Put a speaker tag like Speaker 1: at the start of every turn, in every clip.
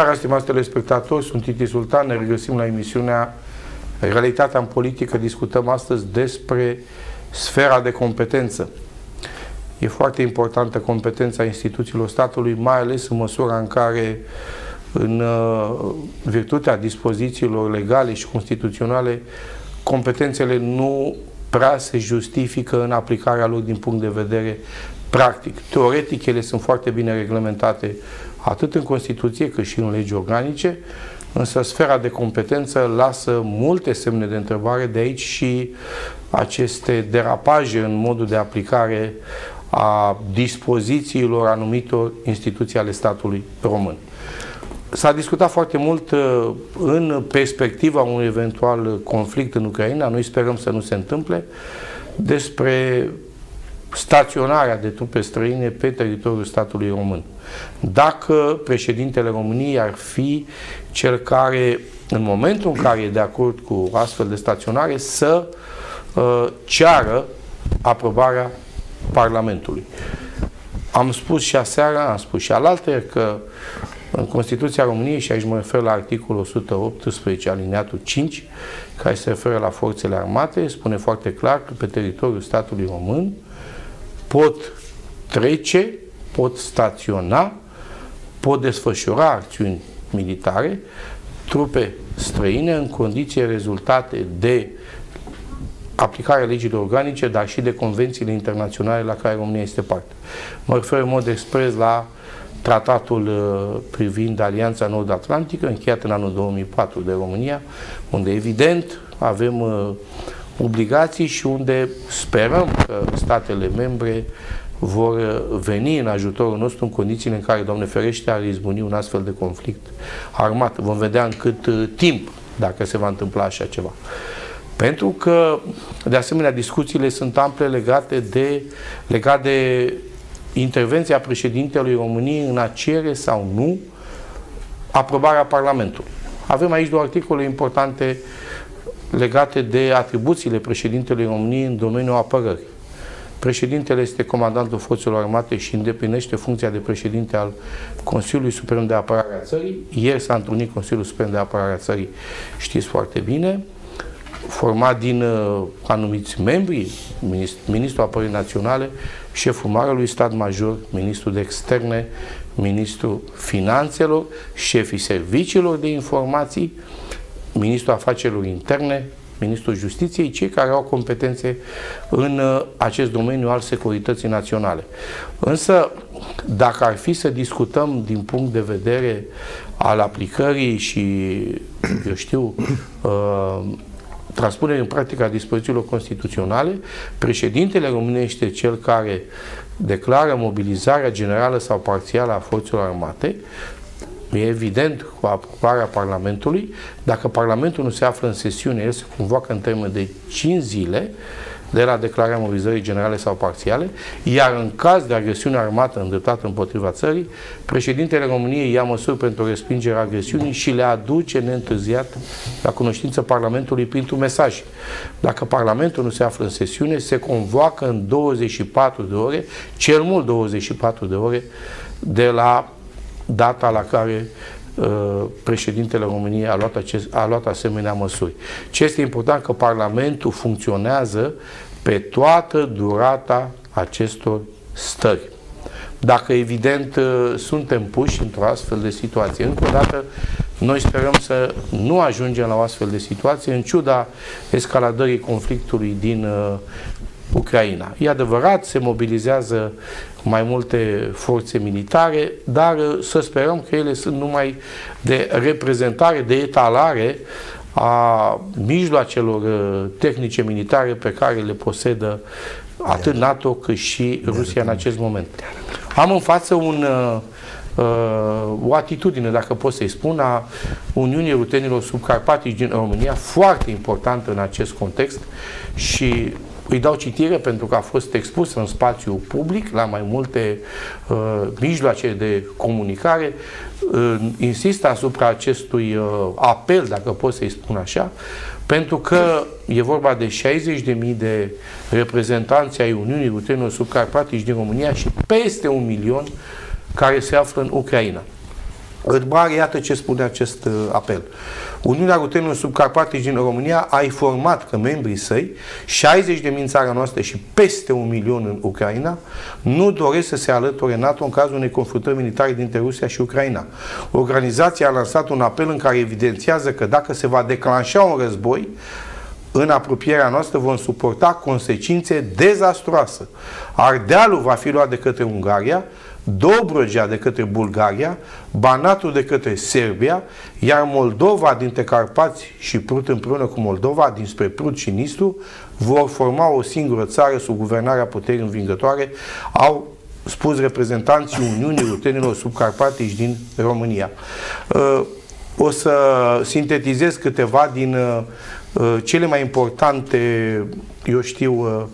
Speaker 1: seara, stimați telespectatori, sunt Titi Sultan, ne regăsim la emisiunea Realitatea în politică. Discutăm astăzi despre sfera de competență. E foarte importantă competența instituțiilor statului, mai ales în măsura în care, în uh, virtutea dispozițiilor legale și constituționale, competențele nu prea se justifică în aplicarea lor din punct de vedere practic. Teoretic, ele sunt foarte bine reglementate atât în Constituție cât și în legi organice, însă sfera de competență lasă multe semne de întrebare, de aici și aceste derapaje în modul de aplicare a dispozițiilor anumitor instituții ale statului român. S-a discutat foarte mult uh, în perspectiva unui eventual conflict în Ucraina, noi sperăm să nu se întâmple, despre staționarea de trupe străine pe teritoriul statului român. Dacă președintele României ar fi cel care, în momentul în care e de acord cu astfel de staționare, să uh, ceară aprobarea Parlamentului. Am spus și aseară, am spus și alaltă, că în Constituția României, și aici mă refer la articolul 118, alineatul 5, care se referă la forțele armate, spune foarte clar că pe teritoriul statului român pot trece, pot staționa, pot desfășura acțiuni militare, trupe străine în condiții rezultate de aplicarea legilor organice, dar și de convențiile internaționale la care România este parte. Mă refer în mod expres la tratatul uh, privind Alianța Nord-Atlantică, încheiat în anul 2004 de România, unde evident avem uh, obligații și unde sperăm că statele membre vor uh, veni în ajutorul nostru în condițiile în care, Doamne ferește, ar izbuni un astfel de conflict armat. Vom vedea în cât uh, timp dacă se va întâmpla așa ceva. Pentru că, de asemenea, discuțiile sunt ample legate de, legate de intervenția președintelui României în a cere sau nu aprobarea Parlamentului. Avem aici două articole importante legate de atribuțiile președintelui României în domeniul apărării. Președintele este comandantul forțelor armate și îndeplinește funcția de președinte al Consiliului Suprem de Apărare a țării. Ieri s-a întrunit Consiliul Suprem de Apărare a țării, știți foarte bine, format din uh, anumiți membri, Ministrul Apărării Naționale, șeful Marelui Stat Major, Ministrul de Externe, Ministrul Finanțelor, șefii serviciilor de informații, Ministrul Afacerilor Interne, Ministrul Justiției, cei care au competențe în uh, acest domeniu al securității naționale. Însă, dacă ar fi să discutăm din punct de vedere al aplicării și, eu știu, uh, transpunerii în practică a dispozițiilor constituționale, președintele României este cel care declară mobilizarea generală sau parțială a forțelor armate, E evident cu aprobarea Parlamentului, dacă Parlamentul nu se află în sesiune, el se convoacă în termen de 5 zile de la declararea mobilizării generale sau parțiale, iar în caz de agresiune armată îndreptată împotriva țării, președintele României ia măsuri pentru respingerea agresiunii și le aduce neîntârziat la cunoștință Parlamentului printr-un mesaj. Dacă Parlamentul nu se află în sesiune, se convoacă în 24 de ore, cel mult 24 de ore, de la data la care uh, președintele României a luat, acest, a luat asemenea măsuri. Ce este important că Parlamentul funcționează pe toată durata acestor stări. Dacă, evident, uh, suntem puși într-o astfel de situație. Încă o dată, noi sperăm să nu ajungem la o astfel de situație, în ciuda escaladării conflictului din uh, Ucraina. E adevărat, se mobilizează mai multe forțe militare, dar uh, să sperăm că ele sunt numai de reprezentare, de etalare a mijloacelor uh, tehnice militare pe care le posedă atât NATO cât și Rusia în acest moment. Am în față un, uh, o atitudine, dacă pot să-i spun, a Uniunii Rutenilor Subcarpatici din România, foarte importantă în acest context și îi dau citire pentru că a fost expus în spațiu public la mai multe uh, mijloace de comunicare. Uh, insist asupra acestui uh, apel, dacă pot să-i spun așa, pentru că e vorba de 60.000 de reprezentanți ai Uniunii Rutenilor Subcarpatici din România și peste un milion care se află în Ucraina. În mare, iată ce spune acest uh, apel. Uniunea Rutenilor Subcarpatici din România a informat că membrii săi, 60 de mii în țara noastră și peste un milion în Ucraina, nu doresc să se alăture NATO în cazul unei confruntări militare dintre Rusia și Ucraina. Organizația a lansat un apel în care evidențiază că dacă se va declanșa un război, în apropierea noastră vom suporta consecințe dezastroase. Ardealul va fi luat de către Ungaria, Dobrogea de către Bulgaria, Banatul de către Serbia, iar Moldova dintre Carpați și Prut împreună cu Moldova, dinspre Prut și Nistru, vor forma o singură țară sub guvernarea puterii învingătoare, au spus reprezentanții Uniunii Rutenilor Subcarpatici din România. Uh, o să sintetizez câteva din uh, uh, cele mai importante, eu știu,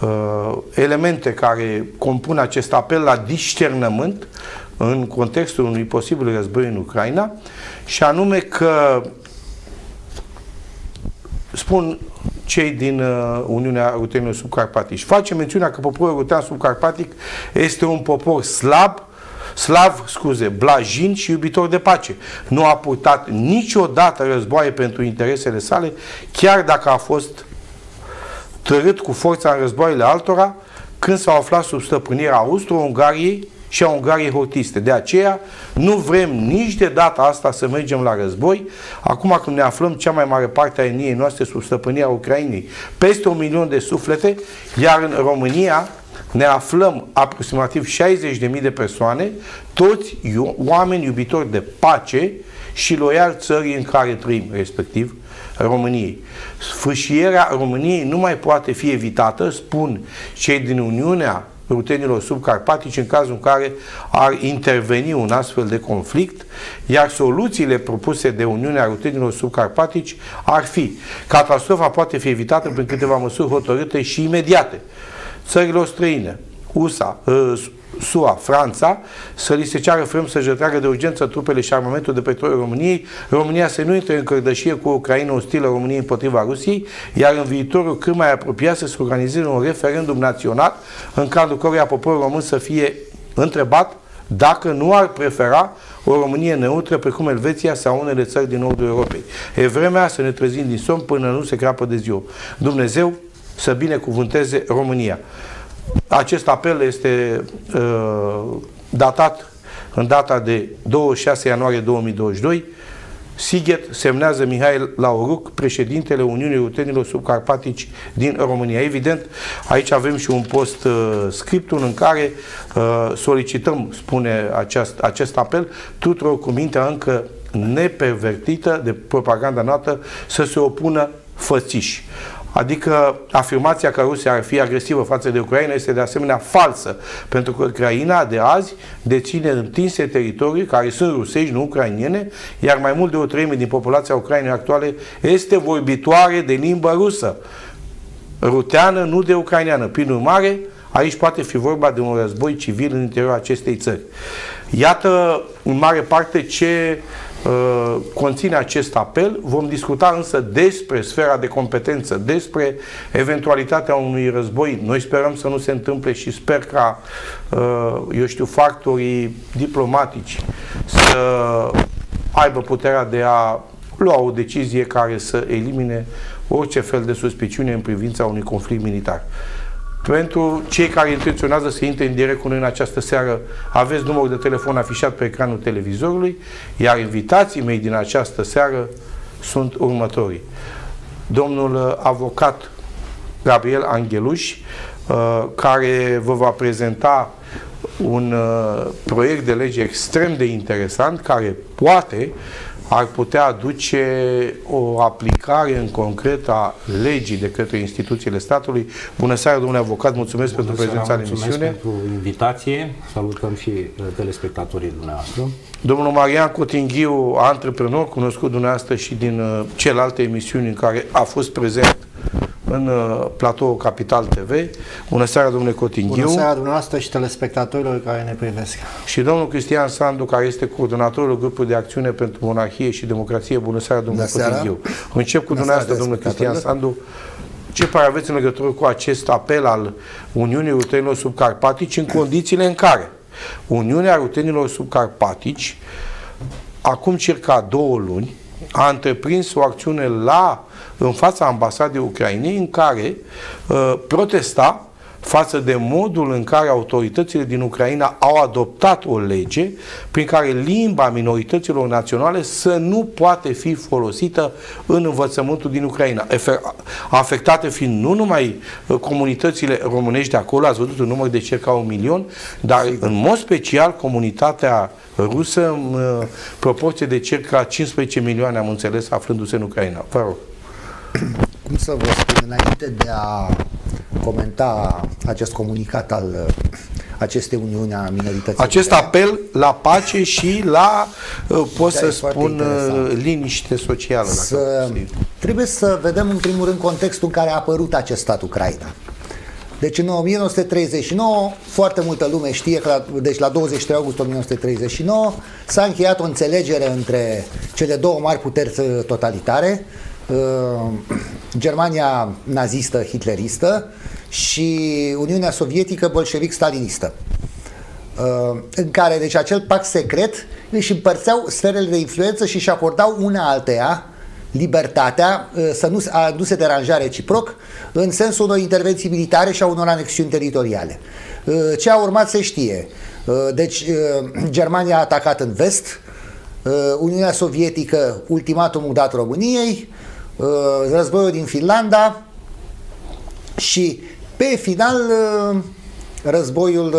Speaker 1: uh, elemente care compun acest apel la discernământ în contextul unui posibil război în Ucraina și anume că spun cei din uh, Uniunea Rutenilor Subcarpatici. Face mențiunea că poporul rutean subcarpatic este un popor slab, slav, scuze, blajin și iubitor de pace. Nu a purtat niciodată războaie pentru interesele sale, chiar dacă a fost tărât cu forța în războaiele altora, când s-au aflat sub stăpânirea Austro-Ungariei și a Ungariei hotiste. De aceea nu vrem nici de data asta să mergem la război, acum când ne aflăm cea mai mare parte a etniei noastre sub stăpânirea Ucrainei, peste un milion de suflete, iar în România ne aflăm aproximativ 60.000 de persoane, toți oameni iubitori de pace și loiali țării în care trăim, respectiv României. Sfâșierea României nu mai poate fi evitată, spun cei din Uniunea rutenilor subcarpatici în cazul în care ar interveni un astfel de conflict, iar soluțiile propuse de Uniunea Rutenilor Subcarpatici ar fi catastrofa poate fi evitată prin câteva măsuri hotărâte și imediate. Țărilor străine, USA, SUA, Franța, să li se ceară frâm să-și retragă de urgență trupele și armamentul de petrol României, România să nu intre în cărdășie cu Ucraina ostilă României împotriva Rusiei, iar în viitorul cât mai apropiat să se organizeze un referendum național în cadrul căruia poporul român să fie întrebat dacă nu ar prefera o Românie neutră precum Elveția sau unele țări din nordul Europei. E vremea să ne trezim din somn până nu se crapă de ziua. Dumnezeu să binecuvânteze România. Acest apel este uh, datat în data de 26 ianuarie 2022. Sighet semnează Mihai Lauruc, președintele Uniunii Rutenilor Subcarpatici din România. Evident, aici avem și un post uh, scriptul în care uh, solicităm, spune acest, acest apel, tuturor cu mintea încă nepervertită de propaganda noastră să se opună fățiși. Adică afirmația că Rusia ar fi agresivă față de Ucraina este de asemenea falsă, pentru că Ucraina de azi deține întinse teritorii care sunt rusești, nu ucrainiene, iar mai mult de o treime din populația Ucrainei actuale este vorbitoare de limbă rusă, ruteană, nu de ucraineană. Prin urmare, aici poate fi vorba de un război civil în interiorul acestei țări. Iată, în mare parte, ce Uh, conține acest apel. Vom discuta însă despre sfera de competență, despre eventualitatea unui război. Noi sperăm să nu se întâmple și sper ca, uh, eu știu, factorii diplomatici să aibă puterea de a lua o decizie care să elimine orice fel de suspiciune în privința unui conflict militar. Pentru cei care intenționează să intre în direct cu noi în această seară, aveți numărul de telefon afișat pe ecranul televizorului, iar invitații mei din această seară sunt următorii. Domnul avocat Gabriel Angheluș, uh, care vă va prezenta un uh, proiect de lege extrem de interesant, care poate ar putea aduce o aplicare în concret a legii de către instituțiile statului. Bună seara, domnule avocat, mulțumesc Bună pentru prezența în emisiune.
Speaker 2: Mulțumesc pentru invitație, salutăm și uh, telespectatorii dumneavoastră.
Speaker 1: Domnul Marian Cotinghiu, antreprenor, cunoscut dumneavoastră și din uh, celelalte emisiuni în care a fost prezent în uh, platou Capital TV. Bună seara, domnule Cotinghiu.
Speaker 3: Bună seara dumneavoastră și telespectatorilor care ne privesc.
Speaker 1: Și domnul Cristian Sandu, care este coordonatorul grupului de acțiune pentru monarhie și democrație. Bună seara, domnule Bună Cotinghiu. Încep cu Bună dumneavoastră, domnule Cristian Sandu. Ce pare aveți în legătură cu acest apel al Uniunii Rutenilor Subcarpatici în condițiile în care Uniunea Rutenilor Subcarpatici acum circa două luni, a întreprins o acțiune la, în fața ambasadei Ucrainei în care uh, protesta față de modul în care autoritățile din Ucraina au adoptat o lege prin care limba minorităților naționale să nu poate fi folosită în învățământul din Ucraina. Afectate fiind nu numai uh, comunitățile românești de acolo, ați văzut un număr de circa un milion, dar în mod special comunitatea rusă în uh, proporție de circa 15 milioane, am înțeles, aflându-se în Ucraina. Vă rog.
Speaker 4: Cum să vă spun, înainte de a comenta acest comunicat al uh, acestei uniuni a minorității.
Speaker 1: Acest apel la pace și la, uh, pot da, să spun, interesant. liniște socială.
Speaker 4: Să, trebuie să vedem în primul rând contextul în care a apărut acest stat Ucraina. Deci în 1939, foarte multă lume știe că, la, deci la 23 august 1939, s-a încheiat o înțelegere între cele două mari puteri uh, totalitare, uh, Germania nazistă, hitleristă și Uniunea Sovietică bolșevic-stalinistă uh, în care, deci, acel pact secret își împărțeau sferele de influență și își acordau una alteia libertatea uh, să nu, a nu se deranja reciproc în sensul unor intervenții militare și a unor anexiuni teritoriale. Uh, ce a urmat se știe. Uh, deci Germania a atacat în vest, Uniunea Sovietică ultimatumul dat României, războiul din Finlanda și pe final războiul,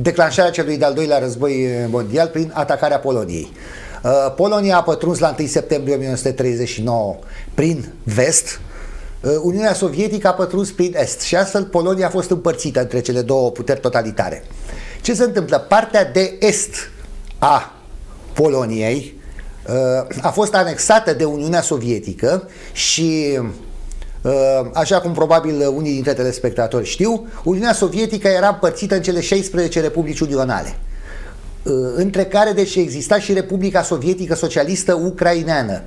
Speaker 4: declanșarea celui de-al doilea război mondial prin atacarea Poloniei. Uh, Polonia a pătruns la 1 septembrie 1939 prin vest, uh, Uniunea Sovietică a pătruns prin est și astfel Polonia a fost împărțită între cele două puteri totalitare. Ce se întâmplă? Partea de est a Poloniei uh, a fost anexată de Uniunea Sovietică și așa cum probabil unii dintre telespectatori știu, Uniunea Sovietică era împărțită în cele 16 republici unionale. Uh, între care deci exista și Republica Sovietică Socialistă Ucraineană,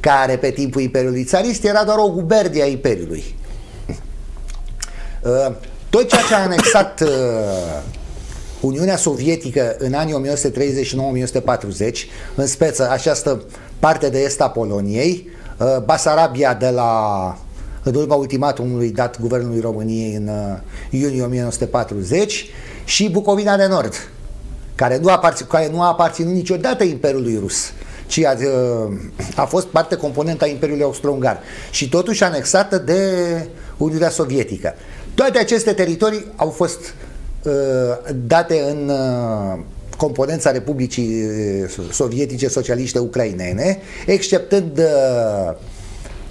Speaker 4: care pe timpul Imperiului Țarist era doar o guberdie a Imperiului. Uh, tot ceea ce a anexat uh, Uniunea Sovietică în anii 1939-1940, în speță această parte de est a Poloniei, Basarabia de la în urma ultimatumului dat Guvernului României în iunie 1940 și Bucovina de Nord, care nu, aparț- care nu a aparținut niciodată Imperiului Rus, ci a, a fost parte componentă a Imperiului Austro-Ungar și totuși anexată de Uniunea Sovietică. Toate aceste teritorii au fost uh, date în uh, componența Republicii uh, Sovietice Socialiste Ucrainene, exceptând uh,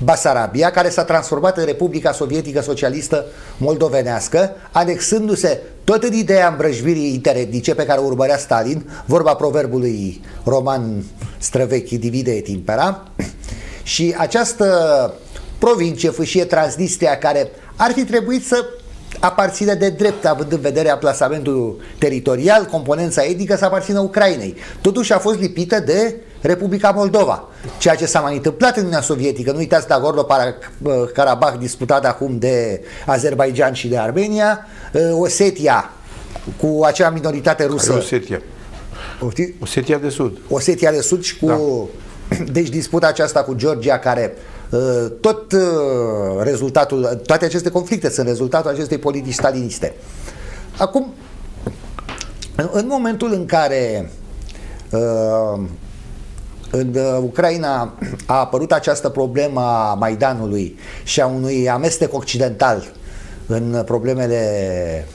Speaker 4: Basarabia, care s-a transformat în Republica Sovietică Socialistă Moldovenească, anexându-se tot în ideea îmbrăjbirii interetnice pe care o urmărea Stalin, vorba proverbului roman străvechi divide et impera, și această provincie, fâșie Transnistria, care ar fi trebuit să aparține de drept, având în vedere aplasamentul teritorial, componența etnică, să aparțină Ucrainei. Totuși a fost lipită de Republica Moldova. Ceea ce s-a mai întâmplat în Uniunea Sovietică, nu uitați Nagorno-Karabakh disputat acum de Azerbaijan și de Armenia, ă, Osetia cu acea minoritate rusă.
Speaker 1: Osetia. Osetia de Sud.
Speaker 4: Osetia de Sud și cu... Da. Deci disputa aceasta cu Georgia care ă, tot ă, rezultatul, toate aceste conflicte sunt rezultatul acestei politici staliniste. Acum, în momentul în care în uh, Ucraina a apărut această problemă a Maidanului și a unui amestec occidental în problemele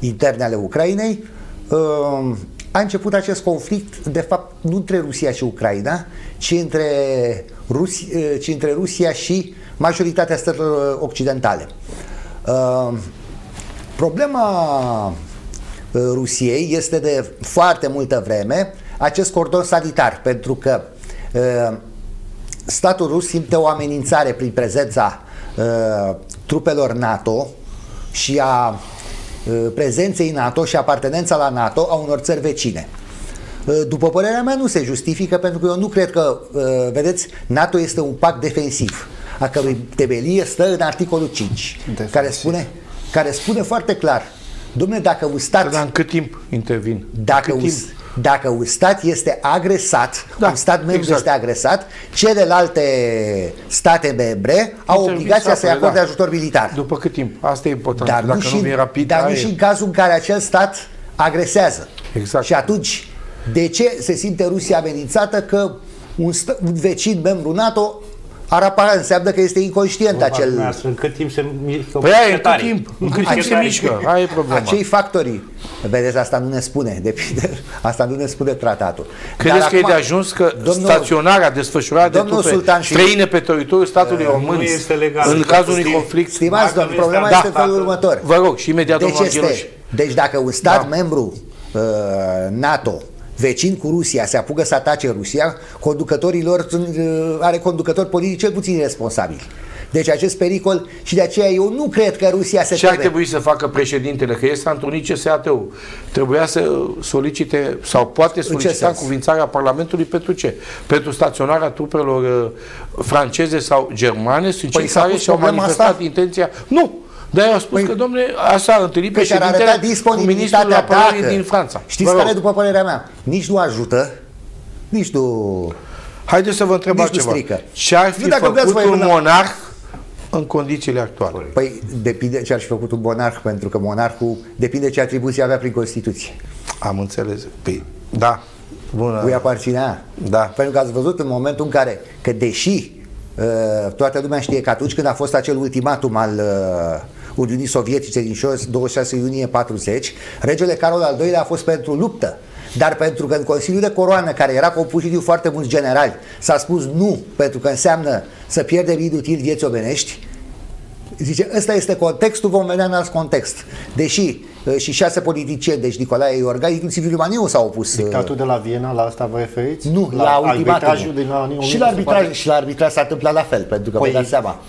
Speaker 4: interne ale Ucrainei, uh, a început acest conflict, de fapt, nu între Rusia și Ucraina, ci între, Rusia, uh, ci între Rusia și majoritatea statelor occidentale. Problema Rusiei este de foarte multă vreme acest cordon sanitar, pentru că Uh, statul rus simte o amenințare prin prezența uh, trupelor NATO și a uh, prezenței NATO și apartenența la NATO a unor țări vecine. După părerea mea nu se justifică pentru că eu nu cred că, vedeți, NATO este un pact defensiv a cărui temelie stă în articolul 5 care spune, care spune foarte clar Dom'le, dacă un stat...
Speaker 1: Dar în cât timp intervin?
Speaker 4: Dacă
Speaker 1: cât
Speaker 4: un,
Speaker 1: timp?
Speaker 4: Dacă un stat este agresat,
Speaker 1: Da,
Speaker 4: un stat membru
Speaker 1: exact.
Speaker 4: este agresat, celelalte state membre au
Speaker 1: Intervin
Speaker 4: obligația
Speaker 1: să
Speaker 4: să-i
Speaker 1: apere,
Speaker 4: acorde
Speaker 1: da.
Speaker 4: ajutor militar.
Speaker 1: După cât timp? Asta e important.
Speaker 4: Dar
Speaker 1: Dacă
Speaker 4: nu, și,
Speaker 1: nu vine rapid,
Speaker 4: dar nu
Speaker 1: aia
Speaker 4: și
Speaker 1: e.
Speaker 4: în cazul în care acel stat agresează.
Speaker 1: Exact.
Speaker 4: Și atunci, de ce se simte Rusia amenințată că un, st- un vecin membru NATO ar apăra? Înseamnă că este inconștient acel...
Speaker 2: Dumneavoastră, În cât timp se mișcă
Speaker 1: Păi aia e tot
Speaker 2: tare.
Speaker 1: timp. În cât timp se
Speaker 2: tare.
Speaker 1: mișcă. Aia e problema.
Speaker 4: Acei factori, vedeți, asta nu ne spune, depinde, asta nu ne spune tratatul.
Speaker 1: Credeți
Speaker 4: Dar
Speaker 1: că e de
Speaker 4: acum,
Speaker 1: ajuns că
Speaker 4: domnul-
Speaker 1: staționarea, desfășurarea de
Speaker 4: domnul
Speaker 1: trupe
Speaker 4: Sultan și-
Speaker 1: străine pe teritoriul statului român
Speaker 2: nu este legal.
Speaker 1: în cazul unui
Speaker 2: Știi-
Speaker 1: conflict?
Speaker 4: Stimați
Speaker 2: Dacă
Speaker 4: domn,
Speaker 2: nu
Speaker 4: problema
Speaker 2: este-
Speaker 4: este în
Speaker 2: Da,
Speaker 4: felul
Speaker 2: dacă-
Speaker 4: următor.
Speaker 1: Vă rog, și imediat
Speaker 4: Deci,
Speaker 1: domnul
Speaker 4: este,
Speaker 1: Angeluș.
Speaker 4: deci dacă un stat
Speaker 1: Da.
Speaker 4: membru uh, NATO vecin cu Rusia se apucă să atace Rusia, conducătorii lor sunt, uh, are conducători politici cel puțin responsabili. Deci acest pericol și de aceea eu nu cred că Rusia se
Speaker 1: Ce ar
Speaker 4: teme.
Speaker 1: trebui să facă președintele? Că el s-a întrunit CSAT-ul. Trebuia să solicite sau poate solicita
Speaker 4: sens?
Speaker 1: cuvințarea Parlamentului pentru ce? Pentru staționarea trupelor uh, franceze sau germane sunt
Speaker 4: Păi
Speaker 1: cei
Speaker 4: s-a
Speaker 1: care
Speaker 4: pus
Speaker 1: și-au
Speaker 4: problema
Speaker 1: manifestat
Speaker 4: asta?
Speaker 1: intenția. Nu! Dar eu am spus
Speaker 4: Păi-
Speaker 1: că, domnule, așa a întâlnit
Speaker 4: Că și-ar arăta
Speaker 1: președintele cu ministrul
Speaker 4: disponibilitatea
Speaker 1: apărării
Speaker 4: dacă,
Speaker 1: din Franța.
Speaker 4: Știți
Speaker 1: Vă rog.
Speaker 4: care, după părerea mea, nici nu ajută, nici nu...
Speaker 1: Haideți să vă întreb
Speaker 4: Nici nu
Speaker 1: altceva.
Speaker 4: strică.
Speaker 1: Ce ar fi
Speaker 4: Nu, dacă vreați
Speaker 1: făcut
Speaker 4: voi
Speaker 1: un
Speaker 4: mâna-
Speaker 1: monarh în condițiile actuale?
Speaker 4: Păi depinde ce ar fi făcut un monarh, pentru că monarhul depinde ce atribuții avea prin Constituție.
Speaker 1: Am înțeles. Păi, da. Bună.
Speaker 4: Cui aparținea.
Speaker 1: Da.
Speaker 4: Pentru că ați văzut în momentul în care, că deși uh, toată lumea știe că atunci când a fost acel ultimatum al uh, Uniunii Sovietice din 26 iunie 40, regele Carol al II-lea a fost pentru luptă. Dar pentru că în Consiliul de Coroană, care era compus din foarte mulți generali, s-a spus nu, pentru că înseamnă să pierdem inutil vieți omenești, Zice, ăsta este contextul, vom vedea în alt context. Deși uh, și șase politicieni, deci Nicolae Iorgaș, inclusiv Iliu Maniu s-au opus. uh,
Speaker 3: Dictatul de la Viena, la asta vă referiți?
Speaker 4: nu, la, la
Speaker 3: arbitrajul din la
Speaker 4: Și la arbitraj, și la arbitraj s-a întâmplat la fel, pentru că
Speaker 3: Păi-
Speaker 4: vă dați seama.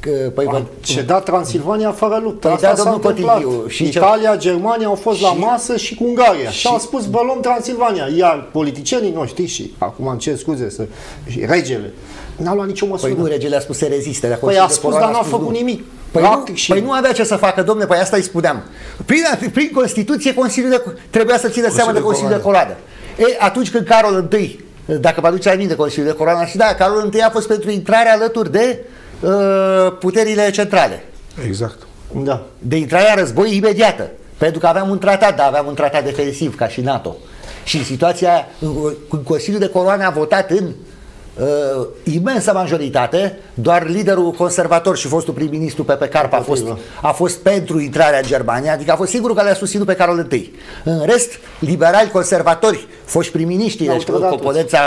Speaker 4: Că, păi, vă,
Speaker 3: Cedat Transilvania fără luptă.
Speaker 4: Păi
Speaker 3: Asta
Speaker 4: da,
Speaker 3: s-a
Speaker 4: domnul
Speaker 3: întâmplat.
Speaker 4: Cotiviu, și ce-
Speaker 3: Italia, Germania au fost la
Speaker 4: Și-
Speaker 3: masă și cu Ungaria. Și,
Speaker 4: și-
Speaker 3: au spus, vă luăm Transilvania. Iar politicienii noștri și acum îmi cer scuze, să, și regele, n-au luat nicio măsură.
Speaker 4: păi nu, regele a spus să reziste. Dar
Speaker 3: Păi
Speaker 4: Consiliul
Speaker 3: a
Speaker 4: de
Speaker 3: spus,
Speaker 4: Coroană
Speaker 3: dar
Speaker 4: a
Speaker 3: n-a
Speaker 4: spus
Speaker 3: făcut
Speaker 4: nu.
Speaker 3: nimic.
Speaker 4: Păi,
Speaker 3: Practic
Speaker 4: nu,
Speaker 3: și-
Speaker 4: păi nu avea ce să facă, domne, păi asta îi spuneam. Prin, prin Constituție, Consiliul de, trebuia să țină seama de
Speaker 1: de
Speaker 4: Consiliul de Coroană. E, atunci când Carol I, dacă vă aduceți aminte Consiliul de Coroană, și da, Carol I a fost pentru intrarea alături de uh, puterile centrale.
Speaker 1: Exact.
Speaker 3: Da.
Speaker 4: de intrarea război imediată. Pentru că aveam un tratat, dar aveam un tratat defensiv ca și NATO. Și în situația aia, în, în Consiliul de Coroane a votat în uh, imensă majoritate, doar liderul conservator și fostul prim-ministru Pepe Carp a fost, a fost pentru intrarea în Germania, adică a fost singurul care le-a susținut pe Carol I. În rest, liberali conservatori, foști prim-ministri,
Speaker 3: Ne-au
Speaker 4: deci
Speaker 3: trădat toți.
Speaker 4: componența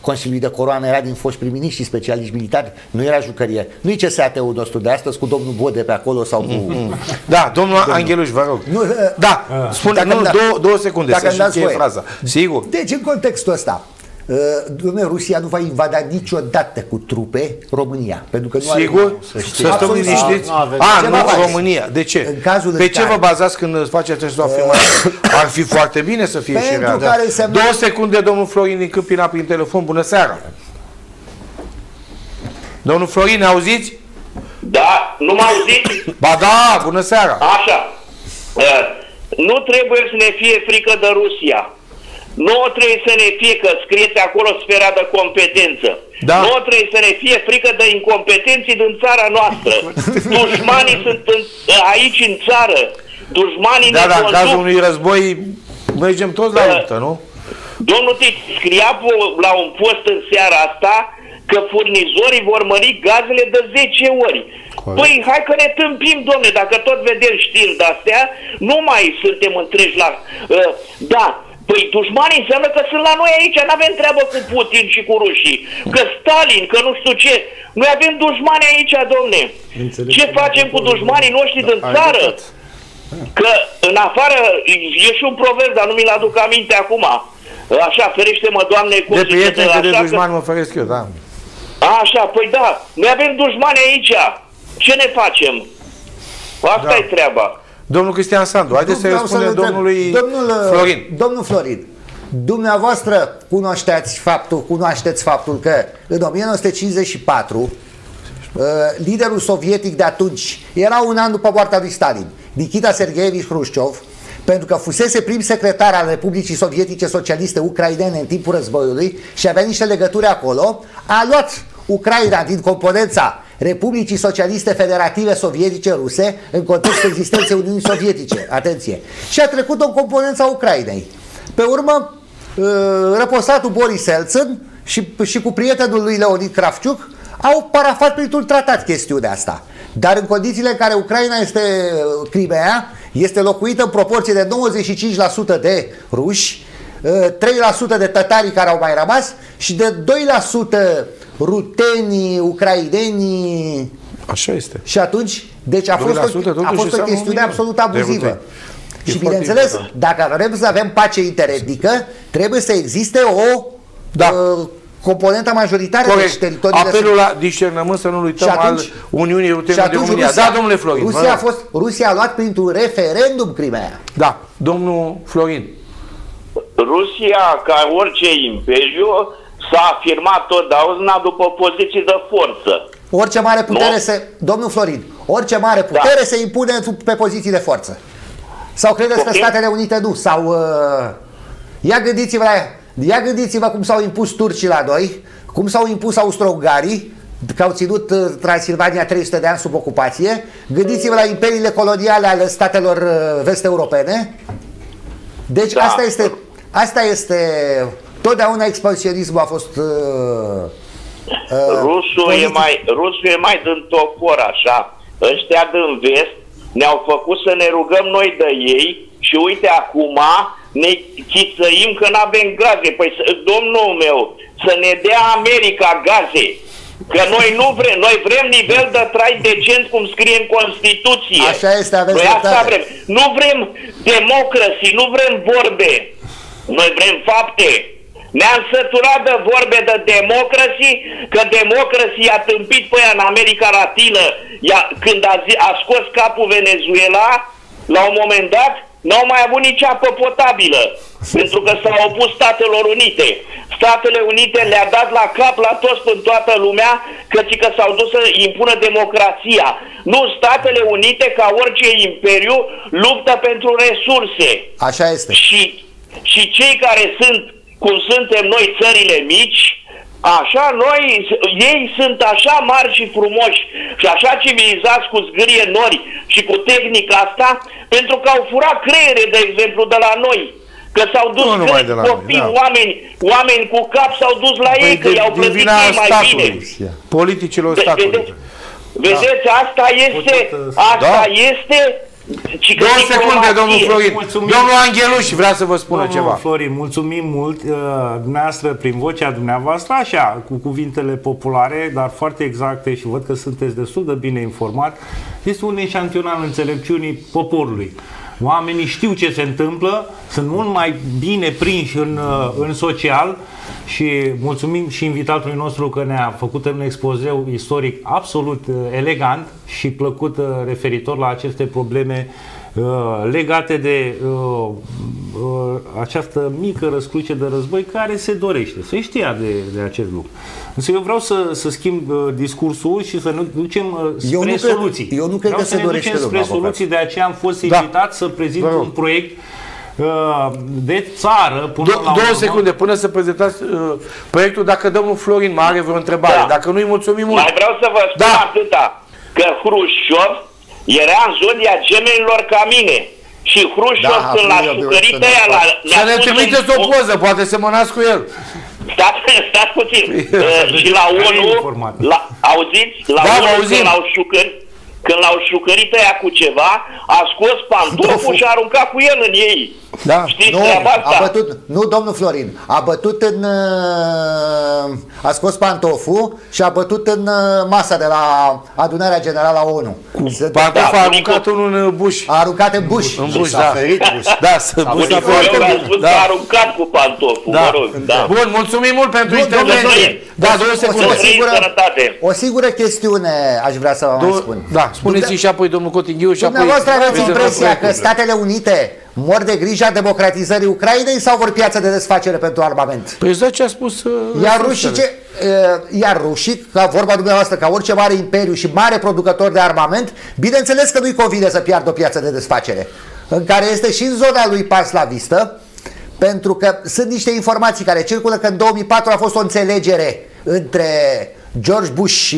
Speaker 4: Consiliului de Coroană era din foști prim-ministri, specialiști militari, nu era jucărie. Nu-i CSAT-ul nostru de astăzi cu domnul Bode pe acolo sau cu...
Speaker 1: Da, domnul Angheluș, vă rog.
Speaker 4: Nu, uh,
Speaker 1: da, spune,
Speaker 4: dacă
Speaker 1: nu,
Speaker 4: îmi da-
Speaker 1: două, două secunde,
Speaker 4: dacă
Speaker 1: să
Speaker 4: îmi dați
Speaker 1: știe
Speaker 4: voie.
Speaker 1: fraza. Sigur.
Speaker 4: Deci, în contextul ăsta, uh, Dom'le, Rusia nu va invada niciodată cu trupe România. Pentru că nu
Speaker 1: Sigur?
Speaker 4: are...
Speaker 1: Să stăm
Speaker 4: Absolut
Speaker 1: liniștiți?
Speaker 3: Nu avem-
Speaker 1: A,
Speaker 4: Ce
Speaker 1: nu,
Speaker 4: vă faceți?
Speaker 1: România. De ce?
Speaker 4: În cazul
Speaker 1: Pe
Speaker 4: în
Speaker 1: ce
Speaker 4: care-
Speaker 1: vă bazați când faceți această afirmație? Ar fi foarte bine să fie și
Speaker 4: Pentru
Speaker 1: rea.
Speaker 4: care înseamnă-
Speaker 1: Două secunde, domnul Florin din Câmpina prin telefon. Bună seara! Domnul Florin, ne auziți?
Speaker 5: Da, nu mă auziți?
Speaker 1: Ba da, bună seara!
Speaker 5: Așa. Uh, Nu trebuie să ne fie frică de Rusia. Nu trebuie să ne fie că scrieți acolo sfera de competență.
Speaker 1: Da.
Speaker 5: Nu trebuie să ne fie frică de incompetenții din țara noastră. Dușmanii sunt în, aici în țară. Dușmanii
Speaker 1: Da,
Speaker 5: ne
Speaker 1: da, în
Speaker 5: conduc.
Speaker 1: cazul unui război mergem toți la
Speaker 5: Da.
Speaker 1: luptă, nu?
Speaker 5: Domnul Tic scria po- la un post în seara asta că furnizorii vor mări gazele de 10 ori. Păi hai că ne tâmpim, domne, dacă tot vedem știri de-astea, nu mai suntem întreși la... Uh, da, Păi dușmanii înseamnă că sunt la noi aici, nu avem treabă cu Putin și cu rușii. Că Stalin, că nu știu ce. Noi avem dușmani aici, domne.
Speaker 2: Înțeleg
Speaker 5: Ce
Speaker 2: că
Speaker 5: facem cu dușmanii noștri din
Speaker 3: ai
Speaker 5: țară?
Speaker 3: dreptate.
Speaker 5: Că în afară, e și un proverb, dar nu mi-l aduc aminte acum. Așa, ferește-mă, Doamne, cum
Speaker 1: De
Speaker 5: zice
Speaker 1: prieteni că de
Speaker 5: așa,
Speaker 1: dușmani mă feresc eu, da.
Speaker 5: Așa, păi da, noi avem dușmani aici. Ce ne facem? Asta
Speaker 1: Da.
Speaker 5: e treaba.
Speaker 1: Domnul Cristian Sandu, haideți să
Speaker 4: Vreau
Speaker 1: răspundem
Speaker 4: să-l întreb.
Speaker 1: domnului
Speaker 4: domnul, uh,
Speaker 1: Florin.
Speaker 4: Domnul Florin, dumneavoastră cunoașteți faptul, cunoașteți faptul că în 1954 uh, liderul sovietic de atunci era un an după moartea lui Stalin, Nikita Sergeevich Hrușciov, pentru că fusese prim secretar al Republicii Sovietice Socialiste Ucrainene în timpul războiului și avea niște legături acolo, a luat Ucraina din componența Republicii Socialiste Federative Sovietice Ruse în contextul existenței Uniunii Sovietice, atenție, și a trecut în componența Ucrainei. Pe urmă, uh, răposatul Boris Elțân și, și cu prietenul lui Leonid Kravciuk au parafat printr-un tratat chestiunea asta. Dar în condițiile în care Ucraina este uh, Crimea, este locuită în proporție de 95% de ruși, 3% uh, de tătarii care au mai rămas și de 2% rutenii, ucrainenii.
Speaker 1: Așa este.
Speaker 4: Și atunci, deci a fost o, a fost o chestiune absolut abuzivă. Și bineînțeles, dacă vrem să avem pace interetnică, trebuie să existe o da. uh, componenta majoritară Corect. deci teritoriile
Speaker 1: Apelul la discernământ să nu uităm atunci, al Uniunii Europene de România. Rusia, da, domnule Florin.
Speaker 4: Rusia a, fost, Rusia a luat printr-un referendum Crimea.
Speaker 1: Da, domnul Florin.
Speaker 5: Rusia, ca orice imperiu, s-a afirmat totdeauna după poziții de forță.
Speaker 4: Orice mare putere nu? se... Domnul Florin, orice mare da. putere da. se impune pe poziții de forță. Sau credeți okay. că Statele Unite nu? Sau... Uh, ia gândiți-vă la... Ia gândiți-vă cum s-au impus turcii la noi, cum s-au impus austro-ungarii, că au ținut uh, Transilvania 300 de ani sub ocupație. Gândiți-vă la imperiile coloniale ale statelor uh, vest-europene. Deci da. asta este, asta este Totdeauna expansionismul a fost... Uh,
Speaker 5: uh, rusul, e mai, rusul e mai din topor, așa. Ăștia din vest ne-au făcut să ne rugăm noi de ei și uite acum ne chițăim că nu avem gaze. Păi, domnul meu, să ne dea America gaze. Că noi nu vrem, noi vrem nivel de trai decent cum scrie în Constituție.
Speaker 4: Așa este, aveți
Speaker 5: noi asta vrem. Nu vrem democrație, nu vrem vorbe. Noi vrem fapte. Ne-am săturat de vorbe de democrație, că democrația a tâmpit pe ea în America Latină ea, când a, zi, a scos capul Venezuela, la un moment dat, n-au mai avut nici apă potabilă, pentru că s-au opus Statelor Unite. Statele Unite le-a dat la cap la toți în toată lumea, căci că s-au dus să impună democrația. Nu, Statele Unite, ca orice imperiu, luptă pentru resurse.
Speaker 4: Așa este.
Speaker 5: Și, și cei care sunt cum suntem noi țările mici, așa noi, ei sunt așa mari și frumoși și așa civilizați cu zgârie nori și cu tehnica asta, pentru că au furat creiere, de exemplu, de la noi. Că s-au dus nu cred, de la copii, noi, da. oameni, oameni cu cap s-au dus la păi ei, că i-au plătit ei mai
Speaker 1: statului, bine. Politicilor statului. Vedeți,
Speaker 5: vedeți da. asta este, asta da. este
Speaker 1: Două secunde, domnul Florin. Mulțumim. Domnul Angeluș vrea să vă spună domnul ceva.
Speaker 2: Florin, mulțumim mult. Uh, dumneavoastră, prin vocea dumneavoastră, așa, cu cuvintele populare, dar foarte exacte și văd că sunteți destul de bine informat, este un eșantion al înțelepciunii poporului. Oamenii știu ce se întâmplă, sunt mult mai bine prinși în, uh, în social și mulțumim și invitatului nostru că ne-a făcut un expozeu istoric absolut uh, elegant și plăcut uh, referitor la aceste probleme legate de uh, uh, această mică răscruce de război care se dorește. Se știa de, de acest lucru. Însă eu vreau să, să schimb uh, discursul și să ne ducem uh, spre eu nu soluții.
Speaker 4: Cred, eu nu cred
Speaker 2: vreau
Speaker 4: că se dorește
Speaker 2: spre soluții, de aceea am fost da. invitat să prezint un proiect uh, de țară până Do- la
Speaker 1: Două urmă. secunde până să prezentați uh, proiectul, dacă domnul Florin mai are vreo întrebare, da. dacă nu-i mulțumim mult.
Speaker 5: Mai vreau să vă spun da. atâta, că Hrușciov era în zodia gemenilor ca mine. Și Hrușciov da, când l-a șucărit aia la...
Speaker 1: Să ne trimiteți o poză, poate semănați cu el.
Speaker 5: Stați, stați puțin. uh, și la ONU, la, auziți? La da, ONU când l-au șucărit, când l-au șucărit aia cu ceva, a scos pantoful și a aruncat cu el în ei.
Speaker 4: Da. Știți nu, asta? A bătut, nu, domnul Florin, a bătut în... Uh, a scos pantoful și a bătut în uh, masa de la adunarea generală a ONU.
Speaker 1: Cu pantoful da, a aruncat unul în buș.
Speaker 4: A aruncat în buș.
Speaker 1: În buș, da.
Speaker 5: Da, să buș a foarte bine. Da. a aruncat cu pantoful, da. mă rog. Da.
Speaker 1: Bun, mulțumim mult pentru intervenție. Da, două secunde.
Speaker 4: O sigură, o sigură chestiune aș vrea să vă mai spun.
Speaker 1: Da, spuneți și apoi domnul Cotinghiu și apoi...
Speaker 4: Dumneavoastră aveți impresia că Statele Unite mor de grija democratizării Ucrainei sau vor piață de desfacere pentru armament?
Speaker 1: Păi exact ce a spus uh,
Speaker 4: Iar rușii, ce, uh, iar rușii, ca vorba dumneavoastră, ca orice mare imperiu și mare producător de armament, bineînțeles că nu-i convine să piardă o piață de desfacere. în care este și în zona lui panslavistă, pentru că sunt niște informații care circulă că în 2004 a fost o înțelegere între George Bush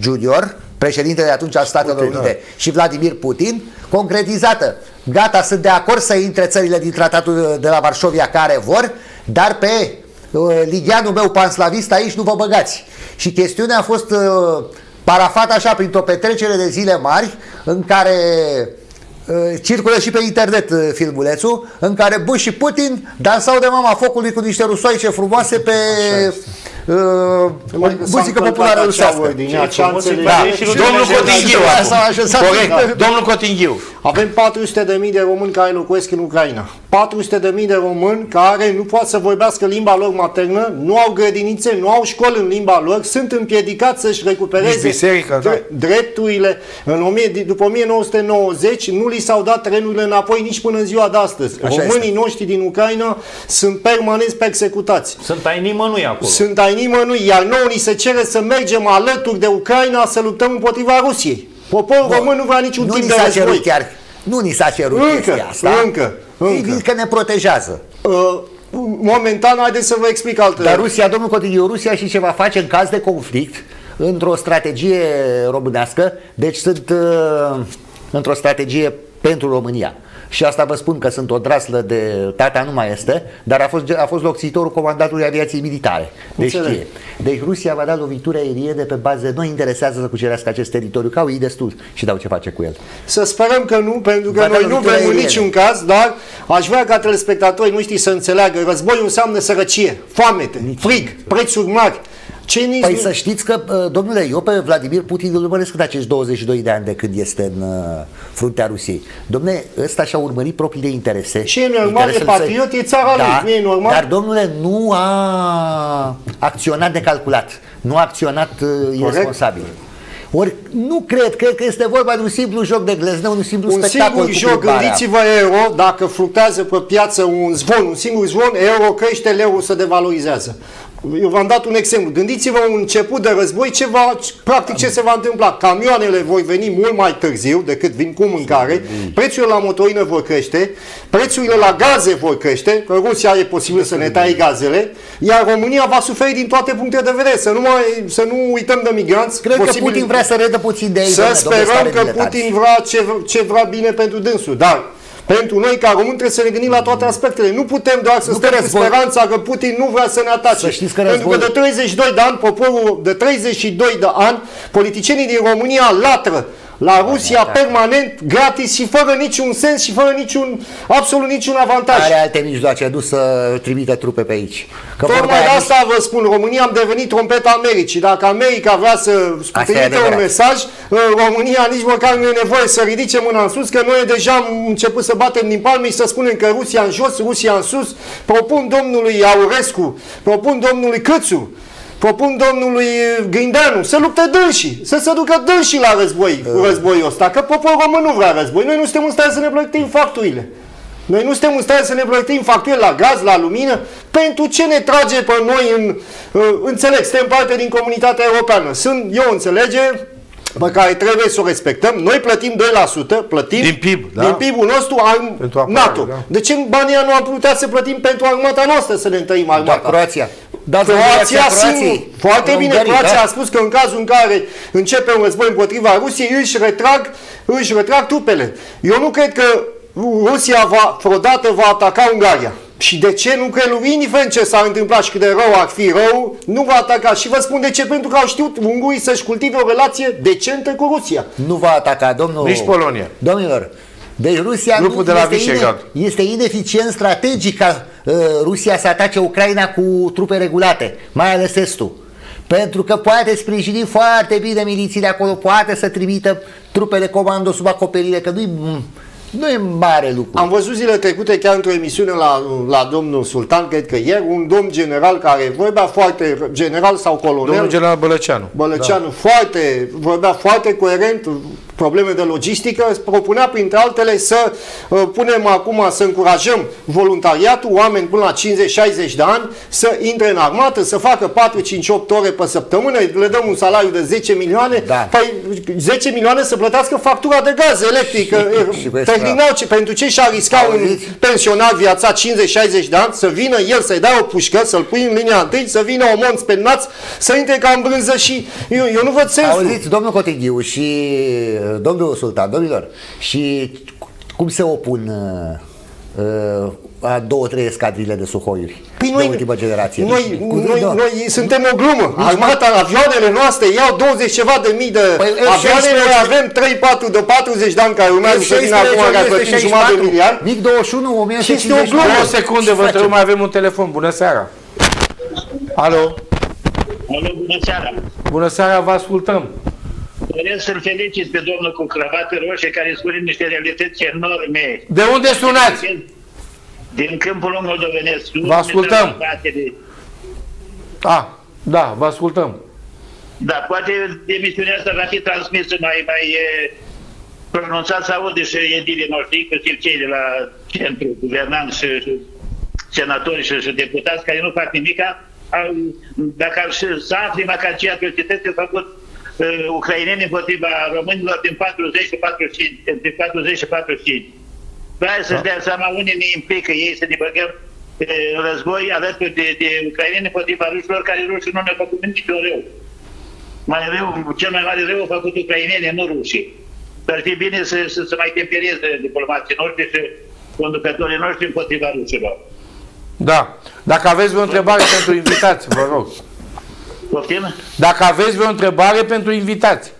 Speaker 4: Junior, președintele de atunci al Statelor
Speaker 3: Putin,
Speaker 4: Unite, și Vladimir Putin, concretizată. Gata, sunt de acord să intre țările din tratatul de la Varșovia care vor, dar pe uh, ligianul meu panslavist aici nu vă băgați. Și chestiunea a fost uh, parafată așa printr-o petrecere de zile mari în care uh, circulă și pe internet uh, filmulețul în care Bush și Putin dansau de mama focului cu niște rusoaice frumoase pe uh,
Speaker 3: Numai că s-a
Speaker 4: muzică
Speaker 3: încărcat
Speaker 4: populară
Speaker 3: acea
Speaker 4: rusească.
Speaker 3: ordine, acea
Speaker 2: frumos,
Speaker 3: înțelegere.
Speaker 2: da.
Speaker 1: Și domnul
Speaker 2: Și
Speaker 1: Cotinghiu
Speaker 4: și-
Speaker 1: acum.
Speaker 4: s-a așezat-
Speaker 1: Corect. Domnul Cotinghiu.
Speaker 3: Avem 400.000 de români care locuiesc în Ucraina. 400.000 de români care nu pot să vorbească limba lor maternă, nu au grădinițe, nu au școli în limba lor, sunt împiedicați să-și
Speaker 1: Nici
Speaker 3: recupereze
Speaker 1: biserică, da.
Speaker 3: dre- drepturile. În 1000, după 1990 nu li s-au dat trenurile înapoi nici până în ziua de astăzi.
Speaker 4: Așa
Speaker 3: Românii
Speaker 4: este.
Speaker 3: noștri din Ucraina sunt permanent persecutați.
Speaker 2: Sunt ai nimănui acolo.
Speaker 3: Sunt ai nimănui, iar nouă ni se cere să mergem alături de Ucraina să luptăm împotriva Rusiei. Poporul
Speaker 4: Bun.
Speaker 3: român nu vrea niciun
Speaker 4: nu
Speaker 3: timp
Speaker 4: ni
Speaker 3: de
Speaker 4: s-a
Speaker 3: război.
Speaker 4: cerut chiar nu ni s-a cerut
Speaker 3: Încă,
Speaker 4: chestia asta.
Speaker 3: încă, încă.
Speaker 4: Evident că ne protejează.
Speaker 3: Uh, momentan, haideți să vă explic altă.
Speaker 4: Dar Rusia, domnul Cotigiu, Rusia și ce va face în caz de conflict într-o strategie românească, deci sunt uh, într-o strategie pentru România. Și asta vă spun că sunt o draslă de tata nu mai este, dar a fost, a fost locțitorul comandatului aviației militare. Deci
Speaker 3: Înțeleg.
Speaker 4: știe. Deci Rusia va da lovituri aeriene pe bază, nu interesează să cucerească acest teritoriu, că au ei destul și dau ce face cu el.
Speaker 3: Să sperăm că nu, pentru că
Speaker 4: Va da
Speaker 3: noi nu
Speaker 4: lovituri
Speaker 3: vrem în
Speaker 4: aeriene.
Speaker 3: niciun caz, dar aș vrea ca telespectatorii noștri să înțeleagă. Războiul înseamnă sărăcie, foamete, frig, prețuri mari. Ce nici
Speaker 4: Păi
Speaker 3: nu-
Speaker 4: să știți că, uh, domnule, eu pe Vladimir Putin îl urmăresc în acești 22 de ani de când este în uh, fruntea Rusiei. Domnule, ăsta și-a urmărit propriile interese.
Speaker 3: Și e normal, e
Speaker 4: Interesele
Speaker 3: patriot, e țara lui,
Speaker 4: da,
Speaker 3: nu e normal?
Speaker 4: Dar, domnule, nu a acționat necalculat. Nu a acționat uh, irresponsabil. Ori nu cred, cred că este vorba de un simplu joc de gleznă, un simplu
Speaker 3: Un
Speaker 4: spectacol
Speaker 3: singur
Speaker 4: cu
Speaker 3: joc,
Speaker 4: plimbarea.
Speaker 3: gândiți-vă euro, dacă fluctuează pe piață un zvon, un singur zvon, euro crește, euro se devalorizează. Eu v-am dat un exemplu. Gândiți-vă un început de război, ce va, practic ce se va întâmpla. Camioanele vor veni mult mai târziu decât vin cu mâncare, prețurile la motorină vor crește, prețurile la gaze vor crește, că Rusia e posibil să ne taie gazele, iar România va suferi din toate punctele de vedere. Să nu, mai, să nu uităm de migranți.
Speaker 4: Cred că
Speaker 3: posibil-
Speaker 4: Putin vrea să redă puțin de ei,
Speaker 3: să
Speaker 4: domnule, domnule,
Speaker 3: sperăm
Speaker 4: stare
Speaker 3: că
Speaker 4: militari.
Speaker 3: Putin vrea ce, ce vrea bine pentru dânsul, dar pentru noi ca români trebuie să ne gândim la toate aspectele. Nu putem doar să
Speaker 4: Nu
Speaker 3: stăm
Speaker 4: că
Speaker 3: cu
Speaker 4: război-
Speaker 3: speranța că Putin nu vrea să ne atace.
Speaker 4: Să știți că
Speaker 3: pentru că
Speaker 4: război-
Speaker 3: de 32 de ani, poporul de 32 de ani, politicienii din România latră la Rusia permanent, gratis și fără niciun sens și fără niciun, absolut niciun avantaj.
Speaker 4: Are alte mijloace, nu să trimită trupe pe aici. Că vorba
Speaker 3: Tocmai de
Speaker 4: aia
Speaker 3: asta vă spun, România am devenit trompeta Americii. Dacă America vrea să
Speaker 4: Asta e
Speaker 3: trimită un
Speaker 4: adevărat.
Speaker 3: mesaj, uh, România nici măcar nu e nevoie să ridice mâna în sus, că noi deja am început să batem din palme și să spunem că Rusia în jos, Rusia în sus. Propun domnului Aurescu, propun domnului Câțu, propun domnului Grindeanu să lupte dânsii, să se ducă dânsii la război, cu războiul ăsta, că poporul român nu vrea război. Noi nu suntem în stare să ne plătim facturile. Noi nu suntem în stare să ne plătim facturile la gaz, la lumină. Pentru ce ne trage pe noi în... Uh, înțeleg, suntem parte din comunitatea europeană. Sunt, eu înțelege, pe care trebuie să o respectăm. Noi plătim 2%, plătim
Speaker 1: Din PIB, da?
Speaker 3: din PIB-ul nostru al
Speaker 1: Pentru apărare,
Speaker 3: NATO.
Speaker 1: da.
Speaker 3: De ce în banii nu am putea să plătim pentru armata noastră să ne întărim
Speaker 4: Dar
Speaker 3: armata?
Speaker 4: Croația. Da,
Speaker 3: Croația singur. Foarte bine,
Speaker 4: Ungaria,
Speaker 3: Croația
Speaker 4: da.
Speaker 3: a spus că în cazul în care începe un război împotriva Rusiei, își retrag, își retrag trupele. Eu nu cred că Rusia va, vreodată va ataca Ungaria. Și de ce? Nu cred, indiferent ce s-ar întâmpla și cât de rău ar fi rău, nu va ataca. Și vă spun de ce, pentru că au știut ungurii să-și cultive o relație decentă cu Rusia.
Speaker 4: Nu va ataca, domnul...
Speaker 1: Nici Polonia.
Speaker 4: Domnilor, deci Rusia
Speaker 1: Grupul
Speaker 4: nu,
Speaker 1: de la
Speaker 4: este,
Speaker 1: Visegrad.
Speaker 4: este ineficient strategic ca uh, Rusia să atace Ucraina cu trupe regulate, mai ales Estul. Pentru că poate sprijini foarte bine milițiile acolo, poate să trimită trupele comando sub acoperire, că nu-i, nu e mare lucru.
Speaker 3: Am văzut zile trecute chiar într-o emisiune la, la domnul Sultan, cred că ieri, un domn general care vorbea foarte, general sau colonel,
Speaker 1: Domnul general Bălăceanu.
Speaker 3: Bălăceanu foarte, vorbea foarte coerent, probleme de logistică, propunea printre altele să uh, punem acum, să încurajăm voluntariatul, oameni până la 50-60 de ani, să intre în armată, să facă 4, 5, 8 ore pe săptămână, le dăm un salariu de 10 milioane,
Speaker 4: Da.
Speaker 3: păi 10 milioane să plătească factura de gaz electric,
Speaker 4: Și-
Speaker 3: uh,
Speaker 4: și cu
Speaker 3: tehnic indignau ce, pentru ce și-a riscat un
Speaker 4: Auziți?
Speaker 3: pensionar viața 50-60 de ani să vină el să-i dea o pușcă, să-l pui în linia întâi, să vină omonți pe nați, să intre ca în brânză și eu, eu nu văd sensul.
Speaker 4: Auziți, domnul Cotighiu și uh, domnul Sultan, domnilor, și cum se opun uh, uh, a două, trei escadrile de suhoiuri
Speaker 3: Păi
Speaker 4: de ultimă generație?
Speaker 3: Noi,
Speaker 4: Cu-
Speaker 3: noi,
Speaker 4: da.
Speaker 3: noi suntem o glumă. Armata, avioanele noastre iau 20 ceva de mii de
Speaker 4: Păi,
Speaker 3: avioane,
Speaker 4: F-16
Speaker 3: noi avem 3-4 de 40 de ani care urmează să vină acum care plătim jumătate de miliard.
Speaker 4: Mic 21, 1954.
Speaker 3: glumă.
Speaker 1: Două secunde, vă întreb, mai avem un telefon. Bună seara! Alo?
Speaker 6: Alo, bună seara!
Speaker 1: Bună seara, vă ascultăm.
Speaker 6: Doresc să-l felicit pe domnul cu cravată roșie care spune niște realități enorme.
Speaker 1: De unde sunați?
Speaker 6: Din câmpul moldovenesc.
Speaker 1: Vă ascultăm.
Speaker 6: Batele.
Speaker 1: Ah, da, vă ascultăm.
Speaker 6: Da, poate emisiunea asta va fi transmisă mai, mai e, pronunțat să aude și edilii noștri, inclusiv cei de la centru, guvernanți și, și senatori și, și deputați care nu fac nimica, au, dacă ar și să afli măcar ce atrocități au făcut uh, ucrainenii împotriva românilor din 40 și 45, între 40 și 45. Vreau să-și dea seama unii ne implică ei să ne băgăm uh, în război alături de, de ucraineni împotriva rușilor, care rușii nu ne-au făcut niciun rău. Mai rău, cel mai mare rău a făcut ucrainenii, nu rușii. Ar fi bine să, să, să mai tempereze diplomații noștri și conducătorii noștri împotriva rușilor.
Speaker 1: Da. Dacă aveți vreo întrebare pentru invitați, vă rog.
Speaker 6: Poftim?
Speaker 1: Dacă aveți vreo întrebare pentru invitați.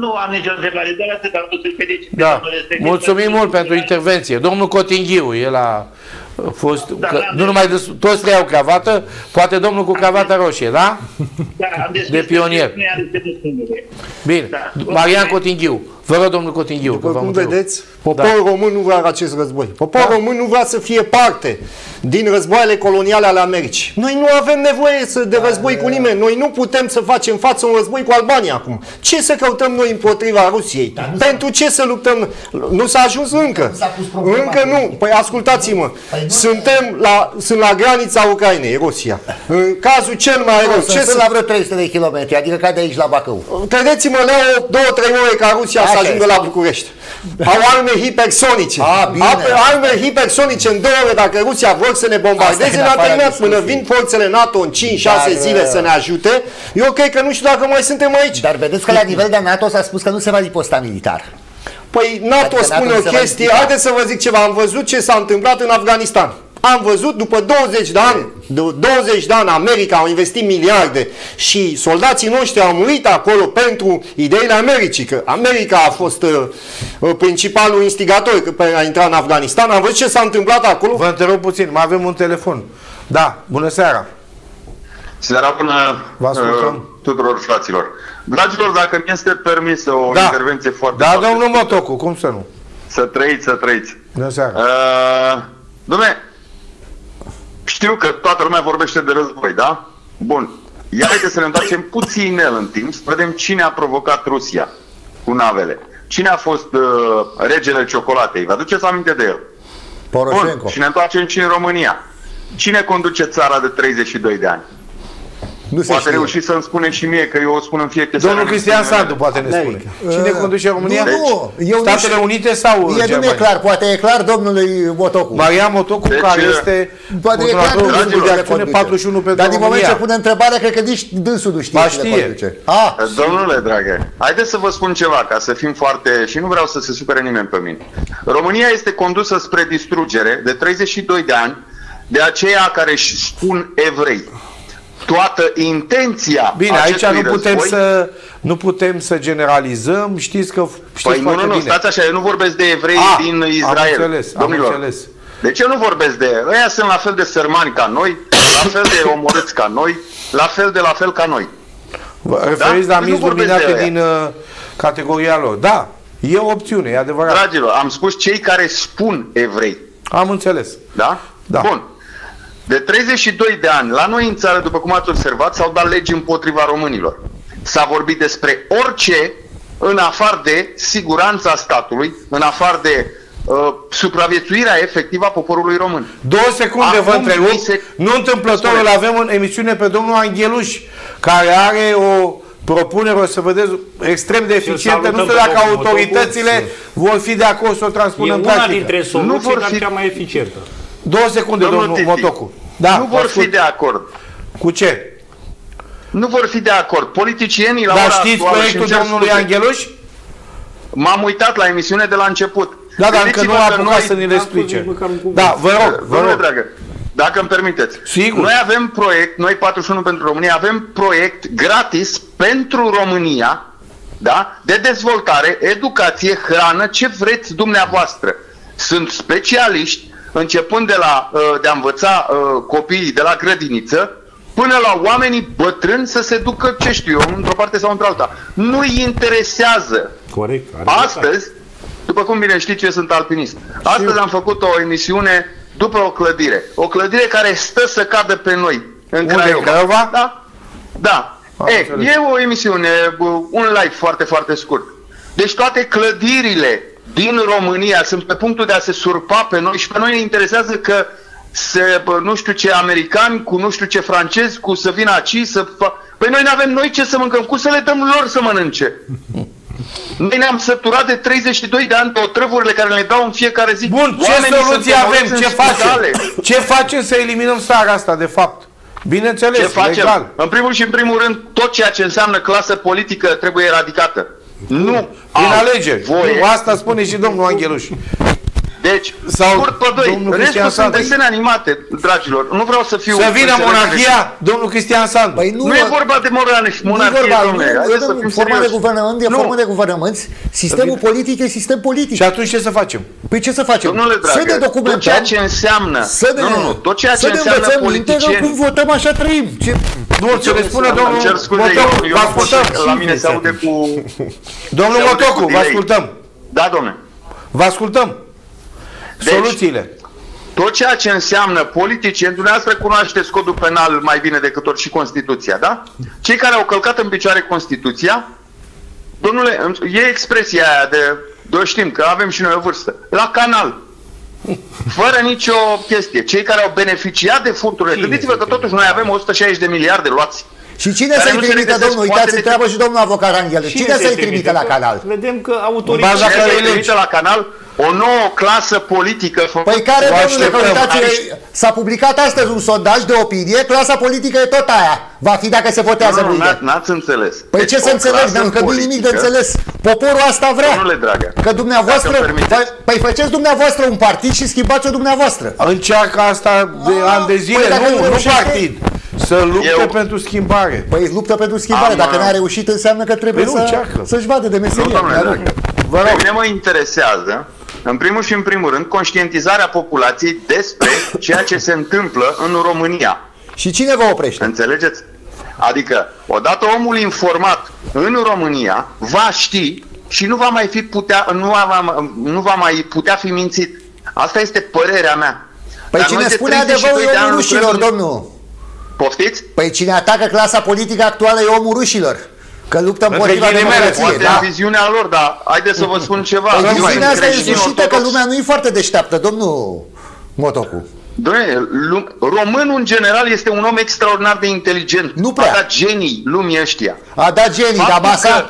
Speaker 6: Nu am nicio întrebare, doar atât am vrut să felicit. pe
Speaker 1: Da.
Speaker 6: domnul respectiv
Speaker 1: Mulțumim
Speaker 6: pentru-
Speaker 1: mult pentru intervenție. Domnul Cotinghiu, el a fost,
Speaker 6: Da,
Speaker 1: că,
Speaker 6: da,
Speaker 1: nu
Speaker 6: da.
Speaker 1: numai de, toți trei au cravată, poate domnul cu cravata roșie, da?
Speaker 6: Da, am deschis
Speaker 1: De pionier.
Speaker 6: Nu i-am deschis numele.
Speaker 1: Bine.
Speaker 6: Da.
Speaker 1: Marian Cotinghiu. Vă rog, domnul Cotinghiu. că
Speaker 3: După
Speaker 1: v-am
Speaker 3: cum
Speaker 1: întrerupt.
Speaker 3: vedeți, poporul român nu vrea acest război. Poporul
Speaker 1: Da.
Speaker 3: român nu vrea să fie parte din războaiele coloniale ale Americii. Noi nu avem nevoie să, de război cu nimeni. Noi nu putem să facem față un război cu Albania acum. Ce să căutăm noi împotriva Rusiei? Pentru ce să luptăm? Nu s-a ajuns încă.
Speaker 4: s-a pus problema
Speaker 3: Încă nu. Păi ascultați-mă. Suntem la, sunt la granița Ucrainei, Rusia. În cazul cel mai rău. Ce
Speaker 4: Sunt
Speaker 3: să
Speaker 4: la vreo 300 de kilometri, adică ca de aici la Bacău.
Speaker 3: Credeți-mă, le au două, trei ore ca Rusia să
Speaker 4: Așa
Speaker 3: ajungă
Speaker 4: este.
Speaker 3: la București. Au arme hipersonice.
Speaker 4: A, bine.
Speaker 3: Au arme hipersonice în două ore. Dacă Rusia vor să ne
Speaker 4: Asta
Speaker 3: bombardeze,
Speaker 4: e în
Speaker 3: ne-a
Speaker 4: afara
Speaker 3: terminat până
Speaker 4: discuției.
Speaker 3: vin forțele NATO în 5-6
Speaker 4: Dar,
Speaker 3: zile
Speaker 4: uh,
Speaker 3: să ne ajute. Eu cred că nu știu dacă mai suntem aici.
Speaker 4: Dar vedeți că la nivel de NATO s-a spus că nu se va riposta militar.
Speaker 3: Păi NATO
Speaker 4: Adică
Speaker 3: spune
Speaker 4: NATO
Speaker 3: o
Speaker 4: nu se va
Speaker 3: chestie,
Speaker 4: implica.
Speaker 3: haideți să vă zic ceva, am văzut ce s-a întâmplat în Afganistan. Am văzut după 20 de ani, de 20 de ani America au investit miliarde și soldații noștri au murit acolo pentru ideile Americii, că America a fost uh, uh, principalul instigator că pe a intra în Afganistan. Am văzut ce s-a întâmplat acolo.
Speaker 1: Vă întrerup puțin, mai avem un telefon. Da, bună seara.
Speaker 7: Seara bună
Speaker 1: Vă ascultăm.
Speaker 7: uh, tuturor fraților. Dragilor, dacă mi este permisă o
Speaker 1: Da.
Speaker 7: intervenție foarte
Speaker 1: Da,
Speaker 7: foarte
Speaker 1: domnul
Speaker 7: scurtă.
Speaker 1: Motocu, cum să nu?
Speaker 7: Să trăiți, să trăiți.
Speaker 1: Bună seara.
Speaker 7: Uh, Dom'le, știu că toată lumea vorbește de război, da? Bun. Ia haideți să ne întoarcem puțin el în timp, să vedem cine a provocat Rusia cu navele. Cine a fost uh, regele ciocolatei? Vă aduceți aminte de el? Bun.
Speaker 4: Poroșenko.
Speaker 7: Și ne întoarcem și în România. Cine conduce țara de 32 de ani?
Speaker 4: Nu se
Speaker 7: Poate
Speaker 4: știe.
Speaker 7: reuși să-mi spune și mie, că eu o spun în fiecare
Speaker 1: Domnul
Speaker 7: seară.
Speaker 1: Cristian Sandu poate ne spune. Cine
Speaker 4: Uh,
Speaker 1: conduce România?
Speaker 4: Nu, nu, eu nu
Speaker 1: Statele
Speaker 4: știu.
Speaker 1: Unite sau
Speaker 4: E, nu mi-e
Speaker 1: Germania?
Speaker 4: clar, poate e clar domnului Motocu.
Speaker 1: Marian Motocu,
Speaker 7: Deci,
Speaker 1: care
Speaker 7: uh,
Speaker 1: este
Speaker 4: Poate e clar
Speaker 1: coordonatorul
Speaker 4: dânsul
Speaker 1: grupului de
Speaker 4: care
Speaker 1: acțiune
Speaker 4: conduce.
Speaker 1: 41 pentru
Speaker 4: Dar din moment ce
Speaker 1: România.
Speaker 4: pune întrebarea, cred că nici dânsul nu știe
Speaker 1: Ba,
Speaker 4: cine
Speaker 1: știe.
Speaker 4: conduce. Ah,
Speaker 7: Domnule dragă, haideți să vă spun ceva, ca să fim foarte... și nu vreau să se supere nimeni pe mine. România este condusă spre distrugere de 32 de ani de aceia care își spun evrei. Toată intenția
Speaker 1: Bine, aici
Speaker 7: acestui
Speaker 1: nu putem
Speaker 7: război-
Speaker 1: să nu putem să generalizăm. Știți că știți
Speaker 7: Păi nu,
Speaker 1: foarte
Speaker 7: nu, nu,
Speaker 1: bine.
Speaker 7: stați așa, eu nu vorbesc de evrei
Speaker 1: Ah,
Speaker 7: din
Speaker 1: am
Speaker 7: Israel.
Speaker 1: înțeles, am
Speaker 7: Domnilor,
Speaker 1: înțeles.
Speaker 7: De ce nu vorbesc de ei? Ăia sunt la fel de sărmani ca noi, la fel de omorâți ca noi, la fel de la fel ca noi.
Speaker 1: Vă referiți la
Speaker 7: Deci nu
Speaker 1: minți
Speaker 7: vorbesc de
Speaker 1: luminate
Speaker 7: aia.
Speaker 1: din uh, categoria lor. Da, e o opțiune, e adevărat.
Speaker 7: Dragilor, am spus cei care spun evrei.
Speaker 1: Am înțeles.
Speaker 7: Da?
Speaker 1: Da.
Speaker 7: Bun. De 32 de ani, la noi în țară, după cum ați observat, s-au dat legi împotriva românilor. S-a vorbit despre orice în afară de siguranța statului, în afară de uh, supraviețuirea efectivă a poporului român.
Speaker 1: Două secunde
Speaker 7: Acum
Speaker 1: vă întrerup.
Speaker 7: mi se-
Speaker 1: Nu întâmplător
Speaker 7: Spune.
Speaker 1: îl avem în emisiune pe domnul Angheluș, care are o propunere, o să vedeți, extrem de eficientă. Nu
Speaker 2: salutăm
Speaker 1: știu
Speaker 2: pe
Speaker 1: dacă
Speaker 2: domnul
Speaker 1: autoritățile vor fi de acord să o
Speaker 2: E
Speaker 1: transpună în
Speaker 2: una
Speaker 1: practică.
Speaker 2: dintre soluții,
Speaker 7: Nu vor
Speaker 2: dar
Speaker 7: fi-
Speaker 2: cea mai eficientă.
Speaker 1: Două secunde,
Speaker 7: Domnul
Speaker 1: domnul,
Speaker 7: Titi,
Speaker 1: Motocu. Da,
Speaker 7: nu vor
Speaker 1: ascult.
Speaker 7: fi de acord.
Speaker 1: Cu ce?
Speaker 7: Nu vor fi de acord. Politicienii la
Speaker 1: Dar
Speaker 7: ora
Speaker 1: știți
Speaker 7: actuală,
Speaker 1: proiectul
Speaker 7: și îmi cer
Speaker 1: domnului
Speaker 7: scuze,
Speaker 1: Angeluș?
Speaker 7: M-am uitat la emisiune de la început.
Speaker 1: Da, dar încă nu
Speaker 7: Gândiți-vă
Speaker 1: a
Speaker 7: că
Speaker 1: apucat
Speaker 7: noi-
Speaker 1: să ni le
Speaker 2: n-am spus
Speaker 1: explice.
Speaker 2: nici măcar un cuvânt.
Speaker 1: Da, vă rog, vă
Speaker 7: Domnule
Speaker 1: rog.
Speaker 7: dragă, dacă îmi permiteți.
Speaker 1: Sigur.
Speaker 7: Noi avem proiect, noi 41 pentru România, avem proiect gratis pentru România, da? De dezvoltare, educație, hrană, ce vreți dumneavoastră. Sunt specialiști, începând de la uh, de a învăța uh, copiii de la grădiniță, până la oamenii bătrâni să se ducă, ce știu eu, într-o parte sau într-alta. Nu-i interesează
Speaker 2: Corect. are dreptate.
Speaker 7: Astăzi, după cum bine știți, eu sunt alpinist. Astăzi am făcut o emisiune după o clădire. O clădire care stă să cadă pe noi. În
Speaker 1: Unde,
Speaker 7: Craiova.
Speaker 1: în Craiova?
Speaker 7: Da. Da.
Speaker 1: Am
Speaker 7: e,
Speaker 1: înțeles.
Speaker 7: e o emisiune, bă, un live foarte, foarte scurt. Deci toate clădirile din România sunt pe punctul de a se surpa pe noi și pe noi ne interesează că se, bă, nu știu ce americani cu nu știu ce francezi cu să vină aici să fa... Păi noi nu avem noi ce să mâncăm, cum să le dăm lor să mănânce? Noi ne-am săturat de 32 de ani pe otrăvurile care ne dau în fiecare zi.
Speaker 1: Bun, ce
Speaker 7: Oamenii
Speaker 1: soluție
Speaker 7: sunt
Speaker 1: avem?
Speaker 7: omorâți
Speaker 1: Ce
Speaker 7: în
Speaker 1: facem?
Speaker 7: spitale.
Speaker 1: Ce facem să eliminăm țara asta, de fapt? Bineînțeles,
Speaker 7: Ce facem?
Speaker 1: legal.
Speaker 7: În primul și în primul rând, tot ceea ce înseamnă clasă politică trebuie eradicată. Nu
Speaker 1: Prin
Speaker 7: au
Speaker 1: alegeri.
Speaker 7: voie.
Speaker 1: Nu, asta spune și domnul Angeluș.
Speaker 7: Deci,
Speaker 1: Sau
Speaker 7: scurt pe doi.
Speaker 1: domnul
Speaker 7: Restul
Speaker 1: Cristian
Speaker 7: sunt
Speaker 1: Sandu.
Speaker 7: desene animate, dragilor. Nu vreau să fiu...
Speaker 1: Să vină
Speaker 7: înțeleg
Speaker 1: monarhia, domnul Cristian Sandu.
Speaker 4: Păi nu,
Speaker 7: Nu e vorba de monarhie,
Speaker 4: nu e
Speaker 7: monarhie
Speaker 4: vorba,
Speaker 7: domnule.
Speaker 4: nu,
Speaker 7: Haideți să
Speaker 4: nu,
Speaker 7: fim
Speaker 4: forma de
Speaker 7: serioși.
Speaker 4: guvernământ e
Speaker 7: Nu.
Speaker 4: formă de guvernământ, sistemul politic e sistem politic.
Speaker 1: Și atunci ce să facem?
Speaker 4: Păi ce să facem?
Speaker 7: Domnule dragă,
Speaker 4: să ne documentăm,
Speaker 7: tot ceea ce înseamnă...
Speaker 4: să ne,
Speaker 7: nu, nu, nu, tot ceea
Speaker 4: să
Speaker 7: ce
Speaker 4: ne
Speaker 7: înseamnă
Speaker 4: învățăm mintea că cum
Speaker 7: politicieni...
Speaker 4: votăm, așa trăim. Ce...
Speaker 1: Nu, să ne spună domnul
Speaker 7: Îmi cer scuze,
Speaker 1: Motocu,
Speaker 7: eu, eu
Speaker 1: vă
Speaker 7: nu pot
Speaker 1: ascultăm.
Speaker 7: să- la mine se aude cu...
Speaker 1: Domnul
Speaker 7: se aude
Speaker 1: Motocu,
Speaker 7: cu
Speaker 1: vă
Speaker 7: delay.
Speaker 1: ascultăm.
Speaker 7: Da, domnule.
Speaker 1: Vă ascultăm.
Speaker 7: Deci,
Speaker 1: Soluțiile.
Speaker 7: Tot ceea ce înseamnă politicieni, dumneavoastră cunoașteți codul penal mai bine decât ori și Constituția, da? Cei care au călcat în picioare Constituția, domnule, e expresia aia de, de o știm că avem și noi o vârstă, la canal. Fără nicio chestie. Cei care au beneficiat de furturile, gândiți-vă că totuși noi avem 160 de miliarde luați.
Speaker 4: Și cine
Speaker 7: Care
Speaker 4: să-i
Speaker 7: nu se
Speaker 4: trimite,
Speaker 7: regăsesc
Speaker 4: domnul?
Speaker 7: poate
Speaker 4: Uitați,
Speaker 7: decât-
Speaker 4: întreabă și domnul avocat Angel. Cine
Speaker 2: se
Speaker 4: să-i trimite la
Speaker 2: Că
Speaker 4: canal?
Speaker 2: Vedem că
Speaker 1: baza
Speaker 2: autoritățile...
Speaker 1: care
Speaker 7: Cine
Speaker 1: e
Speaker 7: se
Speaker 1: legi.
Speaker 7: trimite la canal o nouă clasă politică făcută
Speaker 4: Păi care,
Speaker 1: O
Speaker 4: domnule,
Speaker 1: așteptăm.
Speaker 4: că uitați,
Speaker 7: Aici-
Speaker 4: s-a publicat astăzi un sondaj de opinie, clasa politică e tot aia. Va fi dacă se votează
Speaker 7: Nu, nu,
Speaker 4: mâine.
Speaker 7: n- n-ați înțeles.
Speaker 4: Păi
Speaker 7: Deci
Speaker 4: ce să
Speaker 7: o
Speaker 4: înțeleg,
Speaker 7: clasă
Speaker 4: domnule, că nu e nimic de
Speaker 7: politică-
Speaker 4: înțeles. Poporul asta vrea.
Speaker 7: Domnule dragă,
Speaker 4: Că dumneavoastră,
Speaker 7: dacă îmi permiteți.
Speaker 4: păi, păi faceți dumneavoastră un partid și schimbați-o dumneavoastră.
Speaker 1: Încearcă asta de
Speaker 4: Ah,
Speaker 1: ani de zile,
Speaker 4: păi dacă
Speaker 1: nu,
Speaker 4: nu
Speaker 1: nu
Speaker 4: reușește-
Speaker 1: partid. Să lupte
Speaker 7: Eu-
Speaker 1: pentru schimbare.
Speaker 4: Păi luptă pentru schimbare.
Speaker 7: Am,
Speaker 4: Dacă
Speaker 7: uh,
Speaker 4: n-a reușit, înseamnă că trebuie
Speaker 1: Păi nu,
Speaker 4: să,
Speaker 1: încearcă.
Speaker 4: să-și vadă de
Speaker 7: Nu,
Speaker 4: meserie.
Speaker 7: domnule
Speaker 4: Dar nu.
Speaker 7: dragă.
Speaker 1: Vă
Speaker 7: Pe
Speaker 1: rog.
Speaker 7: mine mă interesează, în primul și în primul rând, conștientizarea populației despre ceea ce se întâmplă în România.
Speaker 4: Și cine vă oprește?
Speaker 7: Înțelegeți? Adică, odată omul informat în România va ști și nu va mai fi putea, nu va, nu va mai putea fi mințit. Asta este părerea mea.
Speaker 4: Păi
Speaker 7: Dar
Speaker 4: cine
Speaker 7: noi de
Speaker 4: spune
Speaker 7: 32
Speaker 4: adevărul
Speaker 7: de
Speaker 4: e
Speaker 7: ani
Speaker 4: omul rușilor,
Speaker 7: lucrăm-
Speaker 4: domnul.
Speaker 7: Poftiți?
Speaker 4: Păi cine atacă clasa politică actuală e omul rușilor. Că luptă
Speaker 1: Între
Speaker 4: împotriva
Speaker 1: ghilimele,
Speaker 4: democrației.
Speaker 7: Poate
Speaker 4: Da.
Speaker 7: în viziunea lor, dar haideți să vă spun ceva.
Speaker 4: Păi
Speaker 7: Noi
Speaker 4: viziunea
Speaker 7: suntem
Speaker 4: asta e
Speaker 7: creștini
Speaker 4: însușită că
Speaker 7: ortodoxi.
Speaker 4: lumea nu e foarte deșteaptă, domnul Motocu.
Speaker 7: Doamne, lum- românul în general este un om extraordinar de inteligent.
Speaker 4: Nu prea.
Speaker 7: A dat genii lumii ăștia.
Speaker 4: A dat genii, dar
Speaker 7: Faptul
Speaker 4: masa,
Speaker 7: că-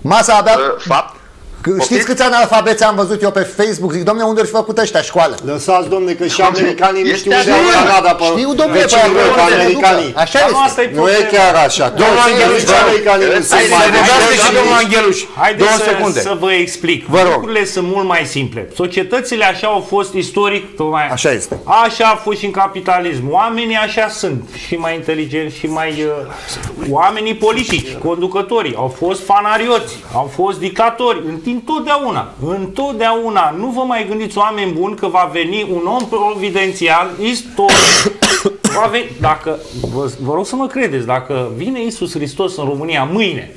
Speaker 4: masa abia...
Speaker 7: Uh, fapt,
Speaker 4: Că Știți
Speaker 7: Poftiți?
Speaker 4: câți analfabeti am văzut eu pe Facebook? Zic, domne, unde și făcut ăștia școală?
Speaker 3: Lăsați, domne, că și americanii nu
Speaker 7: Este
Speaker 3: știu unde au
Speaker 7: așa.
Speaker 3: Canada pe
Speaker 4: Știu, domne,
Speaker 3: vecinul
Speaker 4: pe
Speaker 3: lor,
Speaker 4: acolo
Speaker 3: pe
Speaker 4: unde se
Speaker 3: americanii.
Speaker 4: ducă. Așa
Speaker 2: Dar nu asta
Speaker 4: este.
Speaker 2: e
Speaker 3: Nu e
Speaker 2: problema.
Speaker 3: chiar așa.
Speaker 1: Domnul
Speaker 3: Toți
Speaker 1: Angeluș,
Speaker 3: nici americanii nu
Speaker 7: Hai
Speaker 3: sunt
Speaker 7: să
Speaker 3: mai
Speaker 7: vedem
Speaker 1: Vorbește
Speaker 7: Deci,
Speaker 1: și domnul Angeluș.
Speaker 2: Haideți
Speaker 1: Două
Speaker 2: să,
Speaker 1: secunde.
Speaker 2: să vă explic.
Speaker 1: Vă rog.
Speaker 2: Lucrurile sunt mult mai simple. Societățile așa au fost istoric, tocmai
Speaker 4: Așa este.
Speaker 2: Așa a fost și în capitalism. Oamenii așa sunt, și mai inteligenți, și mai... Uh, oamenii politici, conducătorii, au fost fanarioți, au fost dictatori, întotdeauna, întotdeauna. Nu vă mai gândiți, oameni buni, că va veni un om providențial, istoric, va veni, dacă, vă, vă rog să mă credeți, dacă vine Isus Hristos în România mâine,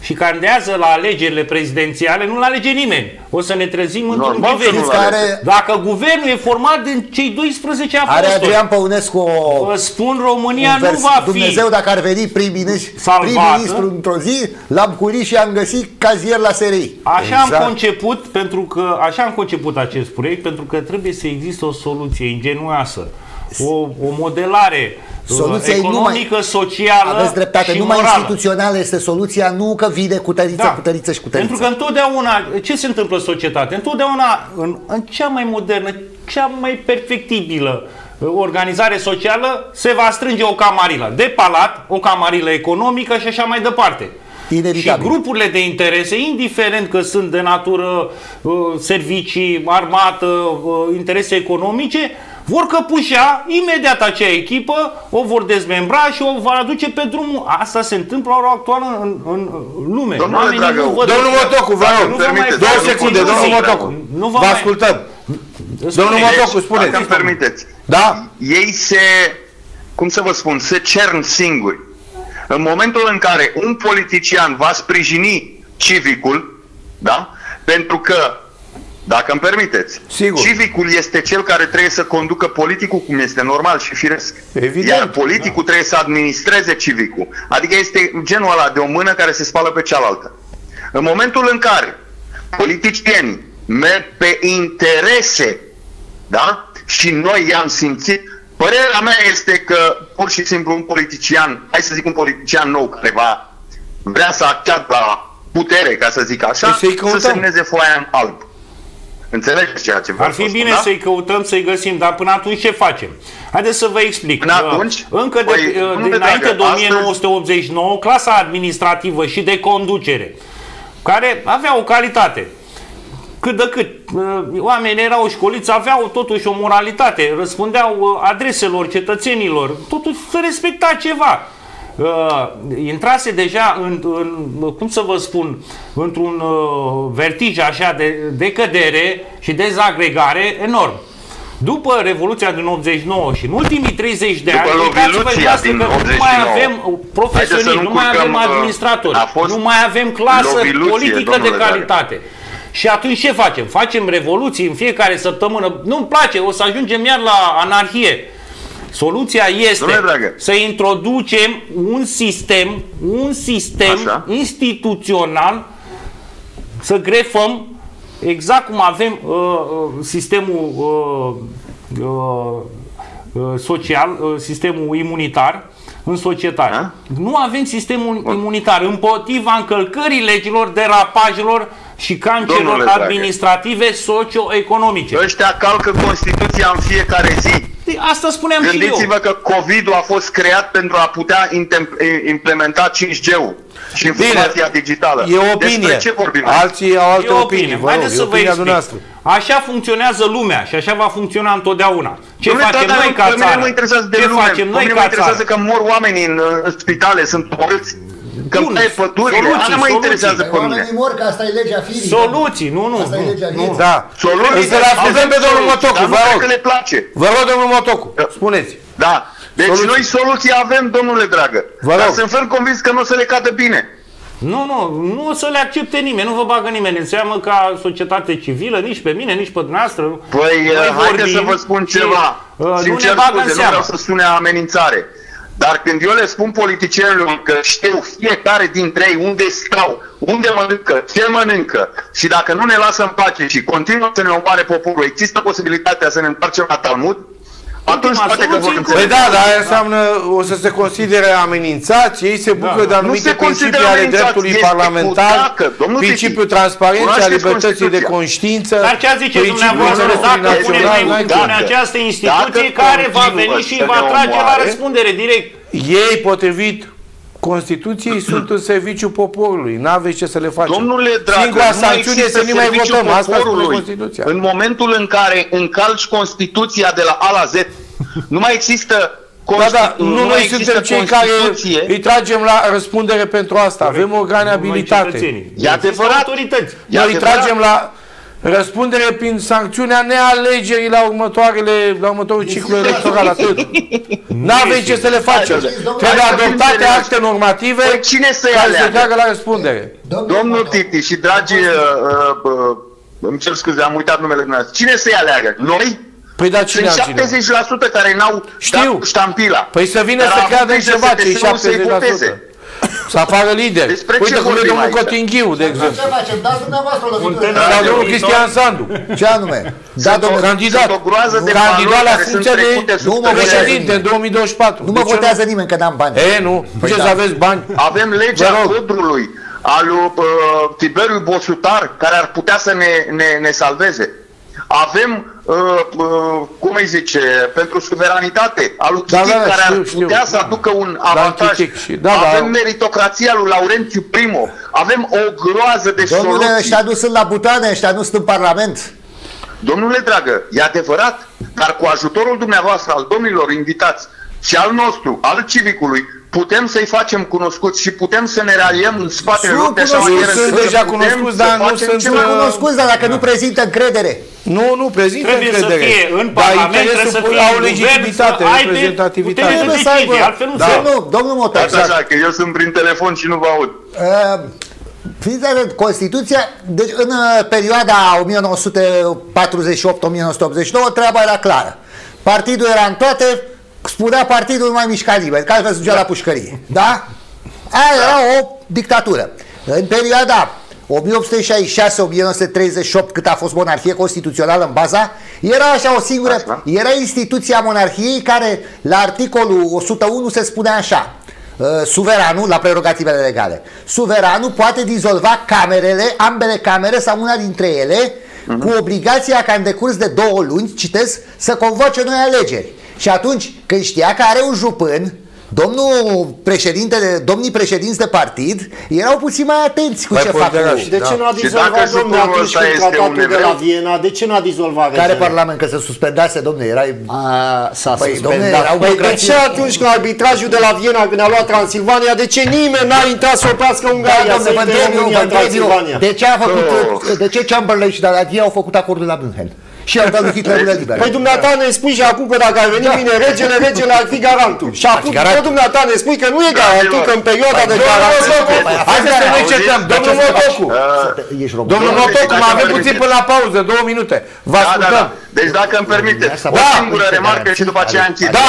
Speaker 2: și candidează la alegerile prezidențiale, nu-l alege nimeni. O să ne trezim într-un
Speaker 7: Normal că
Speaker 2: guvern.
Speaker 7: nu-l
Speaker 4: Care
Speaker 7: alege.
Speaker 2: Dacă guvernul e format din cei 12
Speaker 4: are
Speaker 2: apostoli,
Speaker 4: Adrian Păunescu o,
Speaker 2: vă spun, România
Speaker 4: un vers.
Speaker 2: nu va fi
Speaker 4: Dumnezeu, dacă ar veni prim-ministru
Speaker 2: Salvată.
Speaker 4: prim-ministru într-o zi, l-am curit și am găsit cazier la SRI.
Speaker 2: Așa
Speaker 1: Exact.
Speaker 2: am conceput, pentru că așa am conceput acest proiect, pentru că trebuie să existe o soluție ingenuoasă. o, o modelare uh,
Speaker 4: Soluția e
Speaker 2: economică,
Speaker 4: numai-
Speaker 2: socială
Speaker 4: Aveți dreptate,
Speaker 2: și
Speaker 4: numai
Speaker 2: morală.
Speaker 4: instituțională este soluția, nu că vine cu tăriță, cu tăriță și cu tăriță.
Speaker 2: Pentru că întotdeauna, ce se întâmplă în societate? Întotdeauna, în, în cea mai modernă, cea mai perfectibilă uh, organizare socială, se va strânge o camarilă de palat, o camarilă economică și așa mai departe.
Speaker 4: Inevitabil.
Speaker 2: Și grupurile de interese, indiferent că sunt de natură uh, servicii, armată, uh, interese economice, vor căpușea imediat acea echipă, o vor dezmembra și o vor aduce pe drumul. Asta se întâmplă la ora actuală în, în lume.
Speaker 7: Domnule
Speaker 2: Oamenii
Speaker 7: dragă,
Speaker 2: nu văd-
Speaker 1: Domnul Motocu, vă
Speaker 7: Dacă
Speaker 1: rog,
Speaker 7: nu
Speaker 2: vă mai
Speaker 7: permiteți,
Speaker 1: două
Speaker 2: faceți
Speaker 1: secunde,
Speaker 2: iluzie.
Speaker 1: domnul Motocu.
Speaker 2: Nu vă
Speaker 1: Vă
Speaker 2: mai-
Speaker 1: ascultăm. Domnul
Speaker 2: Spuneți.
Speaker 1: Motocu, spuneți.
Speaker 7: Dacă îmi permiteți.
Speaker 1: Da?
Speaker 7: Ei se, cum să vă spun, se cern singuri. În momentul în care un politician va sprijini civicul, da? Pentru că, dacă îmi permiteți,
Speaker 1: Sigur.
Speaker 7: civicul este cel care trebuie să conducă politicul cum este normal și firesc.
Speaker 1: Evident.
Speaker 7: Iar politicul trebuie să administreze civicul. Adică este genul ăla de o mână care se spală pe cealaltă. În momentul în care politicienii merg pe interese da? Și noi i-am simțit. Părerea mea este că pur și simplu un politician, hai să zic un politician nou care va vrea să acceadă la putere, ca să zic așa,
Speaker 1: Păi să-i
Speaker 7: să
Speaker 1: căutăm.
Speaker 7: semneze foaia în alb. Înțelegeți ceea ce vreau
Speaker 2: Ar
Speaker 7: să
Speaker 2: fi
Speaker 7: spun,
Speaker 2: bine
Speaker 7: da?
Speaker 2: să-i căutăm, să-i găsim, dar până atunci ce facem? Haideți să vă explic.
Speaker 7: Până
Speaker 2: Uh,
Speaker 7: atunci?
Speaker 2: Încă de,
Speaker 7: Păi,
Speaker 2: uh,
Speaker 7: domnule
Speaker 2: dinainte
Speaker 7: dragă,
Speaker 2: de 1989, clasa administrativă și de conducere, care avea o calitate, cât de cât. Uh, Oamenii erau școliți, aveau totuși o moralitate, răspundeau uh, adreselor cetățenilor, totuși se respecta ceva. Uh, intrase deja în, în, cum să vă spun, într-un uh, vertij așa de decădere și dezagregare enorm. După Revoluția din 89 și în ultimii 30 de
Speaker 7: După
Speaker 2: ani, uitați-vă
Speaker 7: Revoluția
Speaker 2: dumneavoastră
Speaker 7: din
Speaker 2: că nu
Speaker 7: 89.
Speaker 2: mai avem uh,
Speaker 7: Haideți
Speaker 2: profesioniști,
Speaker 7: să nu
Speaker 2: nu mai avem
Speaker 7: culcăm, uh,
Speaker 2: administratori,
Speaker 7: a fost
Speaker 2: nu mai avem clasă
Speaker 7: Loviluție,
Speaker 2: politică de
Speaker 7: domnule dragă.
Speaker 2: Calitate. Și atunci ce facem? Facem revoluții în fiecare săptămână. Nu-mi place, o să ajungem iar la anarhie. Soluția este
Speaker 7: Domnule dragă.
Speaker 2: să introducem un sistem, un sistem
Speaker 7: Așa.
Speaker 2: instituțional, să grefăm exact cum avem uh, uh, sistemul uh, uh, uh, social, uh, sistemul imunitar în societate.
Speaker 7: A?
Speaker 2: Nu avem sistemul imunitar împotriva încălcării legilor, derapajelor și cancerelor
Speaker 7: Domnule dragă.
Speaker 2: administrative socio-economice.
Speaker 7: Ăștia calcă Constituția în fiecare zi.
Speaker 2: Asta spuneam și eu.
Speaker 7: Gândiți-vă că COVID-ul a fost creat pentru a putea intem- implementa 5G-ul și informația digitală.
Speaker 1: E o opinie.
Speaker 7: Despre ce vorbim?
Speaker 1: Alții au alte
Speaker 2: E o
Speaker 1: opinii.
Speaker 2: opinie.
Speaker 1: Vă rog,
Speaker 2: Haideți
Speaker 1: e
Speaker 2: să vă
Speaker 1: opinia
Speaker 2: explic.
Speaker 1: dumneavoastră.
Speaker 2: Așa funcționează lumea și așa va funcționa întotdeauna. Ce
Speaker 7: Dom'le,
Speaker 2: facem
Speaker 7: dar
Speaker 2: noi
Speaker 7: pe
Speaker 2: ca
Speaker 7: mine
Speaker 2: țară?
Speaker 7: nu mă interesează de
Speaker 2: Ce
Speaker 7: lume.
Speaker 2: facem
Speaker 7: Pe
Speaker 2: noi
Speaker 7: mine mă
Speaker 2: ca
Speaker 7: interesează
Speaker 2: țară?
Speaker 7: că mor oamenii în, în spitale, sunt omorâți. Că
Speaker 2: Bun,
Speaker 7: taie pădurile.
Speaker 2: soluții,
Speaker 7: Asta mă
Speaker 2: soluții.
Speaker 7: interesează pe mine.
Speaker 4: Oamenii mor, că asta e legea firii.
Speaker 2: Soluții, nu, nu,
Speaker 4: Asta e
Speaker 2: nu,
Speaker 4: legea
Speaker 2: nu.
Speaker 4: vieții.
Speaker 1: Da.
Speaker 7: Soluții,
Speaker 1: Îți le ascultăm pe
Speaker 7: avem
Speaker 1: domnul
Speaker 7: soluții,
Speaker 1: Motocu,
Speaker 7: dar nu
Speaker 1: vă
Speaker 7: cred
Speaker 1: rog.
Speaker 7: că le place.
Speaker 1: Vă rog, domnul Motocu, spuneți.
Speaker 7: Da. Deci
Speaker 1: Soluții.
Speaker 7: noi soluții avem, domnule dragă.
Speaker 1: Vă
Speaker 7: Dar
Speaker 1: rog.
Speaker 7: sunt ferm convins că nu o să le cadă bine.
Speaker 2: Nu, nu, nu o să le accepte nimeni, nu vă bagă nimeni în seamă ca societate civilă, nici pe mine, nici pe dumneavoastră.
Speaker 7: Păi,
Speaker 2: Noi
Speaker 7: haideți să
Speaker 2: vorbim
Speaker 7: vă spun
Speaker 2: și,
Speaker 7: ceva.
Speaker 2: uh, nu ne
Speaker 7: Sincer
Speaker 2: bagă în
Speaker 7: scuze, nu
Speaker 2: seamă.
Speaker 7: vreau să sune amenințare. Dar când eu le spun politicienilor că știu fiecare dintre ei unde stau, unde mănâncă, ce mănâncă și dacă nu ne lasă în pace și continuă să ne omoare poporul, există posibilitatea să ne întoarcem la Talmud, atunci
Speaker 2: Ultima
Speaker 7: poate că vor
Speaker 2: soluție
Speaker 7: înțelege.
Speaker 1: Păi da, dar aia înseamnă o să se considere amenințați, ei se bucură de
Speaker 7: Nu
Speaker 1: anumite
Speaker 7: se consideră
Speaker 1: principii ale
Speaker 7: amenințați,
Speaker 1: dreptului
Speaker 7: este
Speaker 1: parlamentar,
Speaker 7: cu dacă, domnul
Speaker 1: principiul
Speaker 7: Titi,
Speaker 1: transparenței, a
Speaker 7: cunoașteți
Speaker 1: libertății de
Speaker 7: Constituția.
Speaker 1: conștiință,
Speaker 2: Dar ce zice
Speaker 1: principiul
Speaker 2: dumneavoastră
Speaker 1: interesului
Speaker 2: dacă punem
Speaker 1: național,
Speaker 2: în
Speaker 1: n-ai
Speaker 2: funcțiune
Speaker 7: dacă-
Speaker 2: această instituție
Speaker 7: dacă
Speaker 2: care va
Speaker 7: continuă
Speaker 2: veni și
Speaker 7: să
Speaker 2: va
Speaker 7: ne
Speaker 2: trage la
Speaker 7: omoare,
Speaker 2: răspundere direct?
Speaker 1: Ei, potrivit Constituției, sunt în serviciul poporului. N-aveți ce să le faceți.
Speaker 7: Domnule dragă,
Speaker 1: Singura
Speaker 7: nu
Speaker 1: sancțiune
Speaker 7: există
Speaker 1: este să nu mai
Speaker 7: serviciul
Speaker 1: votăm. Asta spune
Speaker 7: poporului.
Speaker 1: Constituția.
Speaker 7: În momentul în care încalci Constituția de la A la Z, nu mai există
Speaker 1: Da,
Speaker 7: Constitu-
Speaker 1: da, nu
Speaker 7: mai
Speaker 1: noi
Speaker 7: există
Speaker 1: suntem cei care
Speaker 7: Constituție.
Speaker 1: îi tragem la răspundere pentru asta. Avem organe
Speaker 2: Noi
Speaker 1: abilitate.
Speaker 2: cetățenii.
Speaker 7: E
Speaker 2: Există
Speaker 7: adevărat.
Speaker 2: autorități.
Speaker 7: E
Speaker 1: Noi îi
Speaker 7: adevărat.
Speaker 1: tragem la răspundere prin sancțiunea nealegerii la, următoarele, la următorul ciclu electoral. Atât. N-avem ce să le facem.
Speaker 7: Hai,
Speaker 4: domnule,
Speaker 1: Trebuie
Speaker 7: hai să fim
Speaker 1: adoptate
Speaker 7: serioși.
Speaker 1: acte normative
Speaker 7: Păi cine să-i
Speaker 1: care să
Speaker 7: aleagă?
Speaker 1: tragă la răspundere.
Speaker 7: Domnul Titi și dragi, uh, uh, îmi cer scuze, am uitat numele dumneavoastră. Cine să-i aleagă? Noi?
Speaker 1: Păi da, cine
Speaker 7: Sunt
Speaker 1: altcineva?
Speaker 7: 70% care n-au
Speaker 1: Știu.
Speaker 7: dat ștampila.
Speaker 1: Păi să vină
Speaker 7: Dar
Speaker 1: să
Speaker 7: au
Speaker 1: creadă în
Speaker 7: grijă
Speaker 1: ceva,
Speaker 7: să
Speaker 1: cei
Speaker 7: desenul să-i
Speaker 1: 70%.
Speaker 7: Voteze.
Speaker 1: Să apară lideri.
Speaker 7: Despre
Speaker 1: Uite
Speaker 7: ce
Speaker 1: cum e
Speaker 7: vorbim
Speaker 1: domnul
Speaker 7: aici?
Speaker 1: Cotinghiu, de exemplu.
Speaker 4: Ce facem? Dați dumneavoastră o lovitură.
Speaker 2: tânăr
Speaker 1: Sau
Speaker 2: de
Speaker 1: domnul
Speaker 2: viitor.
Speaker 1: Cristian Sandu.
Speaker 4: Ce anume? Da,
Speaker 7: Sunt o-
Speaker 4: domnule,
Speaker 1: Candidat.
Speaker 7: Sunt o groază de
Speaker 1: Candidat
Speaker 7: valori
Speaker 1: la
Speaker 7: care sunt
Speaker 1: funcția de
Speaker 7: trecute sub
Speaker 4: Nu mă
Speaker 7: tăcere.
Speaker 1: președinte în 2024.
Speaker 4: nu mă
Speaker 1: De ce
Speaker 4: votează nimeni că n-am bani.
Speaker 1: E, nu. Ce
Speaker 4: da.
Speaker 1: să aveți bani?
Speaker 7: Avem legea
Speaker 1: Vă rog.
Speaker 7: codrului al lui uh, Tiberiu Bosutar, care ar putea să ne, ne, ne salveze. Avem, uh, uh, cum îi zice, pentru suveranitate, al lui
Speaker 1: Da,
Speaker 7: Chitic,
Speaker 1: da,
Speaker 7: care
Speaker 1: știu,
Speaker 7: ar
Speaker 1: știu.
Speaker 7: putea să aducă un avantaj.
Speaker 1: Chitic și- da,
Speaker 7: Avem
Speaker 1: da.
Speaker 7: meritocrația lui Laurențiu Primo. Avem o groază de
Speaker 4: Domnule,
Speaker 7: soluții.
Speaker 4: ăștia nu sunt la butoane, ăștia nu sunt în Parlament.
Speaker 7: Domnule dragă, e adevărat, dar cu ajutorul dumneavoastră, al domnilor invitați și al nostru, al civicului, putem să-i facem cunoscuți și putem să ne raliem în spatele
Speaker 4: Sunt
Speaker 7: lor de așa
Speaker 4: cunoscuți,
Speaker 7: manieră
Speaker 1: sunt
Speaker 7: încât
Speaker 1: deja
Speaker 7: să putem
Speaker 1: cunoscuți,
Speaker 7: să
Speaker 1: dar nu
Speaker 7: facem
Speaker 1: sunt,
Speaker 7: ceva.
Speaker 1: uh,
Speaker 4: Sunt cunoscuți, dar dacă nu prezintă încredere.
Speaker 1: Nu, nu, prezintă
Speaker 2: Trebuie să
Speaker 1: încredere.
Speaker 2: fie în
Speaker 1: Dar
Speaker 2: Parlament,
Speaker 1: interesul
Speaker 2: trebuie să
Speaker 1: pur-
Speaker 2: fie
Speaker 1: au
Speaker 2: în
Speaker 1: legitimitate,
Speaker 2: guvern, să ai de
Speaker 1: reprezentativitate.
Speaker 2: putere de
Speaker 4: Trebuie să aibă.
Speaker 2: decizie, altfel nu
Speaker 1: Da.
Speaker 2: se...
Speaker 4: Domnul, domnul Motor,
Speaker 7: Asta așa, că eu sunt prin telefon și nu vă aud.
Speaker 4: Uh, Fiți atent, Constituția, deci în uh, perioada 1948-1989 treaba era clară. Partidul era în toate, spunea partidul nu mai mișca liber, ca că ducea la pușcărie. Da? Aia era o dictatură. În perioada 1866-1938, cât a fost monarhie constituțională în baza, era așa o singură,
Speaker 7: Așa.
Speaker 4: era instituția monarhiei care la articolul 101 se spune așa, uh, suveranul, la prerogativele legale, suveranul poate dizolva camerele, ambele camere sau una dintre ele, cu obligația ca în decurs de două luni, citesc, să convoce noi alegeri. Și atunci, când știa că are un jupân, Domnul președinte, de, domnii președinți de partid erau puțin mai atenți cu
Speaker 1: Mai
Speaker 4: ce fac
Speaker 1: ponderați.
Speaker 4: cu
Speaker 3: Și de ce
Speaker 1: Da.
Speaker 3: nu a
Speaker 7: Și
Speaker 3: dizolvat,
Speaker 7: dacă
Speaker 3: domnule,
Speaker 7: jupânul
Speaker 3: atunci
Speaker 7: ăsta
Speaker 3: când
Speaker 7: este un
Speaker 3: tratatul de
Speaker 7: evreu?
Speaker 3: la Viena, de ce nu a dizolvat
Speaker 4: care
Speaker 3: regele?
Speaker 4: parlament, că se suspendase, domnule, era...
Speaker 3: A, s-a
Speaker 4: Păi,
Speaker 3: suspendat.
Speaker 4: domnule, erau
Speaker 3: Păi de
Speaker 4: democrație.
Speaker 3: ce atunci când arbitrajul de la Viena, când a luat Transilvania, de ce nimeni n-a intrat să oprească Ungaria, să
Speaker 4: Da, domnule, vă
Speaker 3: intre
Speaker 4: întreb eu,
Speaker 3: România
Speaker 4: vă
Speaker 3: în
Speaker 4: întreb eu,
Speaker 3: Transilvania?
Speaker 4: de ce a făcut,
Speaker 7: Oh.
Speaker 4: de ce Chamberlain și Daladier au făcut acordul la München? Și au dat lui Hitlerul liber.
Speaker 3: Păi dumneata ne spui și acum că dacă ar veni bine regele, regele ar fi garantul. Și acum
Speaker 4: garantul.
Speaker 3: tot dumneata ne spui că nu e garantul, că în perioada de garanție...
Speaker 1: Haideți să nu certăm. Domnul Motocu.
Speaker 4: Ești român.
Speaker 1: Domnul
Speaker 7: Domnule,
Speaker 1: Motocu,
Speaker 7: dacă
Speaker 1: mai avem
Speaker 7: îmi
Speaker 1: puțin
Speaker 7: permiteți.
Speaker 1: până la pauză, două minute. Vă
Speaker 7: Da, da,
Speaker 1: ascultăm.
Speaker 7: da. Deci dacă îmi permiteți, o
Speaker 4: Da.
Speaker 7: singură remarcă și după aceea închid.
Speaker 1: Da.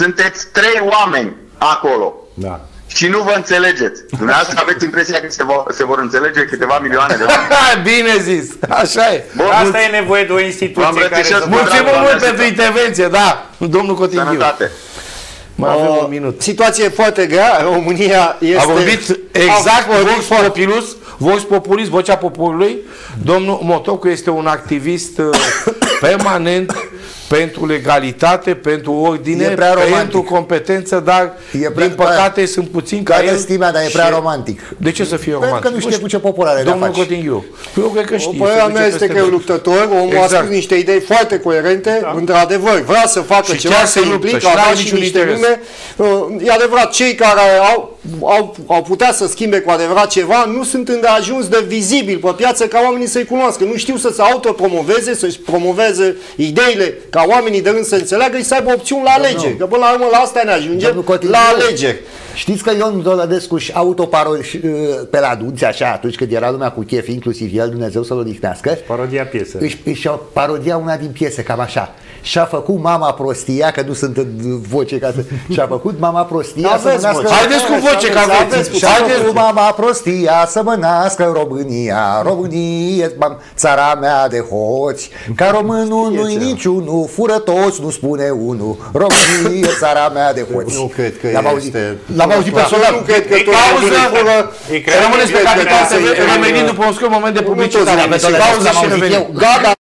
Speaker 7: Sunteți trei oameni acolo.
Speaker 2: Da.
Speaker 7: Și nu vă înțelegeți. Dumneavoastră aveți impresia că se vor, se vor înțelege câteva milioane de oameni.
Speaker 1: Bine zis. Așa e.
Speaker 7: Bun,
Speaker 2: Asta e nevoie de o
Speaker 7: V-am
Speaker 2: instituție care
Speaker 7: îmbrățișat
Speaker 2: să...
Speaker 7: mult.
Speaker 1: Mulțumim
Speaker 7: Doamne
Speaker 1: mult
Speaker 7: ajută.
Speaker 1: pentru intervenție, da. Domnul Cotinghiu.
Speaker 7: Sănătate.
Speaker 1: Mai avem
Speaker 3: Uh,
Speaker 1: un minut.
Speaker 3: Situație foarte grea, România este...
Speaker 1: A vorbit exact
Speaker 3: a vorbit
Speaker 1: Vox Populus, Vox Populist, vocea poporului. Domnul Motocu este un activist uh, permanent pentru legalitate, pentru ordine,
Speaker 4: E prea romantic.
Speaker 1: pentru competență, dar
Speaker 4: E prea-
Speaker 1: din păcate sunt puțini ca
Speaker 4: Care
Speaker 1: el.
Speaker 4: stimea, dar e prea
Speaker 1: și-
Speaker 4: romantic.
Speaker 1: De ce să fie
Speaker 4: Pentru
Speaker 1: romantic?
Speaker 4: că nu știe cu ce popor are de-a
Speaker 1: Domnul
Speaker 4: face.
Speaker 1: Cotinghiu. Eu cred că știe.
Speaker 3: Părerea
Speaker 1: se duce
Speaker 3: mea este
Speaker 1: peste
Speaker 3: că e un
Speaker 1: noi.
Speaker 3: luptător, omul a
Speaker 1: Exact.
Speaker 3: spus niște idei foarte coerente, da. într-adevăr, vrea să facă
Speaker 1: Și
Speaker 3: ceva,
Speaker 1: chiar
Speaker 3: să
Speaker 1: se luptă
Speaker 3: implică,
Speaker 1: și n-are
Speaker 3: avea și
Speaker 1: niciun
Speaker 3: niște
Speaker 1: interes.
Speaker 3: nume. Uh, E adevărat, cei care au, au, au putea să schimbe cu adevărat ceva nu sunt îndeajuns de vizibil pe piață ca oamenii să-i cunoască. Nu știu să se autopromoveze, să-și promoveze ideile ca oamenii de rând să înțeleagă și să aibă opțiuni la alegeri. Că până la urmă la asta ne ajungem,
Speaker 4: Domnul Cotinghiu,
Speaker 3: la alegeri.
Speaker 4: Știți că Ion Dolădescu și autoparo pe la Dunți, așa, atunci când era lumea cu chef, inclusiv el, Dumnezeu să-l odihnească,
Speaker 2: Parodia piesă.
Speaker 4: își, își parodia una din piese, cam așa. Și-a făcut mama prostia, că nu sunt în voce ca să... Și-a făcut mama prostia să
Speaker 3: Aveți,
Speaker 4: mănască...
Speaker 3: mă,
Speaker 1: Haideți cu voce, că
Speaker 3: Aveți,
Speaker 1: aveți.
Speaker 3: aveți,
Speaker 4: Și-a
Speaker 1: Haideți.
Speaker 4: făcut mama prostia să mă nască în România România, mam, țara mea de hoți Ca românul nu-i niciunul Fură toți, nu spune unul România, țara mea de hoți
Speaker 3: Nu cred că
Speaker 4: L-am auzit,
Speaker 3: este-
Speaker 4: l-am auzit
Speaker 3: Nu
Speaker 4: personal.
Speaker 3: Cred că
Speaker 1: E
Speaker 3: tot
Speaker 1: pauză.
Speaker 3: românii fură
Speaker 1: Rămâneți pe
Speaker 3: cred că
Speaker 1: Capital
Speaker 3: trebuie
Speaker 1: TV,
Speaker 3: să intre în-
Speaker 1: revenim după un scurt moment de
Speaker 3: toți
Speaker 1: publicitate.
Speaker 3: am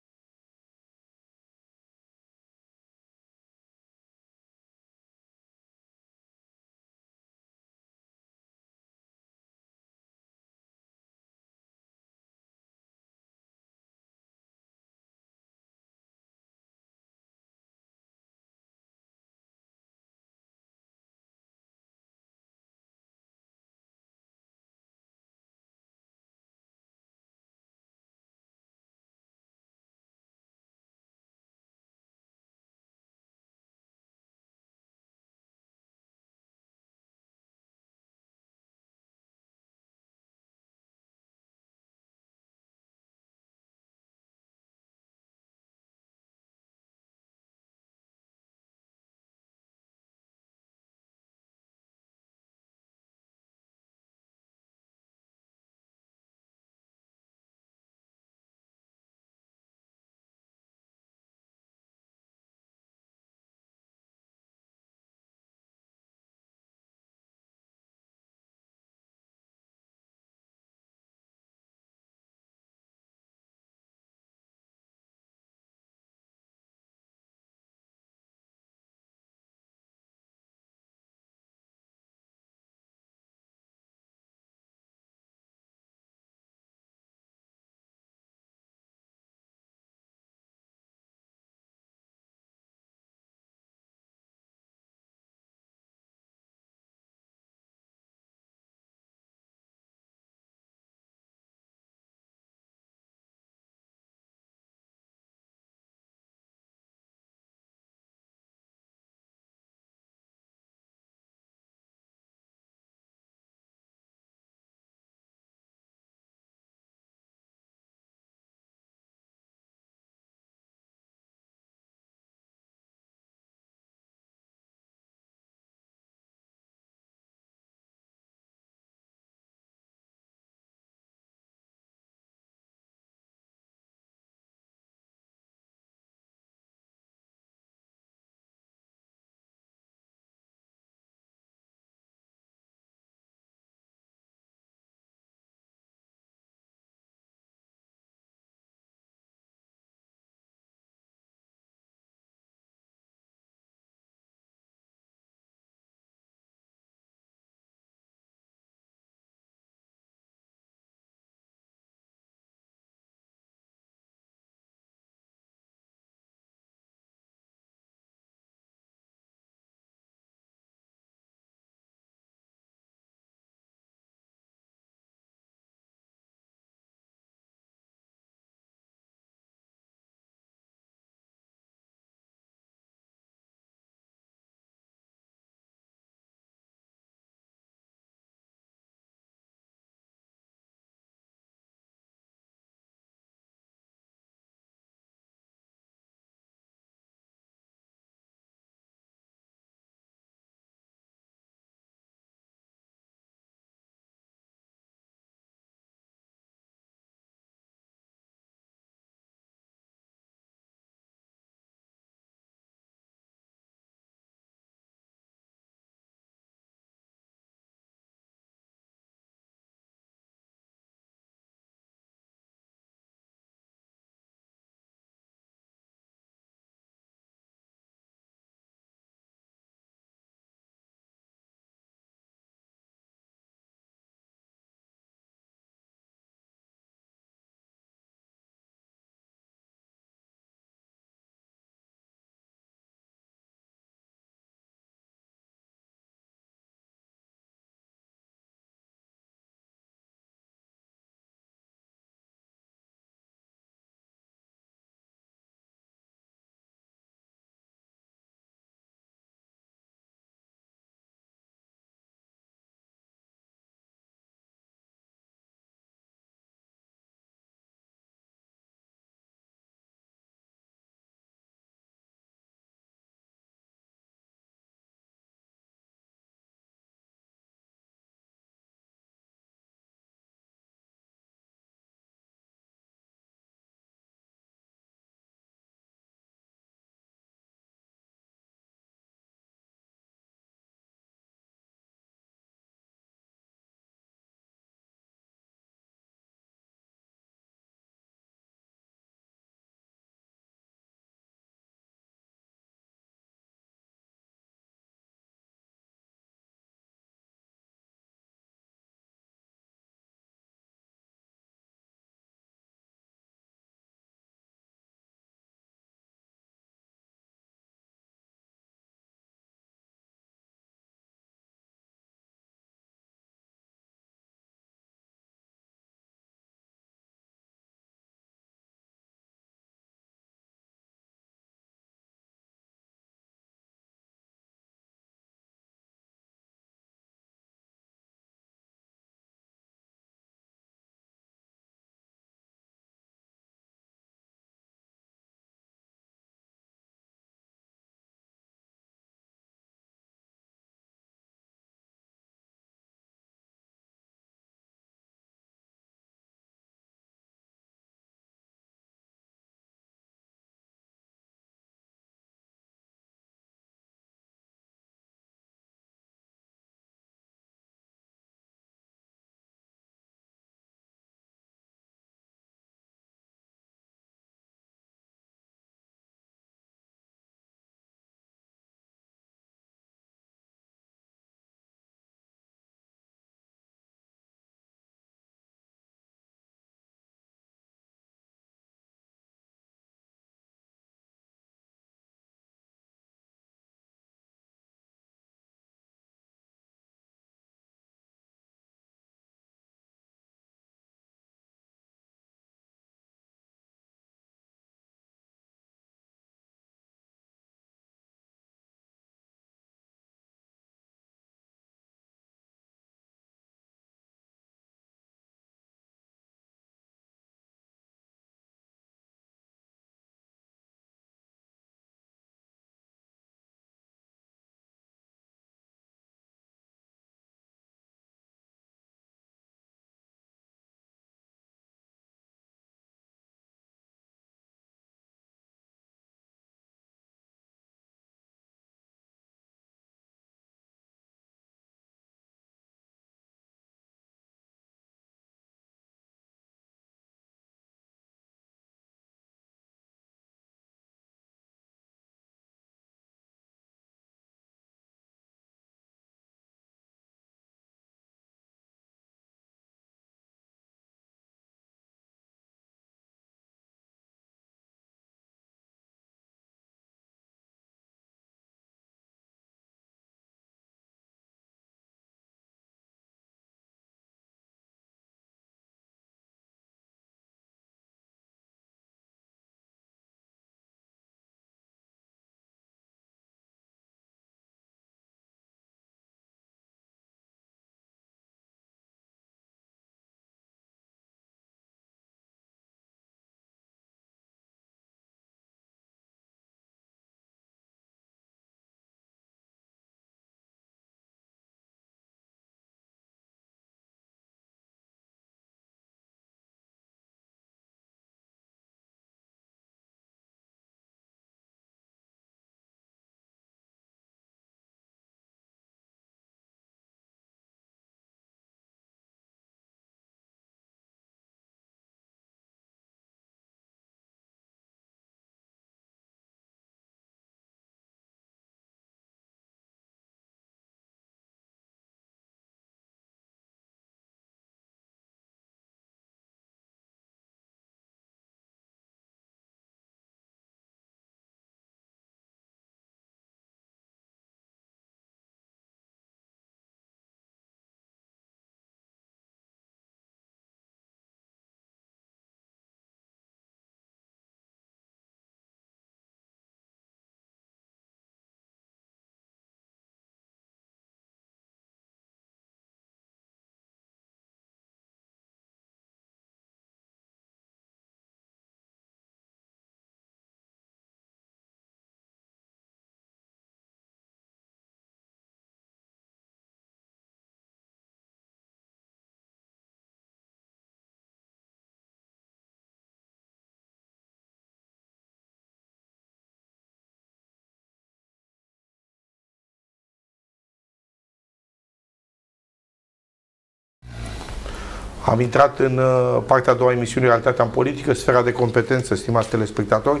Speaker 1: Am intrat în uh, partea a doua emisiunii Realitatea în politică, sfera de competență, stimați telespectatori.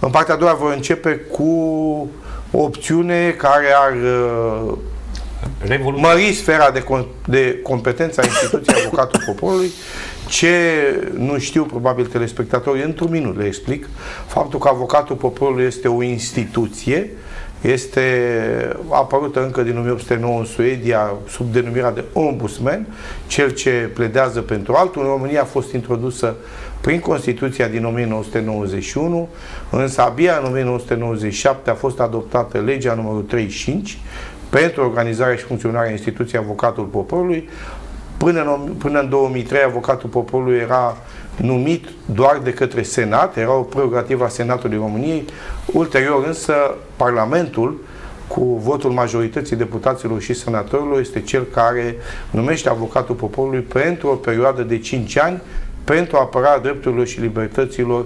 Speaker 1: În partea a doua voi începe cu o opțiune care ar uh, mări sfera de, com- de competență a instituției avocatul poporului. Ce nu știu, probabil telespectatorii, într-un minut le explic, faptul că avocatul poporului este o instituție este apărută încă din 1809 în Suedia sub denumirea de ombudsman, cel ce pledează pentru altul. În România a fost introdusă prin Constituția din 1991, însă abia în 1997 a fost adoptată legea numărul 35 pentru organizarea și funcționarea instituției Avocatul Poporului. Până în, până în 2003, Avocatul Poporului era numit doar de către Senat, era o prerogativă a Senatului României. Ulterior însă Parlamentul cu votul majorității deputaților și senatorilor este cel care numește avocatul poporului pentru o perioadă de 5 ani pentru a apăra drepturilor și libertăților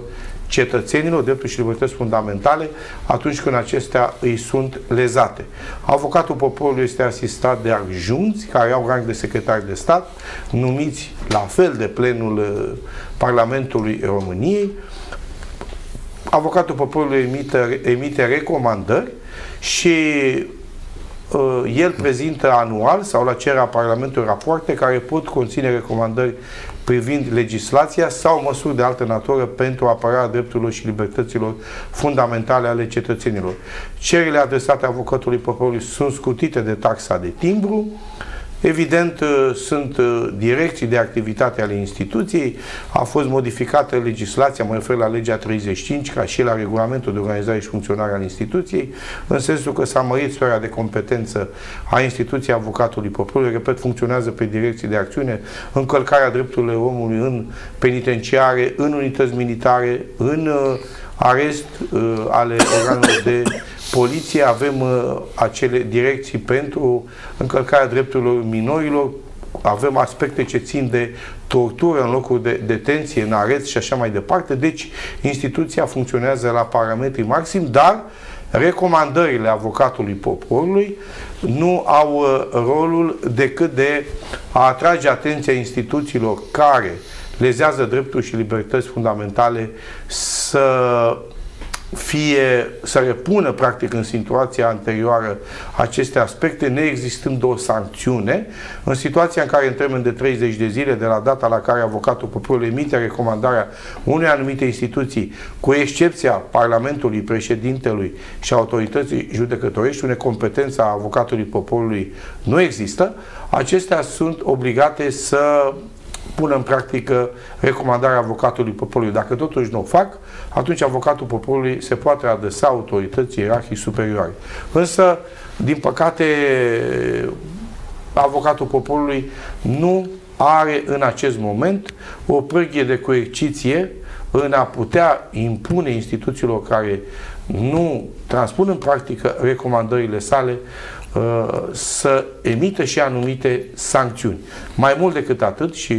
Speaker 1: cetățenilor, drepturi și libertăți fundamentale, atunci când acestea îi sunt lezate. Avocatul poporului este asistat de arjunți, care au rang de secretar de stat, numiți la fel de plenul uh, Parlamentului României. Avocatul poporului emite, emite recomandări și uh, el prezintă anual sau la cererea Parlamentului rapoarte care pot conține recomandări privind legislația sau măsuri de altă natură pentru apărarea drepturilor și libertăților fundamentale ale cetățenilor. Cererile adresate avocatului poporului sunt scutite de taxa de timbru, Evident, uh, sunt uh, direcții de activitate ale instituției, a fost modificată legislația, mă refer la legea 35, ca și la regulamentul de organizare și funcționare al instituției, în sensul că s-a mărit sfera de competență a instituției avocatului poporului, repet, funcționează pe direcții de acțiune, încălcarea drepturilor omului în penitenciare, în unități militare, în uh, arest uh, ale organelor de poliție, avem uh, acele direcții pentru încălcarea drepturilor minorilor, avem aspecte ce țin de tortură în locuri de detenție, în arest și așa mai departe. Deci, instituția funcționează la parametri maxim, dar recomandările avocatului poporului nu au uh, rolul decât de a atrage atenția instituțiilor care lezează drepturi și libertăți fundamentale să fie să repună practic în situația anterioară aceste aspecte, neexistând o sancțiune, în situația în care în termen de 30 de zile de la data la care avocatul poporului emite recomandarea unei anumite instituții, cu excepția Parlamentului, președintelui și autorității judecătorești, unde competența avocatului poporului nu există, acestea sunt obligate să pună în practică recomandarea avocatului poporului. Dacă totuși nu o fac, atunci avocatul poporului se poate adresa autorității ierarhii superioare. Însă, din păcate, avocatul poporului nu are în acest moment o prăghie de coerciție în a putea impune instituțiilor care nu transpun în practică recomandările sale Uh, să emită și anumite sancțiuni. Mai mult decât atât și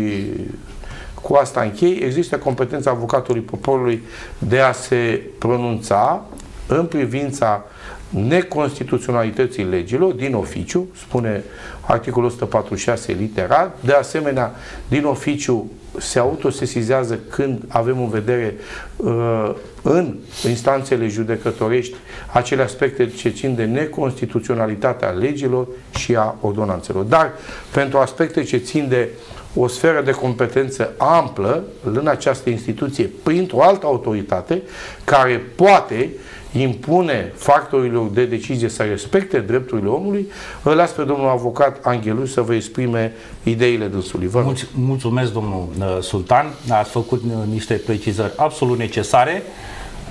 Speaker 1: cu asta închei, există competența avocatului poporului de a se pronunța în privința neconstituționalității legilor din oficiu, spune articolul 146 literal, de asemenea din oficiu se autosesizează când avem în vedere uh, în instanțele judecătorești acele aspecte ce țin de neconstituționalitatea legilor și a ordonanțelor. Dar pentru aspecte ce țin de o sferă de competență amplă în această instituție printr-o altă autoritate care poate impune factorilor de decizie să respecte drepturile omului, îl las pe domnul avocat Anghelu să vă exprime ideile dânsului. Vă
Speaker 2: Mulț- Mulțumesc, domnul uh, Sultan. Ați făcut uh, niște precizări absolut necesare.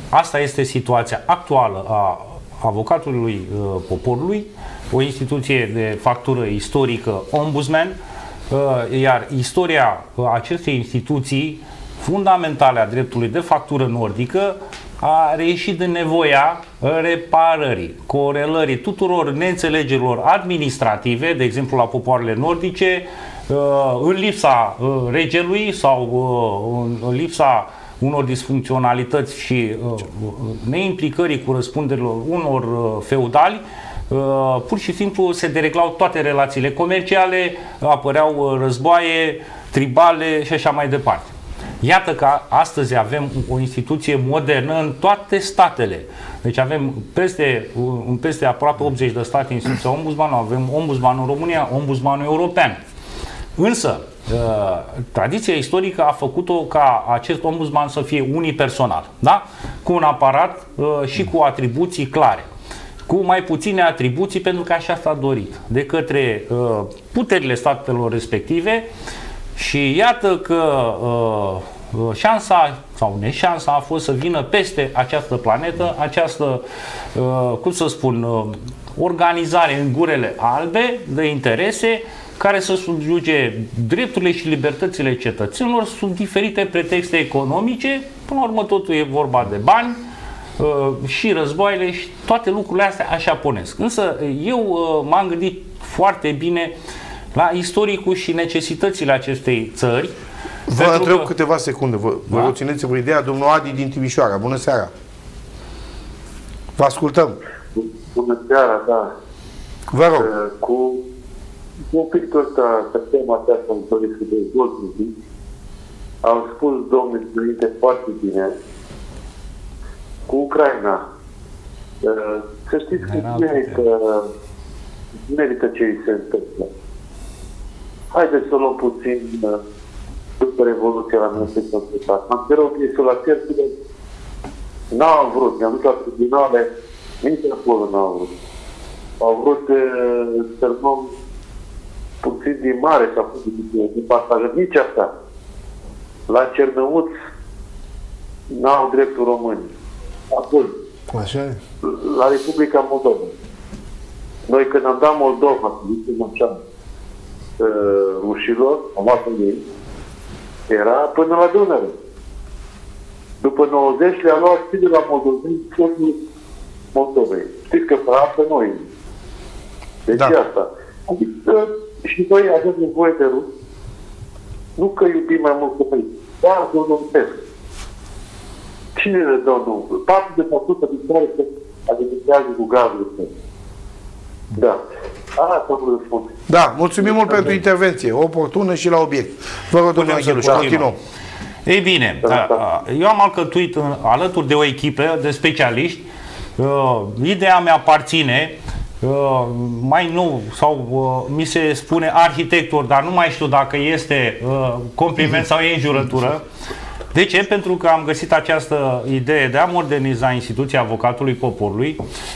Speaker 2: Asta este situația actuală a avocatului uh, poporului, o instituție de factură istorică ombudsman, iar istoria acestei instituții fundamentale a dreptului de factură nordică a reieșit din nevoia reparării, corelării tuturor neînțelegerilor administrative, de exemplu la popoarele nordice, uh, în lipsa uh, regelui sau uh, în lipsa unor disfuncționalități și neimplicării cu răspunderilor unor feudali, pur și simplu se dereglau toate relațiile comerciale, apăreau războaie, tribale și așa mai departe. Iată că astăzi avem o instituție modernă în toate statele. Deci avem peste, în peste aproape 80 de state instituția ombudsmanul, avem ombudsmanul în România, ombudsmanul european. Însă, uh, tradiția istorică a făcut-o ca acest ombudsman să fie unipersonal, da? cu un aparat uh, și cu atribuții clare cu mai puține atribuții pentru că așa s-a dorit de către uh, puterile statelor respective. Și iată că uh, șansa sau neșansa a fost să vină peste această planetă, această, uh, cum să spun, uh, organizare în gurele albe de interese care să subjuge drepturile și libertățile cetățenilor. Sub diferite pretexte economice. Până la urmă totul e vorba de bani. uh, și războaiele și toate lucrurile astea așa ponesc. Însă eu uh, m-am gândit foarte bine la istoricul și necesitățile acestei țări.
Speaker 1: Vă întreb că... câteva secunde, vă, da? vă țineți-vă ideea, domnul Adi din Timișoara. Bună seara! Vă ascultăm!
Speaker 8: Bună seara, da.
Speaker 1: Vă rog.
Speaker 8: Cu conflictul ăsta, pe tema aceasta în să dezvolt un pic, au spus domnul Părinte foarte bine, cu Ucraina. Să știți că merită, merită ce îi se întâmplă. Haideți să o luăm puțin după Revoluția la 1988. Am cerut piesul la cercile, n-au vrut, mi-am dus la tribunale, nici acolo n-au vrut. Au vrut să luăm puțin din mare sau puțin din pasajă, nici asta. La Cernăuț n-au dreptul români. Acum,
Speaker 3: Așa e.
Speaker 8: La Republica Moldova. Noi când am dat Moldova, zicem așa, uh, rușilor, am luat ei, era până la Dunăre. După 90 le-a luat și de la Moldoveni totul Moldovei. Știți că pe noi. Deci da. asta. Adică și noi avem nevoie de rus. Nu că iubim mai mult copii, dar domnul test. Cine le dă domnul? 40% din care se administrează cu gazul Da. Asta vă spun.
Speaker 1: Da, mulțumim mult pentru intervenție, oportună și la obiect. Vă rog, domnul Angeluș, și continuăm.
Speaker 2: Ei bine, da, da. eu am alcătuit alături de o echipă de specialiști. Uh, ideea mea aparține Uh, mai nou sau uh, mi se spune arhitector, dar nu mai știu dacă este uh, compliment sau e înjurătură. De ce? Pentru că am găsit această idee de a moderniza instituția avocatului poporului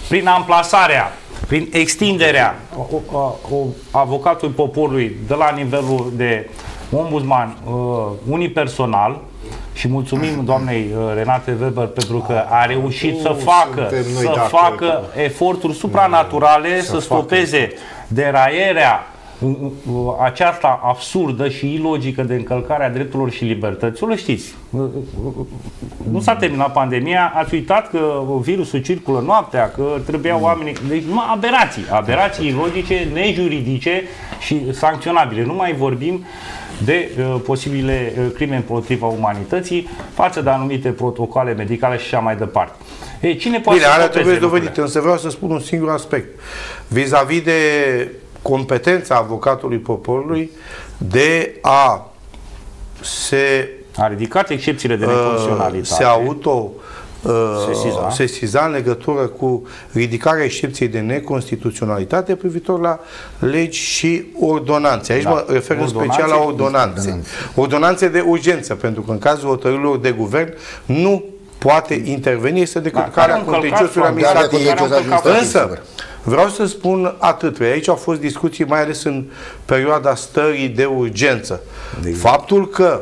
Speaker 2: prin amplasarea, prin extinderea. Avocatului poporului de la nivelul de ombudsman unipersonal, și mulțumim doamnei uh, Renate Weber pentru că a reușit să facă, să facă eforturi supranaturale, să stopeze deraierea aceasta absurdă și ilogică de încălcare a drepturilor și libertăților, știți, nu s-a terminat pandemia, ați uitat că virusul circulă noaptea, că trebuia oamenii, deci nu aberații, aberații ilogice, nejuridice și sancționabile. Nu mai vorbim de uh, posibile uh, crime împotriva umanității față de anumite protocoale medicale și așa mai departe. Ei, cine poate
Speaker 1: Bine, alea trebuie dovedite, însă vreau să spun un singur aspect. Vis-a-vis -vis de competența avocatului poporului de a se
Speaker 2: a ridicat excepțiile de neconstituționalitate. Uh,
Speaker 1: se auto sesiza. sesiza în legătură cu ridicarea excepției de neconstituționalitate privitor la legi și ordonanțe. Aici da. mă refer în special la ordonanțe. Ordonanțe de urgență, pentru că în cazul hotărârilor de guvern nu poate interveni, este decât da, calea contenciosului administrativ. Însă, vreau să spun atât. Aici au fost discuții, mai ales în perioada stării de urgență. De Faptul că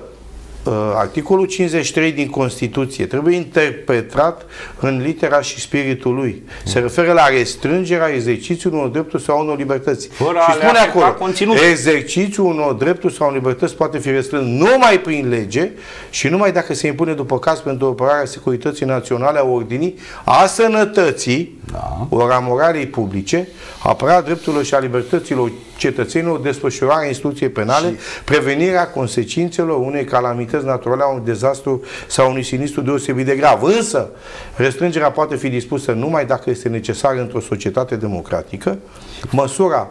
Speaker 1: Uh, articolul 53 din Constituție trebuie interpretat în litera și spiritul lui. Se referă la restrângerea exercițiului unor drepturi sau unor libertăți.
Speaker 2: Fără și spune acolo, conținut.
Speaker 1: exercițiul unor drepturi sau unor libertăți poate fi restrâns numai prin lege și numai dacă se impune după caz pentru operarea securității naționale, a ordinii, a sănătății, da. ori a moralei publice, apărarea drepturilor și a libertăților cetățenilor, desfășurarea instrucției penale, și... prevenirea consecințelor unei calamități naturale, a unui dezastru sau unui sinistru deosebit de grav. Însă, restrângerea poate fi dispusă numai dacă este necesară într-o societate democratică. Măsura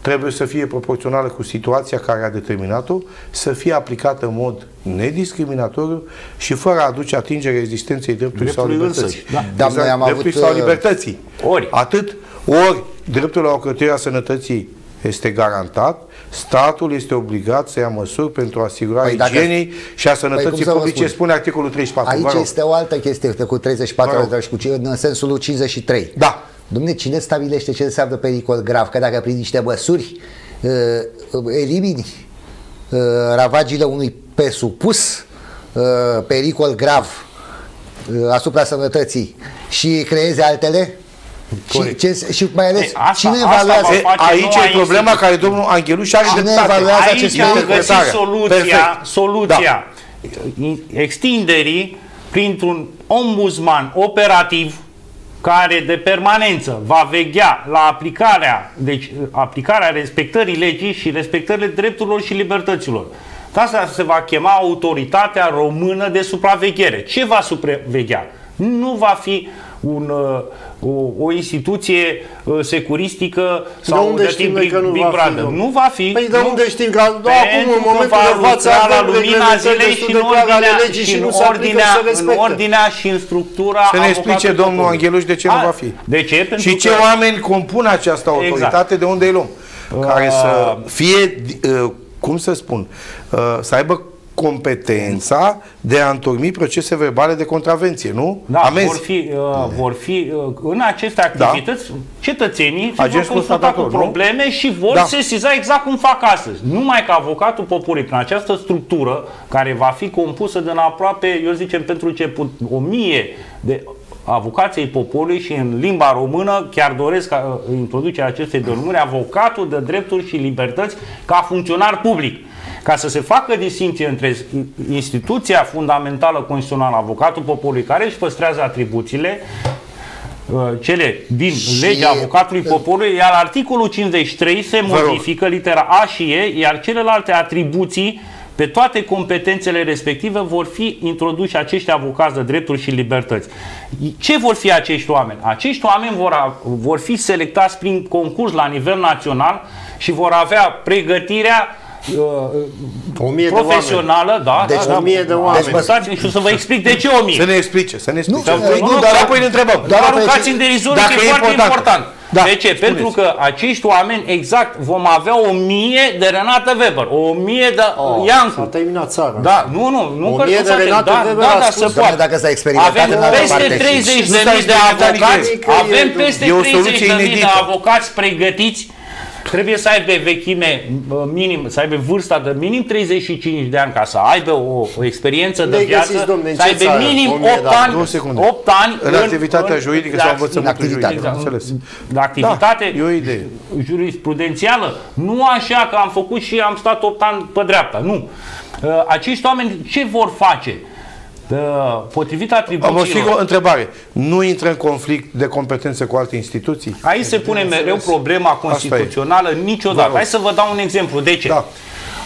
Speaker 1: trebuie să fie proporțională cu situația care a determinat-o, să fie aplicată în mod nediscriminatoriu și fără a aduce atingere existenței dreptului sau
Speaker 2: Dreptului
Speaker 1: libertății.
Speaker 2: însăși, da.
Speaker 4: Da,
Speaker 1: Exact,
Speaker 4: noi am
Speaker 1: dreptului
Speaker 4: avut,
Speaker 1: sau
Speaker 4: uh,
Speaker 1: libertății.
Speaker 2: Ori.
Speaker 1: Atât, ori dreptul la o călătorie a sănătății este garantat, statul este obligat să ia măsuri pentru a asigura
Speaker 4: Păi dacă-
Speaker 1: igienei și a
Speaker 4: Păi
Speaker 1: sănătății
Speaker 4: cum să vă
Speaker 1: publice,
Speaker 4: spun?
Speaker 1: spune articolul 34.
Speaker 4: Aici
Speaker 1: vă rog.
Speaker 4: este o altă chestie cu 34
Speaker 1: Vă rog.
Speaker 4: de și cu ce- în sensul lui 53.
Speaker 1: Da.
Speaker 4: Dom'le, cine stabilește ce înseamnă pericol grav? Că dacă prin niște măsuri uh, elimini uh, ravagile unui presupus uh, pericol grav uh, asupra sănătății și creezi altele? Și,
Speaker 2: Corect.
Speaker 4: ce, și mai ales,
Speaker 2: Ei, asta-
Speaker 4: cine
Speaker 2: asta
Speaker 4: evaluează?
Speaker 2: va
Speaker 1: E,
Speaker 2: face
Speaker 1: aici
Speaker 2: noua
Speaker 1: e problema
Speaker 2: instituție.
Speaker 1: care domnul Angheluș are
Speaker 4: Cine
Speaker 1: dreptate.
Speaker 4: evaluează
Speaker 2: Aici
Speaker 4: acest
Speaker 2: am găsit
Speaker 1: interpretare.
Speaker 2: soluția,
Speaker 1: Perfect.
Speaker 2: soluția extinderii printr-un ombudsman operativ care de permanență va veghea la aplicarea, deci aplicarea respectării legii și respectării drepturilor și libertăților. Asta se va chema Autoritatea Română de Supraveghere. Ce va supraveghea? Nu va fi un, uh, o, o instituție uh, securistică sau
Speaker 3: unde
Speaker 2: de
Speaker 3: știm
Speaker 2: tip
Speaker 3: noi
Speaker 2: Big,
Speaker 3: că nu
Speaker 2: Big
Speaker 3: va fi,
Speaker 2: Brother.
Speaker 3: nu?
Speaker 2: Nu va fi.
Speaker 3: Păi de
Speaker 2: nu?
Speaker 3: unde știm că acum,
Speaker 2: Pentru
Speaker 3: în
Speaker 2: că
Speaker 3: momentul
Speaker 2: va
Speaker 3: de față,
Speaker 2: lucra la
Speaker 3: avem
Speaker 2: lumina
Speaker 3: reglementări
Speaker 2: zilei
Speaker 3: destul
Speaker 2: și
Speaker 3: de
Speaker 2: în
Speaker 3: clare ale
Speaker 2: ordinea,
Speaker 3: legii
Speaker 2: și
Speaker 3: și
Speaker 2: în
Speaker 3: nu se aplică
Speaker 2: ordinea,
Speaker 3: și se
Speaker 2: în
Speaker 3: respectă.
Speaker 2: ordinea și în structura
Speaker 1: Să ne explice
Speaker 2: avocatului
Speaker 1: domnul
Speaker 2: poporului.
Speaker 1: Angheluș de ce nu
Speaker 2: A,
Speaker 1: va fi.
Speaker 2: De ce? Pentru
Speaker 1: Și ce
Speaker 2: că
Speaker 1: oameni compun această autoritate, de unde îi luăm? Care să fie, uh, cum să spun, uh, să aibă competența de a întocmi procese verbale de contravenție, nu?
Speaker 2: da,
Speaker 1: Amenzi.
Speaker 2: vor fi, uh, vor fi uh, în aceste activități cetățenii se
Speaker 1: Agenți
Speaker 2: vor confrunta cu
Speaker 1: constatatori, nu?
Speaker 2: probleme și vor
Speaker 1: Da.
Speaker 2: sesiza exact cum fac astăzi. Numai că avocatul poporului, prin această structură, care va fi compusă din aproape, eu zicem pentru început, o mie de avocației poporului și în limba română chiar doresc ca, uh, introducerea acestei denumiri avocatul de drepturi și libertăți ca funcționar public. Ca să se facă distinție între instituția fundamentală constituțională, avocatul poporului, care își păstrează atribuțiile, uh, cele din
Speaker 4: Și-
Speaker 2: legea avocatului poporului, iar articolul 53 se
Speaker 1: Vă rog.
Speaker 2: modifică litera A și E, iar celelalte atribuții pe toate competențele respective vor fi introduși acești avocați de drepturi și libertăți. Ce vor fi acești oameni? Acești oameni vor, a- vor fi selectați prin concurs la nivel național și vor avea pregătirea uh,
Speaker 3: O mie de
Speaker 2: profesională, da,
Speaker 4: Deci
Speaker 2: da,
Speaker 4: o
Speaker 2: da.
Speaker 3: mie de oameni.
Speaker 2: Deci, lăsați-mi și o să vă explic de ce o mie.
Speaker 1: Să ne explice, să ne explice.
Speaker 4: Nu,
Speaker 1: Nu,
Speaker 4: nu,
Speaker 1: nu,
Speaker 4: dar-
Speaker 1: dar apoi ne întrebăm.
Speaker 2: Doar
Speaker 4: Doar
Speaker 2: aruncați
Speaker 4: pe-
Speaker 2: în derizoriu
Speaker 1: dacă
Speaker 2: că e
Speaker 1: e
Speaker 2: foarte
Speaker 1: important.
Speaker 2: important.
Speaker 1: Da,
Speaker 2: de ce?
Speaker 1: spuneți.
Speaker 2: Pentru că acești oameni, exact, vom avea o mie de Renata Weber, o mie de oh,
Speaker 3: S-a
Speaker 2: Iancu.
Speaker 3: terminat țara.
Speaker 2: Da, nu, nu, nu
Speaker 3: O
Speaker 2: că
Speaker 3: mie
Speaker 2: nu
Speaker 3: de
Speaker 2: s-a terminat.
Speaker 3: Renate
Speaker 2: da,
Speaker 3: Weber
Speaker 2: da,
Speaker 3: a
Speaker 2: da,
Speaker 3: spus.
Speaker 2: se
Speaker 4: Doamne,
Speaker 2: poate.
Speaker 4: dacă s-a experimentat
Speaker 2: Avem
Speaker 4: în altă
Speaker 2: peste
Speaker 4: parte și-
Speaker 2: 30
Speaker 1: Nu
Speaker 2: de
Speaker 1: s-a
Speaker 2: mii de
Speaker 1: experimentat
Speaker 2: avocați,
Speaker 1: nicăieri.
Speaker 2: avem
Speaker 3: E-
Speaker 2: peste
Speaker 1: e o
Speaker 2: 30
Speaker 1: soluție
Speaker 2: de mii de
Speaker 1: inedită.
Speaker 2: avocați pregătiți Trebuie să aibă vechime uh, minim, să aibă vârsta de minim 35 de ani ca să aibă o, o experiență de
Speaker 3: Unde-i
Speaker 2: viață,
Speaker 3: găsiți, domne, în
Speaker 2: să
Speaker 3: ce
Speaker 2: aibă
Speaker 3: țară?
Speaker 2: minim
Speaker 3: O mie
Speaker 2: 8
Speaker 3: de ani.
Speaker 2: ani,
Speaker 1: Două secunde.
Speaker 2: 8 ani
Speaker 1: În activitatea juridică sau
Speaker 2: da,
Speaker 1: învățământul
Speaker 4: activitate.
Speaker 1: juridic, am înțeles.
Speaker 2: de activitate
Speaker 1: Da, e o idee.
Speaker 2: jurisprudențială. Nu așa că am făcut și am stat 8 ani pe dreapta. Nu. Uh, Acești oameni ce vor face? Uh, Potrivit
Speaker 1: Am o singură
Speaker 2: atribuțiilor.
Speaker 1: întrebare. Nu intră în conflict de competențe cu alte instituții?
Speaker 2: Aici se pune mereu problema constituțională niciodată. Hai să vă dau un exemplu. De ce?
Speaker 1: Da.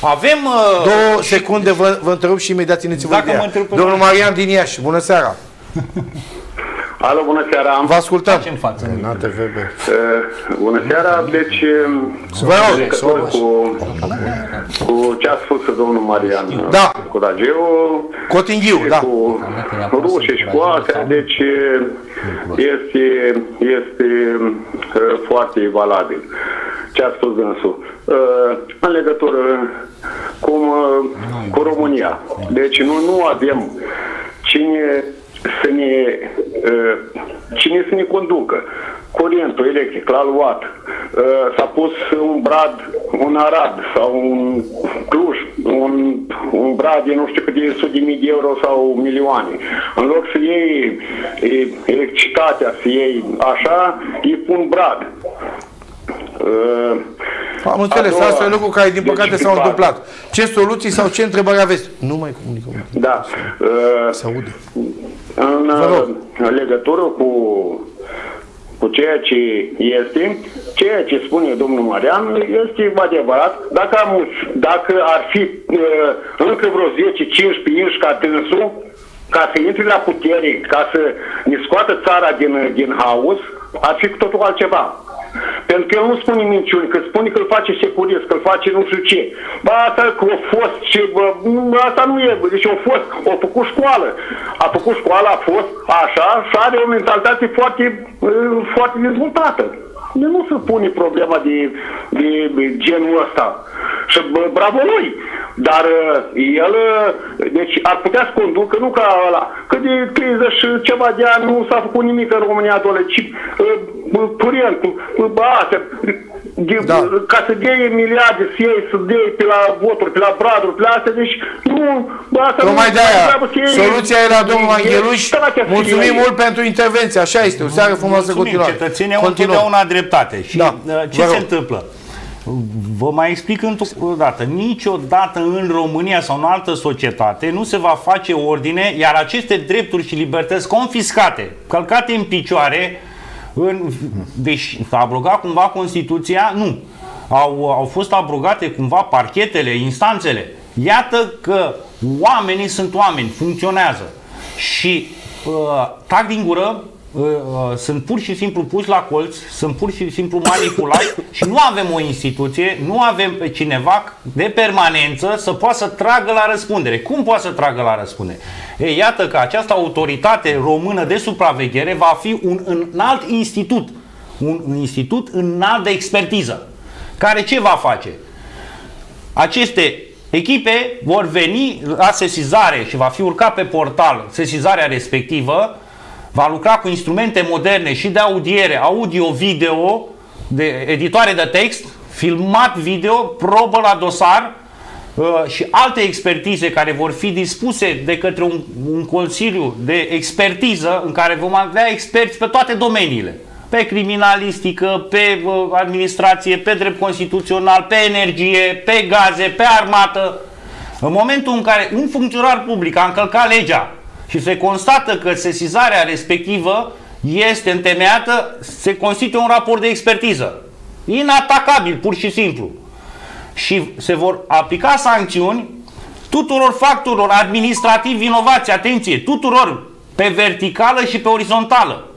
Speaker 2: Avem uh,
Speaker 1: Două secunde, vă, vă întrerup și imediat țineți-vă
Speaker 2: Dacă
Speaker 1: ideea.
Speaker 2: mă întrerup pe
Speaker 1: Domnul
Speaker 2: mine.
Speaker 1: Marian din Iași, bună seara!
Speaker 9: Alo, bună seara!
Speaker 1: Vă ascultăm.
Speaker 2: ce în față.
Speaker 3: Renate Weber.
Speaker 9: Uh, bună seara! Deci,
Speaker 1: Vă rog.
Speaker 9: în legătură cu, cu ce a spus domnul Marian
Speaker 1: Da.
Speaker 9: cu Rageu,
Speaker 1: Cotinghiu,
Speaker 9: și
Speaker 1: da.
Speaker 9: cu rușii și cu astea, deci este, este uh, foarte valabil ce a spus dânsul. Uh, În legătură cum, uh, cu România. Deci noi nu avem cine să ne, uh, cine să ne conducă. Curentul electric l-a luat. Uh, S-a pus un brad, un arad sau un Cluj, un, un brad de nu știu câte sute de mii de euro sau milioane. În loc să iei e, electricitatea, să iei așa, îi pun brad. Uh,
Speaker 1: Am înțeles,
Speaker 9: a doua-
Speaker 1: asta e lucru care din păcate
Speaker 9: deci,
Speaker 1: s-au
Speaker 9: privată.
Speaker 1: întâmplat. Ce soluții sau ce întrebări aveți? Nu mai comunicăm.
Speaker 9: Da. Uh,
Speaker 1: Se aude.
Speaker 9: în,
Speaker 1: Vă rog.
Speaker 9: în legătură cu, cu ceea ce este, ceea ce spune domnul Marian este adevărat. Dacă, am, dacă ar fi uh, încă vreo 10-15 inși ca dânsul, ca să intre la putere, ca să ne scoată țara din, din haos, ar fi cu totul altceva. Pentru că el nu spune minciuni, că spune că îl face securist, că îl face nu știu ce. Ba, asta că a fost ce, bă, nu, asta nu e, deci a fost, a făcut școală. A făcut școală, a fost așa și are o mentalitate foarte, uh, foarte dezvoltată. De nu se pune problema de, de, de genul ăsta. Și bă, bravo lui. Dar uh, el, uh, deci ar putea să conducă, nu ca ăla, că de 30 și ceva de ani nu s-a făcut nimic în România, doamne, ci uh, curent, uh, bă, astea, de,
Speaker 1: Da.
Speaker 9: ca să dea miliarde, să iei, să dea pe la voturi, pe la braduri, pe la astea, deci nu, bă, asta
Speaker 1: Tocmai
Speaker 9: nu,
Speaker 1: de aia,
Speaker 9: treabă să iei-
Speaker 1: soluția era domnul
Speaker 9: e-
Speaker 1: Angheluș.
Speaker 9: statea să
Speaker 1: Mulțumim
Speaker 9: fie-
Speaker 1: mult pentru intervenție, așa este, o seară frumoasă
Speaker 2: Mulțumim,
Speaker 1: continuare.
Speaker 2: Cetățenii au
Speaker 1: Continuăm.
Speaker 2: întotdeauna dreptate. Și
Speaker 1: Da,
Speaker 2: uh, ce
Speaker 1: vă
Speaker 2: se
Speaker 1: rog.
Speaker 2: întâmplă? Vă mai explic încă o dată. Niciodată în România sau în altă societate nu se va face ordine, iar aceste drepturi și libertăți confiscate, călcate în picioare, în, deci s-a abrogat cumva Constituția? Nu. Au, au fost abrogate cumva parchetele, instanțele. Iată că oamenii sunt oameni, funcționează. Și uh, tac din gură, uh, uh, sunt pur și simplu puși la colț, sunt pur și simplu manipulați și nu avem o instituție, nu avem pe cineva de permanență să poată să tragă la răspundere. Cum poate să tragă la răspundere? Ei, iată că această autoritate română de supraveghere va fi un, un alt institut, un, un institut înalt de expertiză, care ce va face? Aceste echipe vor veni la sesizare și va fi urcat pe portal sesizarea respectivă, va lucra cu instrumente moderne și de audiere, audio-video, de editoare de text, filmat video, probă la dosar uh, și alte expertize care vor fi dispuse de către un, un consiliu de expertiză în care vom avea experți pe toate domeniile pe criminalistică, pe uh, administrație, pe drept constituțional, pe energie, pe gaze, pe armată. În momentul în care un funcționar public a încălcat legea și se constată că sesizarea respectivă este întemeiată, se constituie un raport de expertiză. Inatacabil, pur și simplu. Și se vor aplica sancțiuni tuturor factorilor administrativi vinovați, atenție, tuturor pe verticală și pe orizontală.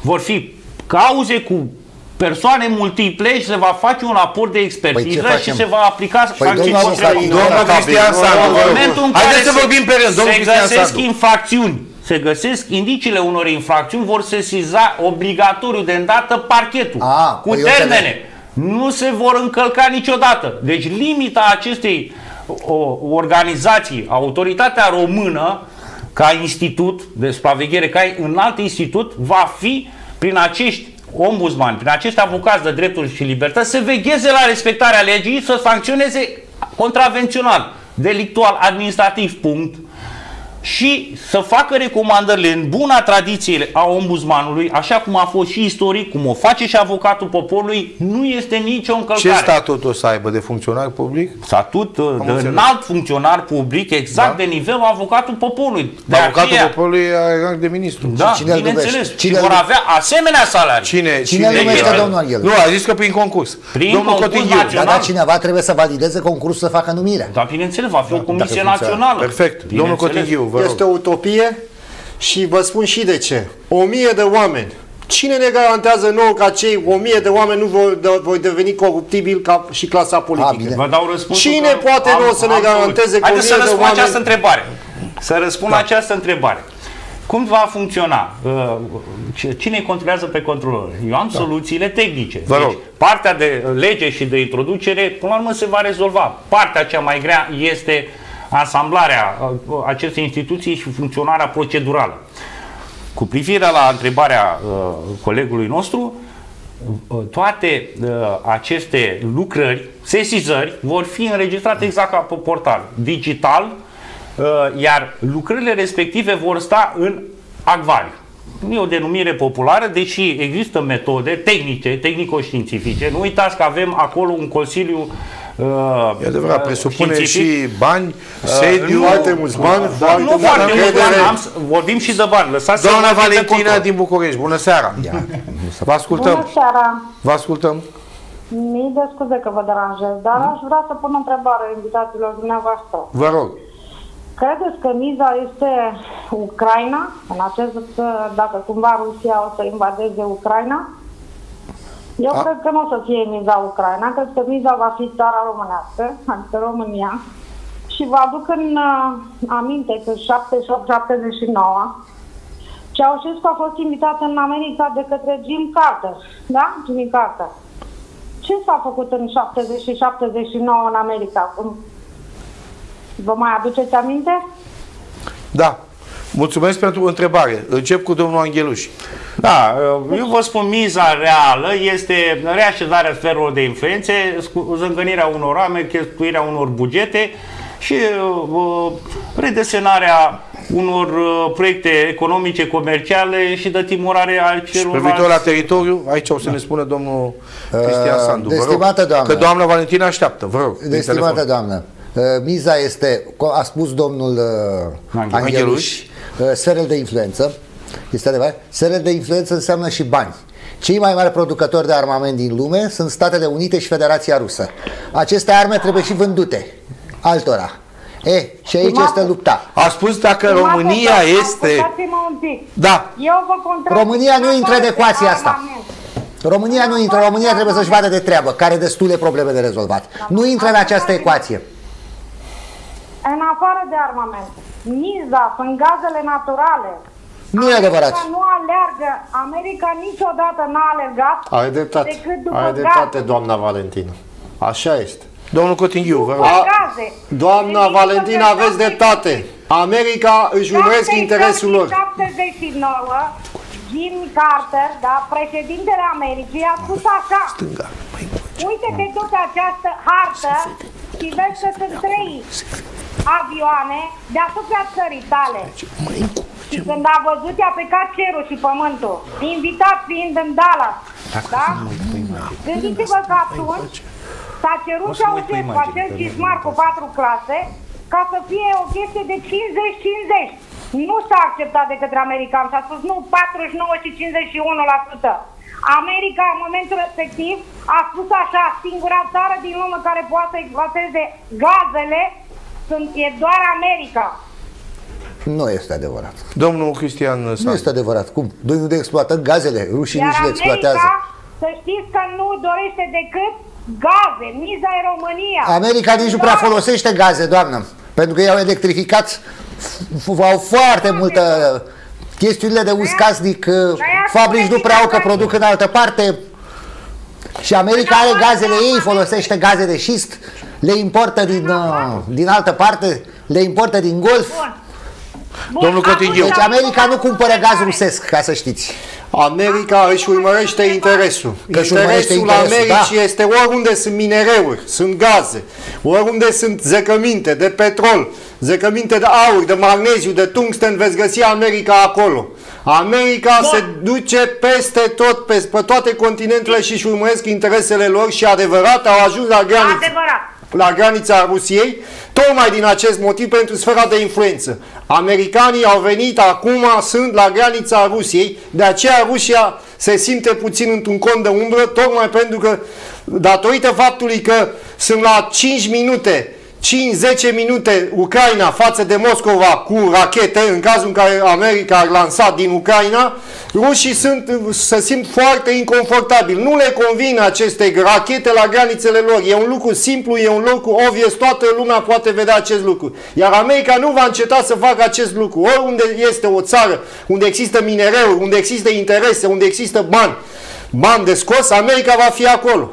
Speaker 2: Vor fi cauze cu persoane multiple și se va face un raport de expertiză
Speaker 4: Păi ce
Speaker 2: și
Speaker 4: facem?
Speaker 2: se va aplica
Speaker 4: Păi,
Speaker 2: sancțiuni
Speaker 4: domnul
Speaker 2: contra
Speaker 4: Avocat,
Speaker 1: Domnul
Speaker 4: Inatacabil,
Speaker 1: Cristian
Speaker 4: nu,
Speaker 1: Sandu,
Speaker 2: în
Speaker 1: vă rog.
Speaker 2: momentul în care
Speaker 1: Haideți să
Speaker 2: se-
Speaker 1: vorbim pe rând, domnul
Speaker 2: se
Speaker 1: Cristian
Speaker 2: găsesc
Speaker 1: Sandu.
Speaker 2: infracțiuni, se găsesc indiciile unor infracțiuni, vor sesiza obligatoriu de îndată parchetul
Speaker 4: A,
Speaker 2: cu
Speaker 4: păi eu
Speaker 2: termene. Nu se vor încălca niciodată. Deci limita acestei o, organizații, autoritatea română, ca institut de supraveghere, ca în alt institut, va fi prin acești ombudsman, prin acești avocați de drepturi și libertăți, să vegheze la respectarea legii, să sancționeze contravențional, delictual, administrativ, punct, și să facă recomandările în buna tradiție a ombudsmanului, așa cum a fost și istoric, cum o face și avocatul poporului, nu este nicio
Speaker 1: Ce
Speaker 2: încălcare.
Speaker 1: statut o să aibă de funcționar public?
Speaker 2: Statut uh, de
Speaker 1: înțeles.
Speaker 2: înalt funcționar public, exact
Speaker 1: Da.
Speaker 2: de nivelul avocatul poporului. De
Speaker 1: Avocatul
Speaker 2: aceea,
Speaker 1: poporului are rang de ministru.
Speaker 2: da,
Speaker 4: cine îl
Speaker 2: bineînțeles.
Speaker 4: numește?
Speaker 2: Și
Speaker 4: Cine
Speaker 2: vor
Speaker 4: îl-
Speaker 2: avea asemenea salarii.
Speaker 1: Cine,
Speaker 4: Cine îl numește,
Speaker 2: cine?
Speaker 4: domnul Anghel?
Speaker 1: Nu, a zis că prin concurs.
Speaker 2: Prin
Speaker 1: Domnul
Speaker 2: concurs
Speaker 1: Cotinghiu.
Speaker 2: național.
Speaker 4: Dar da, cineva trebuie să valideze concursul să facă numirea.
Speaker 2: Dar bineînțeles, va fi o comisie
Speaker 4: dacă funcționează.
Speaker 2: națională.
Speaker 1: Perfect. Domnul
Speaker 2: Bineînțeles.
Speaker 1: Cotinghiu, vă rog.
Speaker 3: Este o utopie și vă spun și de ce. O mie de oameni. Cine ne garantează nouă că cei o mie de oameni nu vor, de, vor deveni coruptibili ca și clasa politică?
Speaker 4: bine.
Speaker 2: Vă dau răspunsul
Speaker 3: Cine
Speaker 2: că
Speaker 3: poate
Speaker 2: am-
Speaker 3: nouă să ne
Speaker 2: am
Speaker 3: garanteze că
Speaker 2: Haideți
Speaker 3: o
Speaker 2: să
Speaker 3: mie de
Speaker 2: răspund
Speaker 3: oameni-
Speaker 2: această întrebare. Să răspund la această întrebare. Cum va funcționa? Uh, c- Cine controlează pe controlor? Eu am soluțiile tehnice.
Speaker 1: Vă rog.
Speaker 2: Deci, partea de lege și de introducere, până la urmă, se va rezolva. Partea cea mai grea este asamblarea uh, acestei instituții și funcționarea procedurală. Cu privire la întrebarea uh, colegului nostru, uh, toate uh, aceste lucrări, sesizări, vor fi înregistrate exact ca pe portal, digital, uh, iar lucrările respective vor sta în acvariu. Nu e o denumire populară, deși există metode tehnice, tehnico-științifice. Nu uitați că avem acolo un consiliu uh,
Speaker 1: E adevărat,
Speaker 2: uh,
Speaker 1: presupune
Speaker 2: științific.
Speaker 1: și bani, sediu.
Speaker 2: nu,
Speaker 3: Foarte mulți bani,
Speaker 2: Da,
Speaker 3: foarte
Speaker 2: nu
Speaker 3: multă
Speaker 2: foarte mulți
Speaker 3: încredere.
Speaker 2: bani, am să- vorbim și de bani. Lăsați să
Speaker 1: Doamna
Speaker 2: vorbim de
Speaker 1: Valentina
Speaker 2: control.
Speaker 1: din București, bună seara! Vă ascultăm,
Speaker 10: Bună seara!
Speaker 1: vă ascultăm.
Speaker 10: Mii de scuze că vă deranjez, dar aș vrea să pun o întrebare invitațiilor dumneavoastră.
Speaker 1: Vă rog.
Speaker 10: Credeți că miza este Ucraina? În acest, dacă cumva Rusia o să invadeze Ucraina? Eu
Speaker 1: A-
Speaker 10: cred că nu o să fie miza Ucraina, cred că miza va fi țara românească, adică România. Și vă aduc în uh, aminte că 78-79 Ceaușescu a fost invitat în America de către Jim Carter, da? Jimmy Carter. Ce s-a făcut în 70 și 79 în America? Cum- Vă mai aduceți aminte?
Speaker 1: Da. Mulțumesc pentru întrebare. Încep cu domnul Angheluș.
Speaker 2: Da, eu vă spun, miza reală este reașezarea sferelor de influențe, scu- zângănirea unor oameni, cheltuirea unor bugete și uh, redesenarea unor uh, proiecte economice, comerciale și de timorare al
Speaker 1: Și privitor la
Speaker 2: celorlalți.
Speaker 1: teritoriu, aici o să ne spună domnul Cristian Sandu. Vă rog.
Speaker 4: destimată doamnă.
Speaker 1: Că doamna Valentina așteaptă, vă rog. din
Speaker 4: Destimată
Speaker 1: telefon.
Speaker 4: doamnă, uh, miza este, co- a spus domnul uh,
Speaker 2: Angheluș.
Speaker 4: Angheluș, uh, sferele de influență, este adevărat, sferele de influență înseamnă și bani. Cei mai mari producători de armament din lume sunt Statele Unite și Federația Rusă. Aceste arme trebuie și vândute altora. E, și aici
Speaker 10: Stimate-
Speaker 4: este lupta.
Speaker 1: A spus dacă
Speaker 10: Stimate
Speaker 1: România
Speaker 10: domn,
Speaker 1: este...
Speaker 10: ascultați-mă un pic.
Speaker 1: Da.
Speaker 10: Eu vă contrazic
Speaker 4: România nu intră în
Speaker 10: afară de
Speaker 4: ecuația asta.
Speaker 10: armament.
Speaker 4: România nu intră, România trebuie să-și vadă de treabă, care destule probleme de rezolvat. Nu intră în această ecuație.
Speaker 10: În afară de armament, miza sunt gazele naturale.
Speaker 4: Nu e adevărat.
Speaker 10: America nu alergă, America niciodată n-a alergat
Speaker 3: Are dreptate.
Speaker 10: decât după
Speaker 3: Are dreptate,
Speaker 10: gaze.
Speaker 3: doamna Valentina. Așa este.
Speaker 1: Domnul Cotinghiu, vă rog.
Speaker 10: După
Speaker 3: A-
Speaker 10: gaze.
Speaker 3: Doamna
Speaker 10: Gândiți-vă
Speaker 3: Valentina,
Speaker 10: că
Speaker 3: aveți dreptate. America își urmăresc interesul lor.
Speaker 10: 79, Jimmy Carter, da, președintele Americii, a spus așa.
Speaker 1: Stânga. Mai
Speaker 10: Uite-te tot această hartă și vezi că sunt trei avioane deasupra țării tale.
Speaker 1: mai încolo.
Speaker 10: Și când a văzut, i-a plecat cerul și pământul, invitat fiind în Dallas. Da? Gândiți-vă că atunci s-a cerut Ceaușescu acel cismar cu patru clase ca să fie o chestie de 50-50. Nu s-a acceptat de către americani și a spus nu 49 și 51%. America în momentul respectiv a spus așa, singura țară din lume care poate să exploateze gazele sunt, e doar America.
Speaker 4: Nu este adevărat.
Speaker 1: Domnul Cristian
Speaker 4: Nu
Speaker 1: Sandu.
Speaker 4: este adevărat. Cum? Noi nu de exploatăm gazele, rușii
Speaker 10: Iar
Speaker 4: nici le exploatează.
Speaker 10: America, să știți că nu dorește decât gaze. Miza e România.
Speaker 4: America nici nu prea
Speaker 10: Doar-
Speaker 4: folosește gaze, doamnă, pentru că ei au electrificat, f- au foarte multă chestiunile de uscasnic, uh, fabrici nu prea au că produc în altă parte și America are gazele ei, folosește gaze de șist, le importă din, uh, din altă parte, le importă din Golf.
Speaker 10: Bun. Bun,
Speaker 1: Domnul
Speaker 10: acum
Speaker 1: Cotinghiu.
Speaker 4: Deci
Speaker 10: am
Speaker 4: America
Speaker 10: una
Speaker 4: nu cumpără gaz
Speaker 10: întrebare.
Speaker 4: rusesc, ca să știți.
Speaker 3: America își urmărește interesul.
Speaker 4: Că își urmărește
Speaker 3: Interesul
Speaker 4: interesul,
Speaker 3: Americii
Speaker 4: da.
Speaker 3: este oriunde sunt minereuri, sunt gaze, oriunde sunt zăcăminte de petrol, zăcăminte de aur, de magneziu, de tungsten, veți găsi America acolo. America se duce peste tot, pe, pe toate continentele și își urmăresc interesele lor și adevărat au ajuns la graniță
Speaker 10: Adevărat.
Speaker 3: La granița Rusiei, tocmai din acest motiv pentru sfera de influență. Americanii au venit acum, sunt la granița Rusiei, de aceea Rusia se simte puțin într-un cont de umbră, tocmai pentru că, datorită faptului că sunt la 5 minute 5-10 minute Ucraina față de Moscova cu rachete, în cazul în care America ar lansa din Ucraina, rușii sunt, se simt foarte inconfortabili. Nu le convin aceste rachete la granițele lor. E un lucru simplu, e un lucru obvious, toată lumea poate vedea acest lucru. Iar America nu va înceta să facă acest lucru. Oriunde este o țară unde există minereuri, unde există interese, unde există bani, bani de scos, America va fi acolo.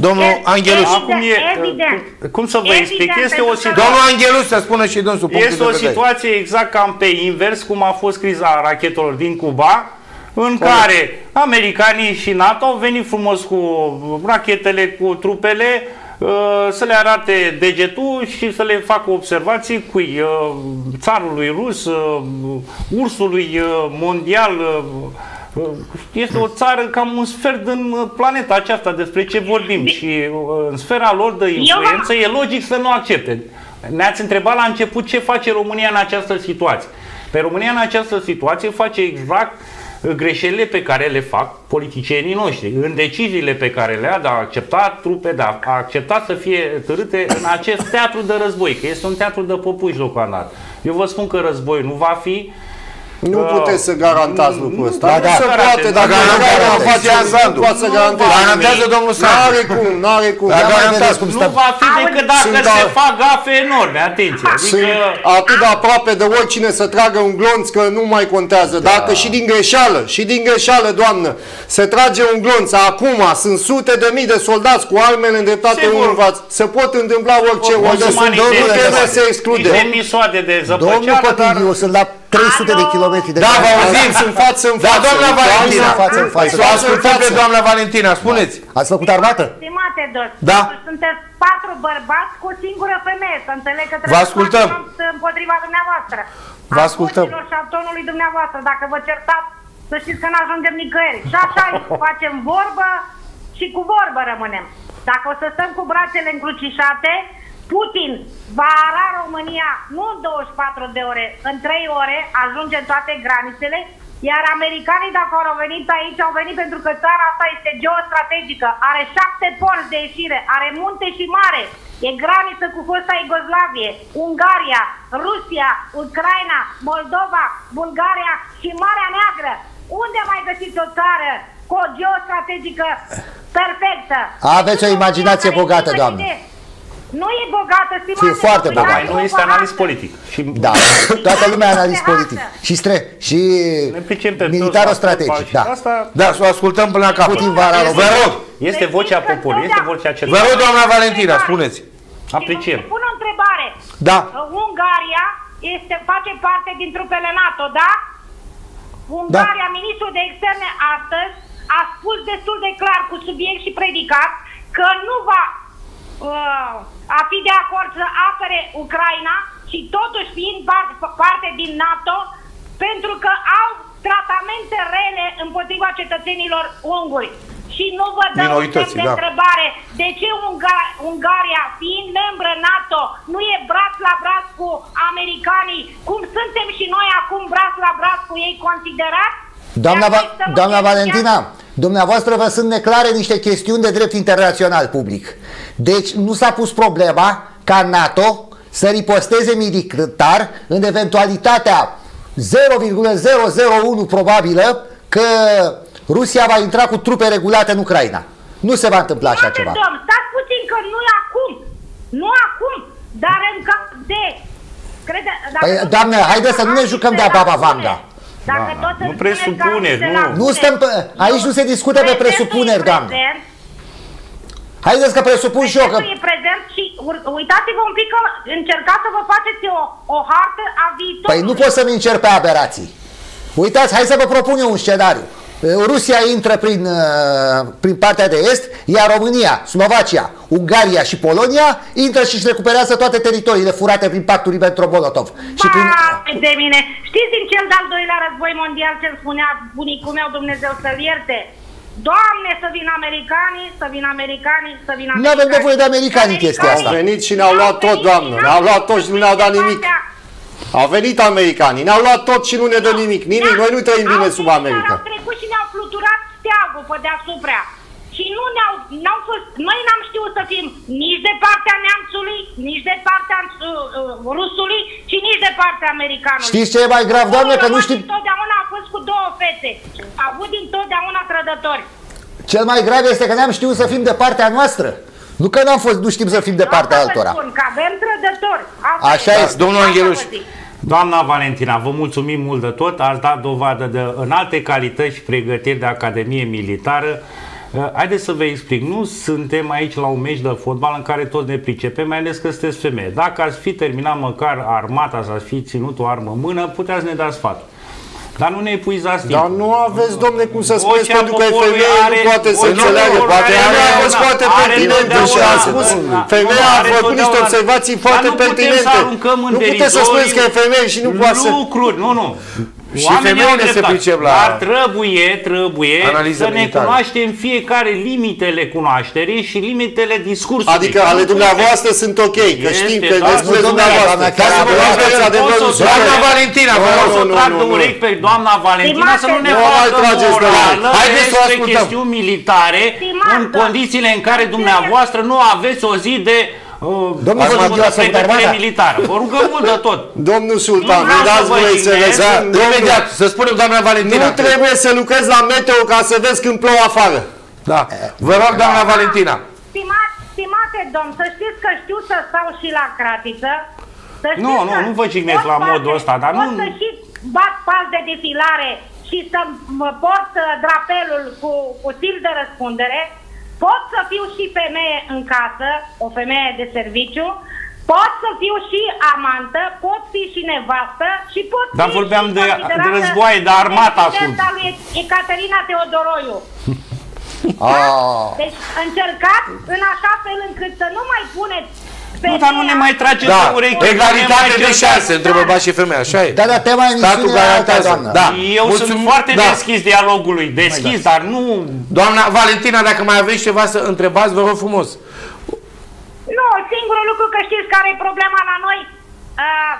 Speaker 1: Domnul
Speaker 10: E-
Speaker 1: Angheluș.
Speaker 10: Evident,
Speaker 2: Acum e,
Speaker 10: evident.
Speaker 2: cum să vă
Speaker 10: Evident,
Speaker 2: explic, este
Speaker 10: pentru
Speaker 2: o
Speaker 10: că-
Speaker 2: situație...
Speaker 1: Domnul Angheluș să spună și dânsul punctul
Speaker 2: Este o
Speaker 1: de vedere.
Speaker 2: situație exact cam pe invers cum a fost criza rachetelor din Cuba, în care americanii și NATO au venit frumos cu rachetele, cu trupele, uh, să le arate degetul și să le facă observații cu uh, țarului rus, uh, ursului uh, mondial. uh, Este o țară cam un sfert din uh, planeta aceasta despre ce vorbim și uh, în sfera lor de influență e logic să nu accepte. Ne-ați întrebat la început ce face România în această situație. Pe România în această situație face exact uh, greșelile pe care le fac politicienii noștri, în deciziile pe care le-a de a accepta trupe, de a a accepta să fie târâte în acest teatru de război, că este un teatru de popuși deocamdată. Eu vă spun că război nu va fi,
Speaker 3: Nu puteți să garantați lucrul ăsta.
Speaker 4: Ba
Speaker 3: Nu
Speaker 4: da.
Speaker 3: se poate, dacă
Speaker 1: Garantează,
Speaker 3: Ucraina
Speaker 1: domnul
Speaker 3: face
Speaker 1: Cristian
Speaker 3: nu
Speaker 1: Sandu.
Speaker 3: poate să garanteze.
Speaker 1: Garantează domnul Sandu.
Speaker 3: N-are cum, n-are cum.
Speaker 1: Da,
Speaker 3: Ia mai
Speaker 1: garantează.
Speaker 3: vedeți cum
Speaker 2: Nu
Speaker 3: stă.
Speaker 2: va fi decât dacă
Speaker 3: Sunt
Speaker 2: se
Speaker 3: a-
Speaker 2: fac gafe enorme, atenție.
Speaker 3: Sunt
Speaker 2: Adică
Speaker 3: atât de aproape de oricine să tragă un glonț că nu mai contează.
Speaker 1: Da.
Speaker 3: Dacă și din greșeală, și din greșeală, doamnă, se trage un glonț, acum sunt sute de mii de soldați cu armele îndreptate
Speaker 2: Sigur.
Speaker 3: unul în față. Se pot întâmpla orice,
Speaker 2: Oricum,
Speaker 3: orice.
Speaker 2: sunt
Speaker 3: Nu
Speaker 2: niște-
Speaker 3: trebuie să
Speaker 2: niște
Speaker 3: excludem.
Speaker 2: episoade de
Speaker 4: Domnul
Speaker 2: zăpăceală, dar
Speaker 4: Cotidiu, sunt la 300 de kilometri de
Speaker 1: Da, vă
Speaker 4: graniță.
Speaker 1: auzim.
Speaker 3: Sunt față în
Speaker 1: Da,
Speaker 3: față.
Speaker 1: doamna Valentina.
Speaker 4: În față, în față.
Speaker 1: Să o ascultăm pe doamna Valentina, spuneți.
Speaker 4: Ați făcut armată?
Speaker 10: Stimate dos,
Speaker 1: Da.
Speaker 10: sunteți patru bărbați cu o singură femeie, să înțeleg că trebuie
Speaker 1: Vă ascultăm.
Speaker 10: să facem împotriva dumneavoastră.
Speaker 1: Vă ascultăm.
Speaker 10: A vocelor și a tonului dumneavoastră, dacă vă certați, să știți că nu ajungem nicăieri. Și așa facem vorbă și cu vorbă rămânem. Dacă o să stăm cu brațele încrucișate, Putin va ara România nu în 24 de ore, în 3 ore ajunge în toate granițele, iar americanii dacă au venit aici, au venit pentru că țara asta este geostrategică, are șapte porți de ieșire, are munte și mare, e graniță cu fosta Iugoslavie, Ungaria, Rusia, Ucraina, Moldova, Bulgaria și Marea Neagră. Unde mai găsiți o țară cu o geostrategică perfectă?
Speaker 4: Aveți o imaginație
Speaker 10: Care
Speaker 4: bogată,
Speaker 10: există
Speaker 4: doamnă.
Speaker 10: Și de- Nu e bogată, stimați.
Speaker 4: Fie foarte bogată.
Speaker 2: nu este analist politic. Și
Speaker 4: Da, toată lumea e analist politic. Și stre, și
Speaker 2: ne pricem pe toți la
Speaker 4: militaro-strategic,
Speaker 2: fotbal și
Speaker 4: da.
Speaker 2: Asta
Speaker 1: Da, să o ascultăm până la capăt.
Speaker 4: Putin va ara
Speaker 1: Vă
Speaker 4: România.
Speaker 1: rog,
Speaker 2: este vocea poporului, este vocea
Speaker 1: vă
Speaker 2: cetățenilor.
Speaker 1: rog, doamna Valentina, spuneți.
Speaker 2: Apreciem.
Speaker 10: Și vă pun o întrebare.
Speaker 1: Da.
Speaker 10: Ungaria este, face parte din trupele NATO, da? Ungaria, da. ministrul de externe astăzi, a spus destul de clar cu subiect și predicat că nu va uh, a fi de acord să apere Ucraina și totuși fiind par- parte din NATO pentru că au tratamente rele împotriva cetățenilor unguri. Și nu vă dau un semn
Speaker 1: Minorității,
Speaker 10: de
Speaker 1: da.
Speaker 10: întrebare. De ce Unga- Ungaria, fiind membră NATO, nu e braț la braț cu americanii, cum suntem și noi acum braț la braț cu ei considerați?
Speaker 4: Doamna,
Speaker 10: De
Speaker 4: Va-
Speaker 10: apoi să
Speaker 4: doamna
Speaker 10: mă
Speaker 4: Valentina, dumneavoastră vă sunt neclare niște chestiuni de drept internațional public. Deci nu s-a pus problema ca NATO să riposteze militar în eventualitatea 0,001 probabilă că Rusia va intra cu trupe regulate în Ucraina. Nu se va întâmpla așa
Speaker 10: Stimate
Speaker 4: ceva.
Speaker 10: Domn, stați puțin că nu e acum. Nu acum, dar în caz de... Crede, dacă
Speaker 4: Păi,
Speaker 10: tot
Speaker 4: doamnă,
Speaker 10: spuneți
Speaker 4: haideți să nu ne
Speaker 10: la
Speaker 4: jucăm
Speaker 10: lacune,
Speaker 4: de-a Baba Vanga.
Speaker 10: Dacă
Speaker 2: Da,
Speaker 10: tot
Speaker 2: nu
Speaker 10: îmi spuneți
Speaker 2: presupuneți,
Speaker 10: că
Speaker 2: nu.
Speaker 10: lacune,
Speaker 4: Nu stăm pe- aici nu se discută pe
Speaker 10: prezentul
Speaker 4: presupuneri,
Speaker 10: e
Speaker 4: doamnă.
Speaker 10: prezent,
Speaker 4: Haideți că presupun și eu că...
Speaker 10: prezentul e prezent și ur- uitați-vă un pic că încercați să vă faceți o, o hartă a viitorului.
Speaker 4: Păi nu pot să-mi încerc pe aberații. Uitați, hai să vă propun eu un scenariu. Rusia intră prin, uh, prin partea de est, iar România, Slovacia, Ungaria și Polonia intră și își recuperează toate teritoriile furate prin pactul Ribbentrop-Molotov. Și prin...
Speaker 10: Vai de mine! Știți din cel de-al doilea război mondial ce îmi spunea bunicul meu, Dumnezeu să-l ierte? Doamne, să vină americanii, să vină americanii, să vină
Speaker 4: Nu
Speaker 10: americanii.
Speaker 4: avem nevoie de americani în chestia asta.
Speaker 3: Au venit și ne-au luat tot, doamnă. Ne-au luat tot și nu ne-au dat nimic. Au venit americanii, ne-au luat tot și nu ne dă nimic. Nimic, noi nu trăim bine
Speaker 10: Au
Speaker 3: sub
Speaker 10: venit,
Speaker 3: America.
Speaker 10: Au trecut și ne-au fluturat steagul pe deasupra. Și nu ne-au, n-au fost, noi n-am știut să fim nici de partea neamțului, nici de partea uh, uh, rusului și nici de partea americanului.
Speaker 4: Știți ce e mai grav, doamne, că nu
Speaker 10: Românii
Speaker 4: știm...
Speaker 10: Întotdeauna a fost cu două fețe. A avut dintotdeauna trădători.
Speaker 4: Cel mai grav este că n-am știut să fim de partea noastră. Nu că n-am fost, nu știm să fim de partea
Speaker 10: Asta vă
Speaker 4: altora.
Speaker 10: Spun, că avem trădători. Asta
Speaker 4: Așa
Speaker 10: e.
Speaker 4: este.
Speaker 1: Domnul
Speaker 10: Asta
Speaker 1: Angheluș.
Speaker 10: vă zic.
Speaker 2: Doamna Valentina, vă mulțumim mult de tot, ați dat dovadă de înalte calități și pregătiri de Academie Militară. Uh, Haideți să vă explic, nu suntem aici la un meci de fotbal în care toți ne pricepem, mai ales că sunteți femeie. Dacă ați fi terminat măcar armata, să ați fi ținut o armă în mână, puteați să ne dați sfat. Dar nu ne epuizați
Speaker 3: Dar
Speaker 2: timpul.
Speaker 3: nu aveți, domne, cum să spuneți,
Speaker 2: Vocea
Speaker 3: pentru că e
Speaker 2: poporului
Speaker 3: femeie,
Speaker 2: are-
Speaker 3: nu poate să
Speaker 2: vocea
Speaker 3: înțeleagă.
Speaker 2: poporului
Speaker 3: Poate
Speaker 2: are
Speaker 3: femeia a fost
Speaker 2: întotdeauna-
Speaker 3: foarte
Speaker 2: are
Speaker 3: pertinentă și a
Speaker 2: întotdeauna-
Speaker 3: spus.
Speaker 2: Da,
Speaker 3: Femeia
Speaker 2: nu,
Speaker 3: a
Speaker 2: are
Speaker 3: făcut niște
Speaker 2: întotdeauna-
Speaker 3: observații
Speaker 2: Dar
Speaker 3: foarte
Speaker 2: nu putem
Speaker 3: pertinente.
Speaker 2: să aruncăm în
Speaker 3: Nu puteți să spuneți că e femeie și nu poate să...
Speaker 2: Lucruri, nu, nu.
Speaker 1: Și
Speaker 2: Oamenii
Speaker 1: femeile
Speaker 2: au
Speaker 1: se
Speaker 2: dreptate.
Speaker 1: pricep la
Speaker 2: Dar trebuie, trebuie
Speaker 1: analiză
Speaker 2: să ne
Speaker 1: militară.
Speaker 2: cunoaștem fiecare limitele cunoașterii și limitele discursului.
Speaker 3: Adică ale dumneavoastră sunt ok, că
Speaker 2: Este,
Speaker 3: știm că
Speaker 2: da,
Speaker 3: le spuneți
Speaker 4: nu,
Speaker 3: dumneavoastră.
Speaker 4: doamna,
Speaker 3: Dar
Speaker 4: chiar
Speaker 3: să vă
Speaker 4: adevărat.
Speaker 3: luați adevărul
Speaker 2: Pot să-
Speaker 3: sus.
Speaker 1: Doamna Valentina, vă
Speaker 3: Nu,
Speaker 1: rog
Speaker 2: O să
Speaker 3: nu,
Speaker 2: trag
Speaker 3: nu,
Speaker 2: de
Speaker 3: nu.
Speaker 2: urechi pe doamna Valentina să nu ne
Speaker 3: Nu mai
Speaker 2: facă
Speaker 3: trageți de urechi.
Speaker 2: morală
Speaker 1: Haideți să o
Speaker 2: despre
Speaker 1: ascultăm.
Speaker 2: chestiuni militare
Speaker 10: Stimată,
Speaker 2: în condițiile în care dumneavoastră nu aveți o zi de
Speaker 4: Domnul
Speaker 2: uh,
Speaker 4: Sultan,
Speaker 2: de
Speaker 4: să
Speaker 2: pregătire
Speaker 4: armata.
Speaker 2: militară. Vă rugăm mult de tot.
Speaker 3: Domnul Sultan,
Speaker 2: Nu
Speaker 3: nu
Speaker 2: vreau
Speaker 3: dați
Speaker 2: să vă
Speaker 3: voie să
Speaker 2: jignesc.
Speaker 3: răspund.
Speaker 1: Da,
Speaker 3: Domnul,
Speaker 1: imediat, să spunem doamna Valentina.
Speaker 3: Nu trebuie să lucrezi la meteo ca să vezi când plouă afară.
Speaker 1: Da. Vă rog, doamna Valentina.
Speaker 10: Stimat, stimate domn, să știți că știu să stau și la cratiță. Să știți
Speaker 2: Nu, nu,
Speaker 10: că
Speaker 2: nu vă jignesc
Speaker 10: pot
Speaker 2: la
Speaker 10: face-
Speaker 2: modul ăsta, dar
Speaker 10: pot
Speaker 2: nu-
Speaker 10: să și bat pas de defilare și să mă port uh, drapelul cu, cu stil de răspundere. Pot să fiu și femeie în casă, o femeie de serviciu. Pot să fiu și amantă, pot fi și nevastă și pot
Speaker 2: Dar
Speaker 10: fi
Speaker 2: vorbeam
Speaker 10: și
Speaker 2: de- de
Speaker 10: considerată
Speaker 2: războaie, de armata
Speaker 10: președinta
Speaker 2: sunt.
Speaker 10: lui Ecaterina Teodoroiu.
Speaker 4: Ah.
Speaker 10: Deci încercați în așa fel încât să nu mai puneți
Speaker 2: Nu, dar nu ne mai trage
Speaker 1: Da,
Speaker 2: de ureche.
Speaker 1: egalitate
Speaker 2: nu ne
Speaker 1: de
Speaker 2: mai
Speaker 1: șanse între bărbați și femei, așa e.
Speaker 4: Da, dar tema
Speaker 1: Statul
Speaker 4: emisiunii era alta,
Speaker 1: garantează.
Speaker 4: doamnă.
Speaker 1: Da.
Speaker 2: Eu
Speaker 1: Mulțumim.
Speaker 2: sunt foarte
Speaker 1: Da.
Speaker 2: deschis dialogului, deschis, dar nu...
Speaker 1: Doamna Valentina, dacă mai aveți ceva să întrebați, vă rog frumos.
Speaker 10: Nu, singurul lucru că știți care e problema la noi, uh,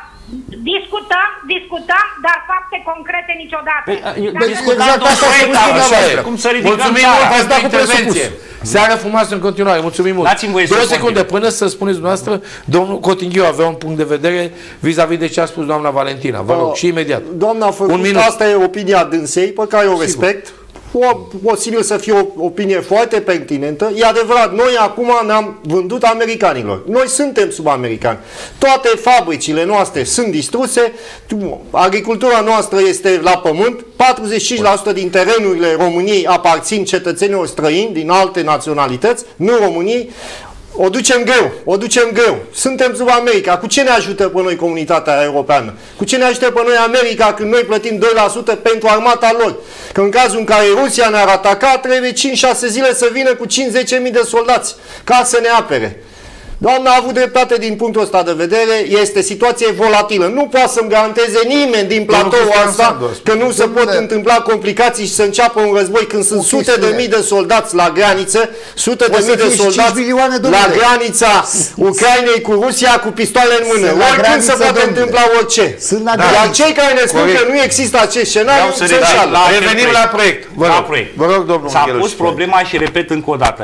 Speaker 10: discutăm, discutăm, dar fapte concrete niciodată.
Speaker 2: Păi, eu-
Speaker 10: Dacă-
Speaker 2: discutam
Speaker 4: exact
Speaker 2: tot
Speaker 4: asta a
Speaker 2: proiect,
Speaker 4: spus
Speaker 2: așa
Speaker 4: dumneavoastră.
Speaker 2: e. Cum să ridicăm
Speaker 1: Mulțumim
Speaker 2: țara.
Speaker 1: mult
Speaker 4: Ați
Speaker 1: pentru
Speaker 4: dat cu
Speaker 1: intervenție. Seară frumoasă în continuare. Mulțumim mult.
Speaker 2: Dați-mi voie să
Speaker 1: Două
Speaker 2: continui.
Speaker 1: secunde până să spuneți dumneavoastră, domnul Cotinghiu avea un punct de vedere vis-a-vis de ce a spus doamna Valentina. Vă rog, și imediat.
Speaker 3: Doamna a făcut,
Speaker 1: Un minut.
Speaker 3: asta e opinia dânsei, pe care o respect. O, posibil să fie o opinie foarte pertinentă. E adevărat, noi acum ne-am vândut americanilor. Noi suntem sub americani. Toate fabricile noastre sunt distruse, agricultura noastră este la pământ, 45% din terenurile României aparțin cetățenilor străini din alte naționalități, nu României. O ducem greu, o ducem greu. Suntem sub America. Cu ce ne ajută pe noi comunitatea europeană? Cu ce ne ajută pe noi America când noi plătim 2% pentru armata lor? Că în cazul în care Rusia ne-ar ataca, trebuie 5-6 zile să vină cu 5-10.000 de soldați ca să ne apere. Doamna a avut dreptate din punctul ăsta de vedere, este situație volatilă. Nu poate să-mi garanteze nimeni din platoul
Speaker 1: Cristian
Speaker 3: asta
Speaker 1: Sandu a spus.
Speaker 3: că nu se pot
Speaker 4: Domnule,
Speaker 3: întâmpla complicații și să înceapă un război când sunt
Speaker 4: O
Speaker 3: sute de
Speaker 4: chestiune.
Speaker 3: mii de soldați la graniță, sute de
Speaker 4: să
Speaker 3: mii de
Speaker 4: fie și cinci
Speaker 3: soldați
Speaker 4: milioane,
Speaker 3: la
Speaker 4: domnule.
Speaker 3: granița Ucrainei cu Rusia cu pistoale în mână.
Speaker 4: Sunt la
Speaker 3: Oricând
Speaker 4: graniță,
Speaker 3: se poate
Speaker 4: domnule.
Speaker 3: întâmpla orice.
Speaker 4: Sunt la
Speaker 3: Dar
Speaker 4: graniță.
Speaker 3: cei care ne spun
Speaker 1: Corect.
Speaker 3: că nu există acest scenariu,
Speaker 2: Vreau să
Speaker 3: se
Speaker 2: revin
Speaker 3: înșală.
Speaker 2: la-
Speaker 1: Revenim
Speaker 2: proiect.
Speaker 1: la proiect. Vă
Speaker 2: La
Speaker 1: rog,
Speaker 2: proiect.
Speaker 1: vă rog domnul
Speaker 2: S-a
Speaker 1: Mângheluș.
Speaker 2: pus problema și repet încă o dată.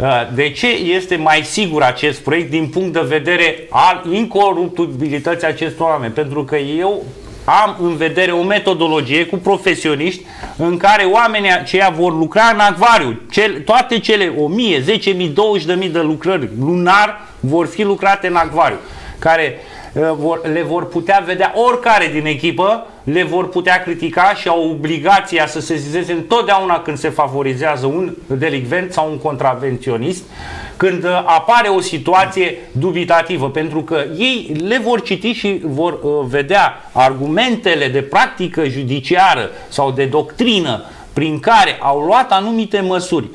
Speaker 2: Uh, De ce este mai sigur acest proiect din punct de vedere al incoruptibilității acestor oameni? Pentru că eu am în vedere o metodologie cu profesioniști în care oamenii aceia vor lucra în acvariu. Cel, toate cele 1000, 10.000, 20.000 de lucrări lunar vor fi lucrate în acvariu, care uh, vor, le vor putea vedea oricare din echipă, le vor putea critica și au obligația să se zizeze întotdeauna când se favorizează un delicvent sau un contravenționist, când uh, apare o situație dubitativă, pentru că ei le vor citi și vor uh, vedea argumentele de practică judiciară sau de doctrină prin care au luat anumite măsuri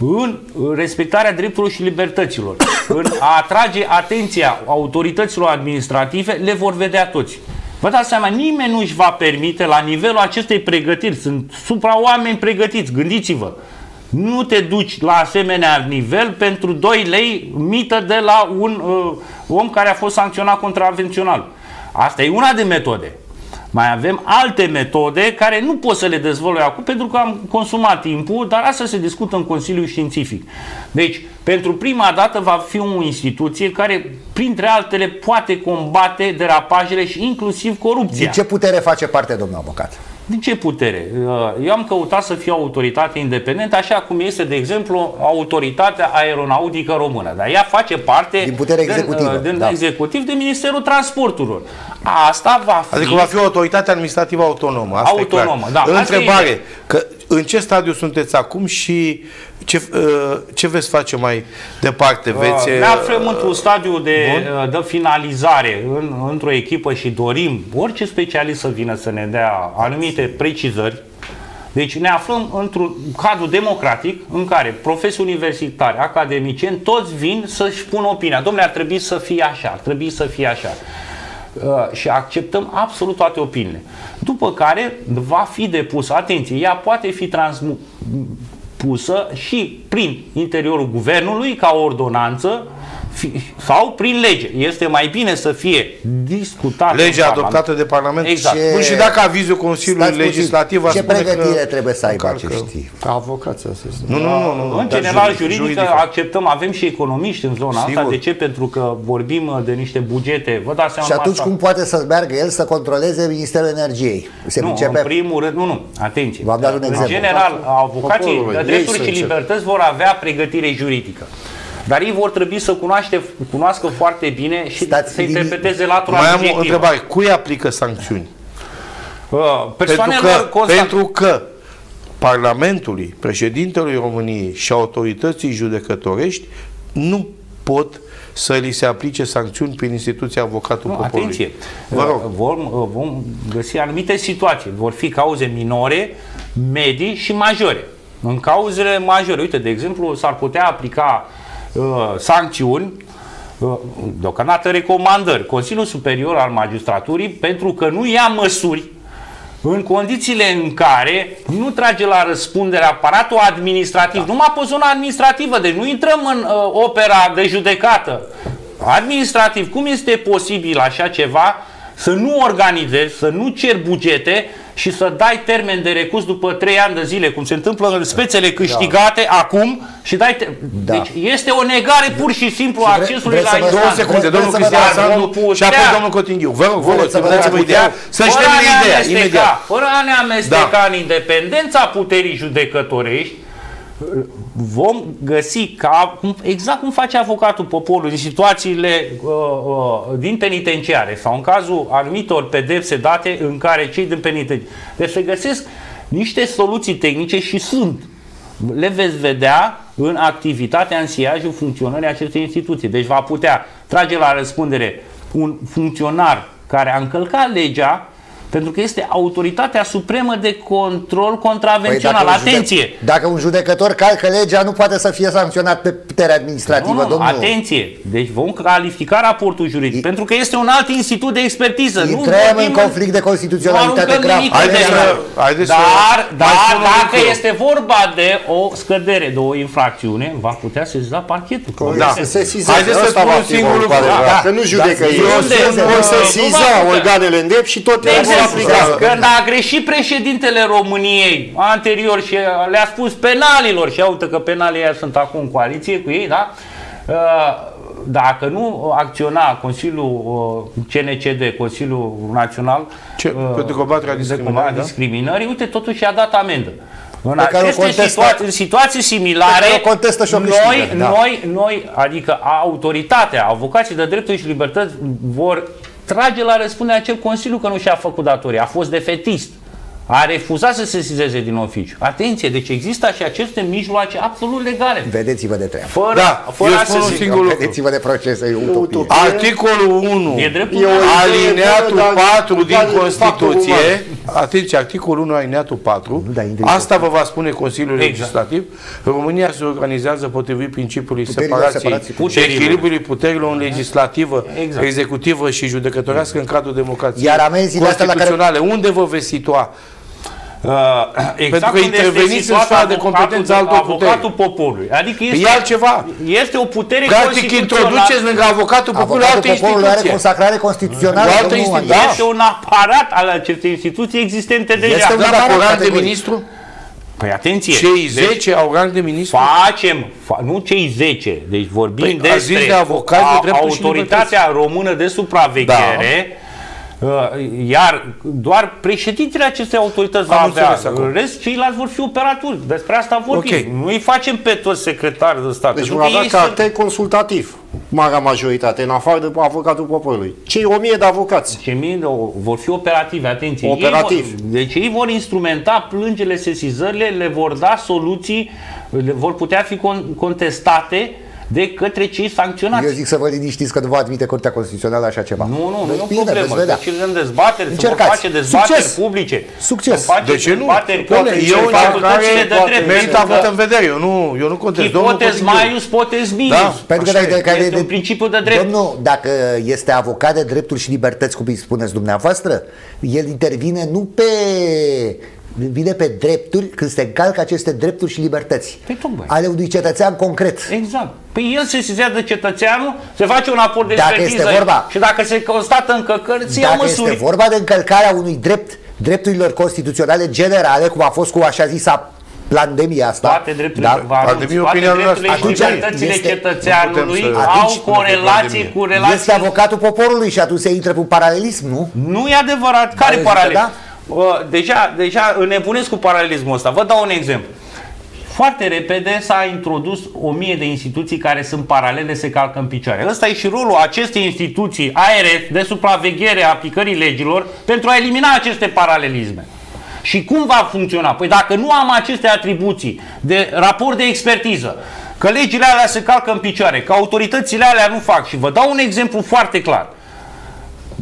Speaker 2: în respectarea drepturilor și libertăților, în a atrage atenția autorităților administrative, le vor vedea toți. Vă dați seama, nimeni nu își va permite la nivelul acestei pregătiri, sunt supra-oameni pregătiți, gândiți-vă, nu te duci la asemenea nivel pentru 2 lei mită de la un uh, om care a fost sancționat contravențional. Asta e una de metode. Mai avem alte metode care nu pot să le dezvolui acum pentru că am consumat timpul, dar asta se discută în Consiliul Științific. Deci, pentru prima dată va fi o instituție care, printre altele, poate combate derapajele și inclusiv corupția.
Speaker 4: Din ce putere face parte, domnul avocat?
Speaker 2: Din ce putere? Uh, Eu am căutat să fiu o autoritate independentă, așa cum este, de exemplu, autoritatea aeronautică română. Dar ea face parte
Speaker 4: Din putere executivă,
Speaker 2: din, din
Speaker 4: da.
Speaker 2: executiv de Ministerul Transporturilor. Asta va fi...
Speaker 1: Adică va fi o autoritate administrativă autonomă. Asta
Speaker 2: Autonomă,
Speaker 1: e
Speaker 2: da.
Speaker 1: clar. În
Speaker 2: Asta e
Speaker 1: întrebare,
Speaker 2: ideea.
Speaker 1: că în ce stadiu sunteți acum și ce, uh, ce veți face mai departe? Veți,
Speaker 2: Uh,
Speaker 1: uh,
Speaker 2: Ne aflăm într-un stadiu de, uh, de finalizare în, într-o echipă și dorim orice specialist să vină să ne dea anumite precizări. Deci ne aflăm într-un cadru democratic în care profesori universitari, academicieni, toți vin să-și pună opinia. Domnule, ar trebui să fie așa, ar trebui să fie așa. Uh, și acceptăm absolut toate opiniile. După care va fi depusă, atenție, ea poate fi transmusă și prin interiorul guvernului ca o ordonanță fi, sau prin lege. Este mai bine să fie discutat
Speaker 1: Legea
Speaker 2: în
Speaker 1: adoptată
Speaker 2: Parlament.
Speaker 1: de Parlament.
Speaker 2: Exact.
Speaker 4: Ce-
Speaker 1: Bun, și dacă avizul Consiliului
Speaker 4: Stați puțin.
Speaker 1: Legislativ ar
Speaker 4: Ce
Speaker 1: spune
Speaker 4: pregătire
Speaker 1: că
Speaker 4: trebuie să aibă
Speaker 1: încalcă-
Speaker 4: acești?
Speaker 3: Avocația să
Speaker 1: Nu, nu, nu, nu, nu.
Speaker 2: În
Speaker 1: dar
Speaker 2: general,
Speaker 1: juridic-
Speaker 2: juridică,
Speaker 1: juridică.
Speaker 2: acceptăm, avem și economiști în zona asta.
Speaker 1: Sigur.
Speaker 2: De ce? Pentru că vorbim uh, de niște bugete. Vă dați seama
Speaker 4: Și atunci
Speaker 2: asta?
Speaker 4: cum poate să meargă el să controleze Ministerul Energiei? Se
Speaker 2: Nu,
Speaker 4: începe
Speaker 2: în primul rând, nu, nu, atenție.
Speaker 4: V-am dat un
Speaker 2: în
Speaker 4: exemplu.
Speaker 2: general, avocații
Speaker 3: Poporul,
Speaker 2: de
Speaker 3: ei
Speaker 2: drepturi
Speaker 3: să
Speaker 2: și
Speaker 3: începe.
Speaker 2: libertăți vor avea pregătire juridică. Dar ei vor trebui să cunoaște, cunoască foarte bine și
Speaker 4: Stați
Speaker 2: să
Speaker 4: liniști.
Speaker 2: interpreteze latura
Speaker 1: Mai am o
Speaker 2: obiectivă.
Speaker 1: întrebare. Cui aplică sancțiuni?
Speaker 2: Uh,
Speaker 1: Pentru
Speaker 2: Persoanelor
Speaker 1: că,
Speaker 2: constant...
Speaker 1: pentru că Parlamentului, președintelui României și autorității judecătorești nu pot să li se aplice sancțiuni prin instituția avocatul
Speaker 2: Nu,
Speaker 1: poporului.
Speaker 2: atenție,
Speaker 1: Vă rog.
Speaker 2: Uh, vom, uh, vom găsi anumite situații. Vor fi cauze minore, medii și majore. În cauzele majore, uite, de exemplu, s-ar putea aplica uh, sancțiuni uh, deocamdată recomandări. Consiliul Superior al Magistraturii pentru că nu ia măsuri în condițiile în care nu trage la răspundere aparatul administrativ,
Speaker 1: Da.
Speaker 2: numai pe zona administrativă, deci nu intrăm în uh, opera de judecată. Administrativ, cum este posibil așa ceva să nu organizezi, să nu ceri bugete și să dai termen de recurs după 3 ani de zile, cum se întâmplă în spețele câștigate acum și dai te-
Speaker 4: Da.
Speaker 2: Deci este o negare pur și simplu a
Speaker 4: vre-
Speaker 2: accesului
Speaker 4: vreți
Speaker 2: la
Speaker 4: să vă-
Speaker 1: Două
Speaker 2: instanță.
Speaker 1: secunde,
Speaker 4: Vreți
Speaker 1: domnul
Speaker 4: să vă
Speaker 1: Cristian
Speaker 4: dați-
Speaker 1: Sandu
Speaker 2: Vom
Speaker 1: și apoi
Speaker 2: putea-
Speaker 1: domnul Cotinghiu. Vă rog, vă rog,
Speaker 4: Vreți
Speaker 1: să
Speaker 4: să vă
Speaker 1: dați-vă
Speaker 4: dați
Speaker 1: ideea,
Speaker 2: putea,
Speaker 1: să
Speaker 2: fără
Speaker 1: știm
Speaker 2: a ne
Speaker 1: ideea,
Speaker 2: amesteca-
Speaker 1: imediat.
Speaker 2: Fără a ne amesteca
Speaker 1: Da.
Speaker 2: în independența puterii judecătorești, vom găsi ca, exact cum face avocatul poporului în situațiile uh, uh, din penitenciare sau în cazul anumitor pedepse date în care cei din penitenciare. Deci se găsesc niște soluții tehnice și sunt. Le veți vedea în activitatea, în siajul funcționării acestei instituții. Deci va putea trage la răspundere un funcționar care a încălcat legea pentru că este autoritatea supremă de control contravențional.
Speaker 4: Păi un jude-
Speaker 2: Atenție!
Speaker 4: Dacă un judecător calcă legea, nu poate să fie sancționat pe puterea administrativă,
Speaker 2: Nu, nu,
Speaker 4: domnul.
Speaker 2: atenție! Deci vom califica raportul juridic, pentru că este un alt institut de expertiză. nu
Speaker 4: Intrăm
Speaker 2: vorbim
Speaker 4: în conflict de
Speaker 2: nu
Speaker 4: constituționalitate
Speaker 2: aruncăm
Speaker 4: grav.
Speaker 2: nimic în
Speaker 1: Haideți
Speaker 2: deșert.
Speaker 1: să- haideți să-
Speaker 2: dar,
Speaker 1: mai
Speaker 2: dar
Speaker 1: spun un
Speaker 2: dacă
Speaker 1: lucru.
Speaker 2: este vorba de o scădere, de o infracțiune, va putea sesiza parchetul.
Speaker 1: Da.
Speaker 3: Să se sizeze.
Speaker 1: Haideți să
Speaker 3: Ăsta
Speaker 1: spun
Speaker 3: va
Speaker 1: un
Speaker 3: fi
Speaker 1: singur
Speaker 3: vorba
Speaker 1: lucru.
Speaker 3: de
Speaker 1: Da,
Speaker 3: adevărat, Că nu judecă
Speaker 2: Da,
Speaker 3: ei.
Speaker 2: unde?
Speaker 3: O să
Speaker 2: Nu va
Speaker 3: siza
Speaker 2: putea.
Speaker 3: organele îndrept și tot
Speaker 2: De
Speaker 3: vor
Speaker 2: exemplu,
Speaker 3: aplica.
Speaker 2: când a greșit președintele României anterior și le-a spus penalilor, și uite că penalii ăia sunt acum în coaliție cu ei, da? Uh, Dacă nu acționa Consiliul uh, CNCD, Consiliul Național
Speaker 1: Ce? Pentru combaterea
Speaker 2: de
Speaker 1: discriminării,
Speaker 2: combaterea
Speaker 1: da?
Speaker 2: discriminării, uite, totuși a dat amendă. În
Speaker 4: Pe care o
Speaker 2: aceste
Speaker 4: contestă-
Speaker 2: situații, în situații similare,
Speaker 4: pe care o contestă și o
Speaker 2: noi,
Speaker 4: câștigă, da.
Speaker 2: noi, noi, adică autoritatea, avocații de drepturi și libertăți vor trage la răspundere acel Consiliu că nu și-a făcut datoria, a fost defetist. A refuzat să se sizeze din oficiu. Atenție, deci există și aceste mijloace absolut legale.
Speaker 4: Vedeți-vă de treabă.
Speaker 2: Fără,
Speaker 1: Da,
Speaker 2: fără
Speaker 1: eu
Speaker 2: a
Speaker 1: spun
Speaker 2: se
Speaker 1: un
Speaker 2: zică.
Speaker 1: singur lucru.
Speaker 4: Vedeți-vă de procese, e utopie.
Speaker 1: Articolul 1,
Speaker 2: E dreptul
Speaker 3: E o
Speaker 2: meu.
Speaker 1: alineatul
Speaker 3: dar-
Speaker 1: 4 din
Speaker 3: dar-
Speaker 1: Constituție, atenție, articolul 1, alineatul 4,
Speaker 4: Nu, dar indirectă.
Speaker 1: asta vă va spune Consiliul
Speaker 2: Exact.
Speaker 1: Legislativ, România se organizează potrivit principiului
Speaker 4: Puterilor
Speaker 1: separației
Speaker 4: separației
Speaker 1: și
Speaker 2: puterilor.
Speaker 1: echilibrului puterilor în legislativă,
Speaker 2: Exact.
Speaker 1: executivă și judecătorească în cadrul democrației
Speaker 4: Iar amenziile astea la care-
Speaker 1: constituționale. Unde vă veți situa?
Speaker 2: Uh, exact
Speaker 1: Pentru că
Speaker 2: unde este
Speaker 1: interveniți în
Speaker 2: situat
Speaker 1: sfera de
Speaker 2: avocatul
Speaker 1: competență
Speaker 2: de-
Speaker 1: altor
Speaker 2: Avocatul poporului. Adică este,
Speaker 1: E altceva.
Speaker 2: este o putere
Speaker 1: Practic
Speaker 2: constituțională.
Speaker 1: introduceți lângă avocatul poporului altă
Speaker 4: Avocatul poporului are
Speaker 1: instituție.
Speaker 4: consacrare constituțională.
Speaker 1: O altă
Speaker 4: domnul
Speaker 1: instituție.
Speaker 4: Andrei.
Speaker 2: Este un aparat al acestei instituții existente deja.
Speaker 4: Este un
Speaker 1: Da,
Speaker 4: aparat
Speaker 1: dacă rang de
Speaker 4: categoric.
Speaker 1: ministru?
Speaker 2: Păi atenție.
Speaker 1: Cei
Speaker 2: Deci
Speaker 1: 10 au rang de ministru?
Speaker 2: facem, fa, nu cei 10, deci vorbim
Speaker 1: Păi, a zis
Speaker 2: despre
Speaker 1: de avocați de
Speaker 2: a-
Speaker 1: drepturi și
Speaker 2: autoritatea română de supraveghere, uh, iar doar președintele acestei autorități va
Speaker 1: Am
Speaker 2: avea,
Speaker 1: înțeles acum.
Speaker 2: în rest ceilalți vor fi operatori. Despre asta vorbim.
Speaker 1: Ok.
Speaker 2: Nu îi facem pe toți secretari de stat.
Speaker 3: Deci
Speaker 2: pentru
Speaker 3: vor
Speaker 2: că
Speaker 3: avea
Speaker 2: ei sunt-
Speaker 3: caracter consultativ, marea majoritate, în afară de avocatul poporului. Cei o mie de avocați.
Speaker 2: Ce mii de- vor fi operative, atenție.
Speaker 3: Operativ.
Speaker 2: Ei vor, deci ei vor instrumenta plângele, sesizările, le vor da soluții, le vor putea fi con- contestate de către cei sancționați.
Speaker 4: Eu zic să vă liniștiți că nu va admite Curtea Constituțională așa ceva.
Speaker 2: Nu, nu, nu
Speaker 4: Deci
Speaker 2: e o
Speaker 4: bine,
Speaker 2: problemă.
Speaker 4: veți vedea.
Speaker 2: Deci în dezbateri, se vor
Speaker 4: Încercați.
Speaker 2: face dezbateri
Speaker 4: Succes.
Speaker 2: publice.
Speaker 4: Succes.
Speaker 2: Se face
Speaker 1: De ce nu?
Speaker 2: Dezbateri
Speaker 1: Dom'le,
Speaker 2: publice
Speaker 1: e o
Speaker 2: în facultățile
Speaker 1: încercare
Speaker 2: de
Speaker 1: poate
Speaker 2: drept.
Speaker 1: merită
Speaker 2: pentru
Speaker 1: avut
Speaker 2: că
Speaker 1: în vedere. Eu nu, eu nu contest. Domnul
Speaker 2: Ipotez
Speaker 1: Cotinghiu.
Speaker 2: maius, potez minus.
Speaker 1: Da.
Speaker 4: Pentru că
Speaker 1: Așa
Speaker 4: dacă,
Speaker 1: e.
Speaker 4: dacă
Speaker 2: Este un principiu de drept.
Speaker 4: Domnul, dacă este avocat de drepturi și libertăți, cum îi spuneți dumneavoastră, el intervine nu pe vine pe drepturi când se încalcă aceste drepturi și libertăți
Speaker 2: Păi tocmai.
Speaker 4: ale unui cetățean concret.
Speaker 2: Exact. Păi el se sizează cetățeanul, se face un raport de
Speaker 4: Dacă
Speaker 2: expertiză
Speaker 4: este vorba-
Speaker 2: și dacă se constată încălcări, se iau
Speaker 4: Dacă
Speaker 2: măsuri.
Speaker 4: este vorba de încălcarea unui drept, drepturilor constituționale generale, cum a fost cu așa zisa pandemia asta,
Speaker 2: Toate drepturile,
Speaker 4: da?
Speaker 2: vă anunț,
Speaker 1: Pandemie,
Speaker 2: toate
Speaker 1: opinia
Speaker 2: drepturile și
Speaker 4: noastră.
Speaker 2: libertățile
Speaker 4: Este-
Speaker 2: cetățeanului
Speaker 1: nu putem să-
Speaker 2: au
Speaker 4: Atunci-
Speaker 2: corelații
Speaker 1: pandemie.
Speaker 2: cu relații
Speaker 4: este avocatul poporului și atunci se intră pe un paralelism, nu?
Speaker 2: Nu e adevărat. Care
Speaker 4: Dar
Speaker 2: paralel?
Speaker 4: da?
Speaker 2: Uh, Deja, deja înnebunesc cu paralelismul ăsta. Vă dau un exemplu. Foarte repede s-a introdus o mie de instituții care sunt paralele, se calcă în picioare. Ăsta e și rolul acestei instituții, ARF, de supraveghere a aplicării legilor, pentru a elimina aceste paralelisme. Și cum va funcționa? Păi dacă nu am aceste atribuții de raport de expertiză, că legile alea se calcă în picioare, că autoritățile alea nu fac și vă dau un exemplu foarte clar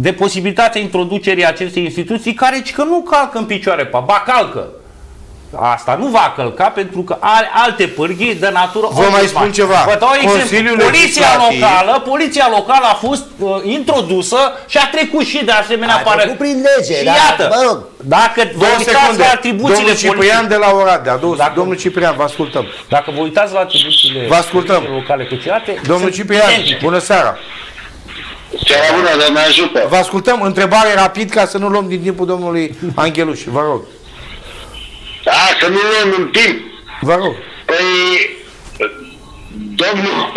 Speaker 2: de posibilitatea introducerii acestei instituții care ci că nu calcă în picioare, pa, ba calcă. Asta nu va călca pentru că are alte pârghii de natură
Speaker 1: Vă mai
Speaker 2: ombudsman.
Speaker 1: spun ceva.
Speaker 2: Vă dau exemplu.
Speaker 1: Consiliul
Speaker 2: Poliția
Speaker 1: Legislativ-
Speaker 2: locală, poliția locală a fost uh, introdusă și a trecut și de asemenea
Speaker 4: A trecut prin lege,
Speaker 2: Și
Speaker 4: dar,
Speaker 2: iată,
Speaker 4: mă rog,
Speaker 2: dacă vă
Speaker 1: Două
Speaker 2: uitați
Speaker 1: secunde.
Speaker 2: la atribuțiile
Speaker 1: Domnul Ciprian
Speaker 2: poliției,
Speaker 1: de la Oradea. Două,
Speaker 2: Dacă-
Speaker 1: Domnul Ciprian, vă ascultăm.
Speaker 2: dacă vă uitați la atribuțiile
Speaker 1: Vă ascultăm.
Speaker 2: poliției locale cu celelalte,
Speaker 1: Domnul
Speaker 2: sunt
Speaker 1: Ciprian,
Speaker 2: identice.
Speaker 1: bună seara.
Speaker 6: Seara bună, Doamne ajută!
Speaker 1: Vă ascultăm. Întrebare rapid ca să nu luăm din timpul domnului Angeluș. Vă rog.
Speaker 6: Da, să nu luăm în timp.
Speaker 1: Vă rog.
Speaker 6: Păi, domnul...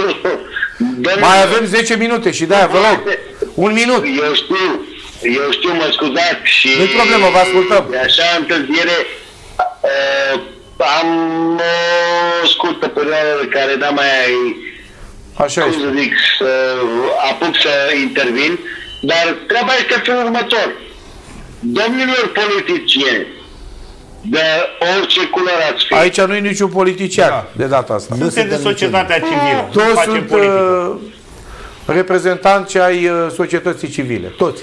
Speaker 6: domnul
Speaker 1: Mai avem 10 minute și de-aia vă rog. Un minut.
Speaker 6: Eu știu, eu știu, mă scuzați și...
Speaker 1: Nu-i problemă, vă ascultăm.
Speaker 6: De așa întârziere, uh, am o scurtă perioadă în care n-am mai,
Speaker 1: Așa
Speaker 6: cum
Speaker 1: este.
Speaker 6: să zic, să apuc să intervin, dar treaba este în felul următor. Domnilor politicieni, de orice culoare ați fi,
Speaker 1: Aici nu e niciun politician de data asta.
Speaker 2: Nu sunt de societatea civilă. nu
Speaker 1: Toți
Speaker 2: facem
Speaker 1: sunt
Speaker 2: politică.
Speaker 1: uh, reprezentanți ai uh, societății civile. Toți.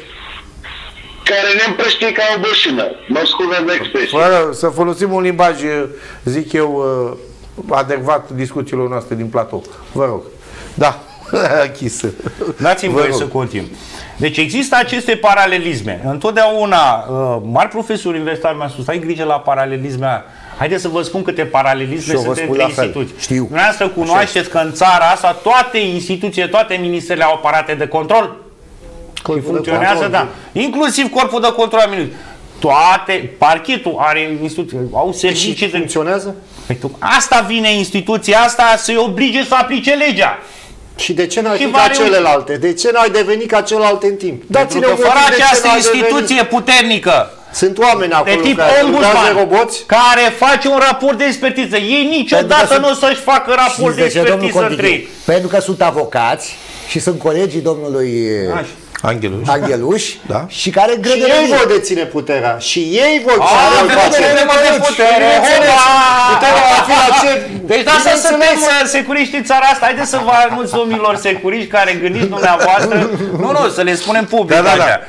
Speaker 6: care ne împrăștie ca o bășină. Mă scuzați de expresie.
Speaker 1: Fără să folosim un limbaj, uh, zic eu, uh, adecvat discuțiilor noastre din platou. Vă rog. Da. Închis.
Speaker 2: Dați-mi
Speaker 1: Vă
Speaker 2: voie
Speaker 1: rog.
Speaker 2: să continui. Deci există aceste paralelisme. Întotdeauna, uh, mari profesori universitari mi-au spus, ai grijă la paralelisme. Haideți să vă spun câte paralelisme
Speaker 4: Și eu vă
Speaker 2: sunt
Speaker 4: spun
Speaker 2: între
Speaker 4: la fel.
Speaker 2: instituții.
Speaker 4: Știu.
Speaker 2: Dumneavoastră cunoașteți că în țara asta toate instituțiile, toate ministerele au aparate de control și funcționează, da. Inclusiv corpul de control al ministrului. Toate, parchetul are instituții, au servicii
Speaker 3: Și
Speaker 2: de
Speaker 3: funcționează?
Speaker 2: Păi tu, asta vine instituția asta să-i oblige să aplice legea.
Speaker 3: Și de ce n-ai
Speaker 2: Și
Speaker 3: fi
Speaker 2: va
Speaker 3: ca
Speaker 2: reuși.
Speaker 3: celelalte? De ce n-ai devenit ca celelalte în timp?
Speaker 2: Pentru
Speaker 3: Dați-ne
Speaker 2: că
Speaker 3: un
Speaker 2: fără
Speaker 3: motiv de ce
Speaker 2: această
Speaker 3: n-ai devenit.
Speaker 2: instituție puternică,
Speaker 3: Sunt oameni
Speaker 2: de
Speaker 3: acolo
Speaker 2: tip
Speaker 3: care lucrează
Speaker 2: ombudsman,
Speaker 3: roboți.
Speaker 2: care face un raport de expertiză, ei
Speaker 4: Pentru că
Speaker 2: niciodată
Speaker 4: sunt-
Speaker 2: nu o să-și facă raport de
Speaker 4: Știți de ce, domnul
Speaker 2: expertiză între
Speaker 4: Condigiu?
Speaker 2: ei.
Speaker 4: Pentru că sunt avocați și sunt colegii domnului
Speaker 2: Așa.
Speaker 1: Angeluș.
Speaker 4: Angheluș
Speaker 1: Da.
Speaker 4: și care
Speaker 3: Și
Speaker 4: grădă
Speaker 3: ei vor deține puterea. Și ei vor ce
Speaker 2: A,
Speaker 3: vor
Speaker 2: avem
Speaker 3: face.
Speaker 2: o problemă de putere.
Speaker 3: Bineînțeles.
Speaker 2: Hopa!
Speaker 3: Puterea va fi la ce...
Speaker 2: Deci da, să suntem
Speaker 3: Bineînțeles.
Speaker 2: uh, securiști în țara asta. Haideți să vă anunț domnilor securiști care gândiți dumneavoastră. Nu, nu, să le spunem public
Speaker 1: Da, da, da.
Speaker 2: așa.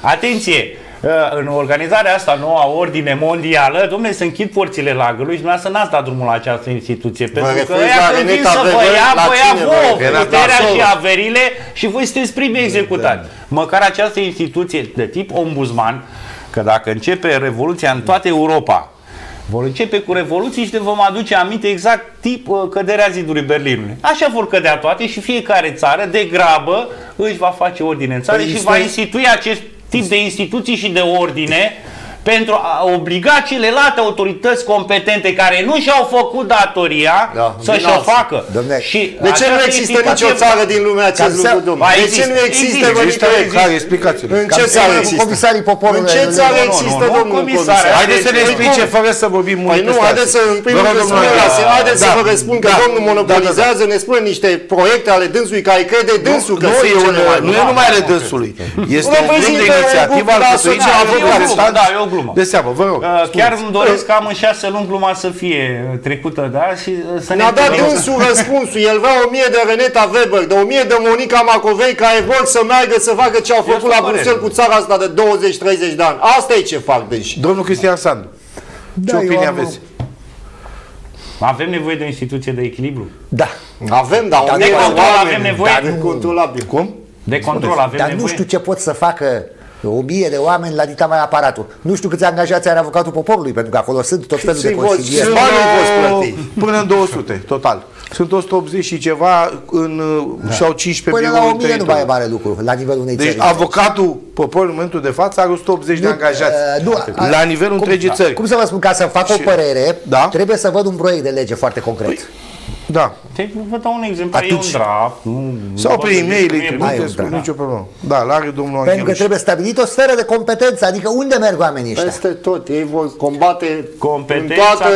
Speaker 2: Atenție! Uh, În organizarea asta, noua ordine mondială, domnule, se închid porțile lagărului și dumneavoastră n-ați dat drumul la această instituție. Pentru că
Speaker 3: referiți
Speaker 2: ăia
Speaker 3: la
Speaker 2: când vin
Speaker 3: Renata
Speaker 2: să vă
Speaker 3: Weber,
Speaker 2: ia,
Speaker 3: la
Speaker 2: vă ia
Speaker 3: cine
Speaker 2: vouă
Speaker 3: vă-
Speaker 1: Renata
Speaker 2: puterea și
Speaker 3: Solo.
Speaker 2: averile și voi sunteți primii executați. Măcar această instituție de tip ombudsman, că dacă începe revoluția în toată Europa, vor începe cu revoluții și ne vom aduce aminte exact tip uh, căderea zidului Berlinului. Așa vor cădea toate și fiecare țară de grabă își va face ordine în țară
Speaker 1: Păi
Speaker 2: și va
Speaker 1: istoric-
Speaker 2: institui acest tip de instituții și de ordine pentru a obliga celelalte autorități competente care nu și-au făcut datoria
Speaker 3: Da,
Speaker 2: să-și
Speaker 3: din
Speaker 2: o
Speaker 3: alții.
Speaker 2: facă.
Speaker 4: Dom'le,
Speaker 2: și
Speaker 3: De ce nu
Speaker 2: această
Speaker 3: există
Speaker 2: instituție-
Speaker 3: nicio țară din lumea acest
Speaker 4: Ca să-
Speaker 3: lucru, domnule?
Speaker 2: Ba,
Speaker 3: De ce
Speaker 2: există,
Speaker 3: nu există
Speaker 2: există,
Speaker 3: monitorizare?
Speaker 1: Există care? Explicați-ne.
Speaker 3: În ce țară există?
Speaker 4: Comisarii poporului.
Speaker 3: În ce
Speaker 4: nu,
Speaker 3: țară
Speaker 2: nu, nu,
Speaker 3: există,
Speaker 2: nu,
Speaker 3: domnul
Speaker 2: comisar,
Speaker 3: comisar?
Speaker 1: Haideți să ne
Speaker 3: Păi
Speaker 1: explice
Speaker 3: cum?
Speaker 1: fără să vorbim mult.
Speaker 3: Păi nu,
Speaker 1: peste
Speaker 3: haideți să,
Speaker 1: alții.
Speaker 3: în primul
Speaker 1: Vă rog,
Speaker 3: rând,
Speaker 1: domnule
Speaker 3: spune,
Speaker 1: Angel.
Speaker 3: haideți să
Speaker 1: Da.
Speaker 3: vă răspund că
Speaker 1: Da.
Speaker 3: domnul monopolizează, ne spune niște proiecte ale dânsului care crede dânsul că
Speaker 1: Nu,
Speaker 3: sunt
Speaker 1: e un,
Speaker 3: cele mai
Speaker 1: nu e
Speaker 3: bune.
Speaker 1: numai ale dânsului. Este un grup
Speaker 3: Reprezintă
Speaker 1: de
Speaker 3: un
Speaker 1: inițiativă
Speaker 3: grup
Speaker 1: al
Speaker 3: de
Speaker 1: căsătoriei
Speaker 3: asociații.
Speaker 1: avut
Speaker 3: E o
Speaker 1: care
Speaker 2: glumă,
Speaker 1: stat
Speaker 2: da, e o glumă.
Speaker 1: de seamă. Vă rog.
Speaker 2: Uh, Chiar îmi doresc ca în șase luni gluma să fie trecută, da? Și uh, să ne
Speaker 3: Ne-a dat
Speaker 2: întâlnim.
Speaker 3: dânsul răspunsul. El vrea o mie de Reneta Weber, de o mie de Monica Macovei care vor să meargă să facă ce au făcut
Speaker 2: sunt
Speaker 3: la
Speaker 2: părere.
Speaker 3: Bruxelles cu țara asta de 20-30 de ani. Asta e ce fac dânsi.
Speaker 1: Domnul Cristian Sandu. Ce
Speaker 4: Da, eu
Speaker 1: opinie
Speaker 4: am-
Speaker 1: aveți?
Speaker 2: Avem nevoie de o instituție de echilibru.
Speaker 4: Da.
Speaker 3: Avem, dar o
Speaker 4: Dar
Speaker 3: mie
Speaker 2: de
Speaker 3: de
Speaker 2: control
Speaker 3: oameni,
Speaker 2: avem nevoie?
Speaker 3: dar nu controlabil.
Speaker 1: Cum?
Speaker 2: De control avem
Speaker 4: Dar
Speaker 2: nevoie.
Speaker 4: nu știu ce pot să facă O mie de oameni la dita mai aparatul. Nu știu câți angajați are avocatul poporului, pentru că acolo sunt tot felul de
Speaker 3: Sunt
Speaker 4: consilieri.
Speaker 3: Sunt banii voți plăti.
Speaker 1: Până în 200, total. Sunt 180 și ceva în, da. și au 15
Speaker 4: Până
Speaker 1: birouri
Speaker 4: la
Speaker 1: în
Speaker 4: 1000 nu mai e
Speaker 1: teritoriu.
Speaker 4: mare lucru la nivelul unei
Speaker 1: Deci
Speaker 4: țări.
Speaker 1: avocatul poporului în momentul de față are 180 de
Speaker 4: Nu,
Speaker 1: angajați.
Speaker 4: uh, nu, a-
Speaker 1: la nivelul
Speaker 4: cum-
Speaker 1: întregii țări.
Speaker 4: Cum să vă spun, ca să fac o
Speaker 1: Și-
Speaker 4: părere,
Speaker 1: Da.
Speaker 4: trebuie să văd un proiect de lege foarte concret.
Speaker 1: Da.
Speaker 2: Deci, vă dau un exemplu, e un
Speaker 1: Atunci-
Speaker 2: draft. Nu,
Speaker 1: Sau
Speaker 2: nu
Speaker 1: pe
Speaker 2: vă
Speaker 1: e-mail îi
Speaker 2: gândiți, nu e
Speaker 1: trimiteți
Speaker 4: mai
Speaker 1: cu
Speaker 4: un
Speaker 1: nicio problemă. Da, l-are domnul
Speaker 4: Pentru că
Speaker 1: Angheluș.
Speaker 4: trebuie stabilit o sferă de competență, adică unde merg oamenii ăștia?
Speaker 3: Peste tot. Ei vor combate
Speaker 2: Competența,
Speaker 3: în toată,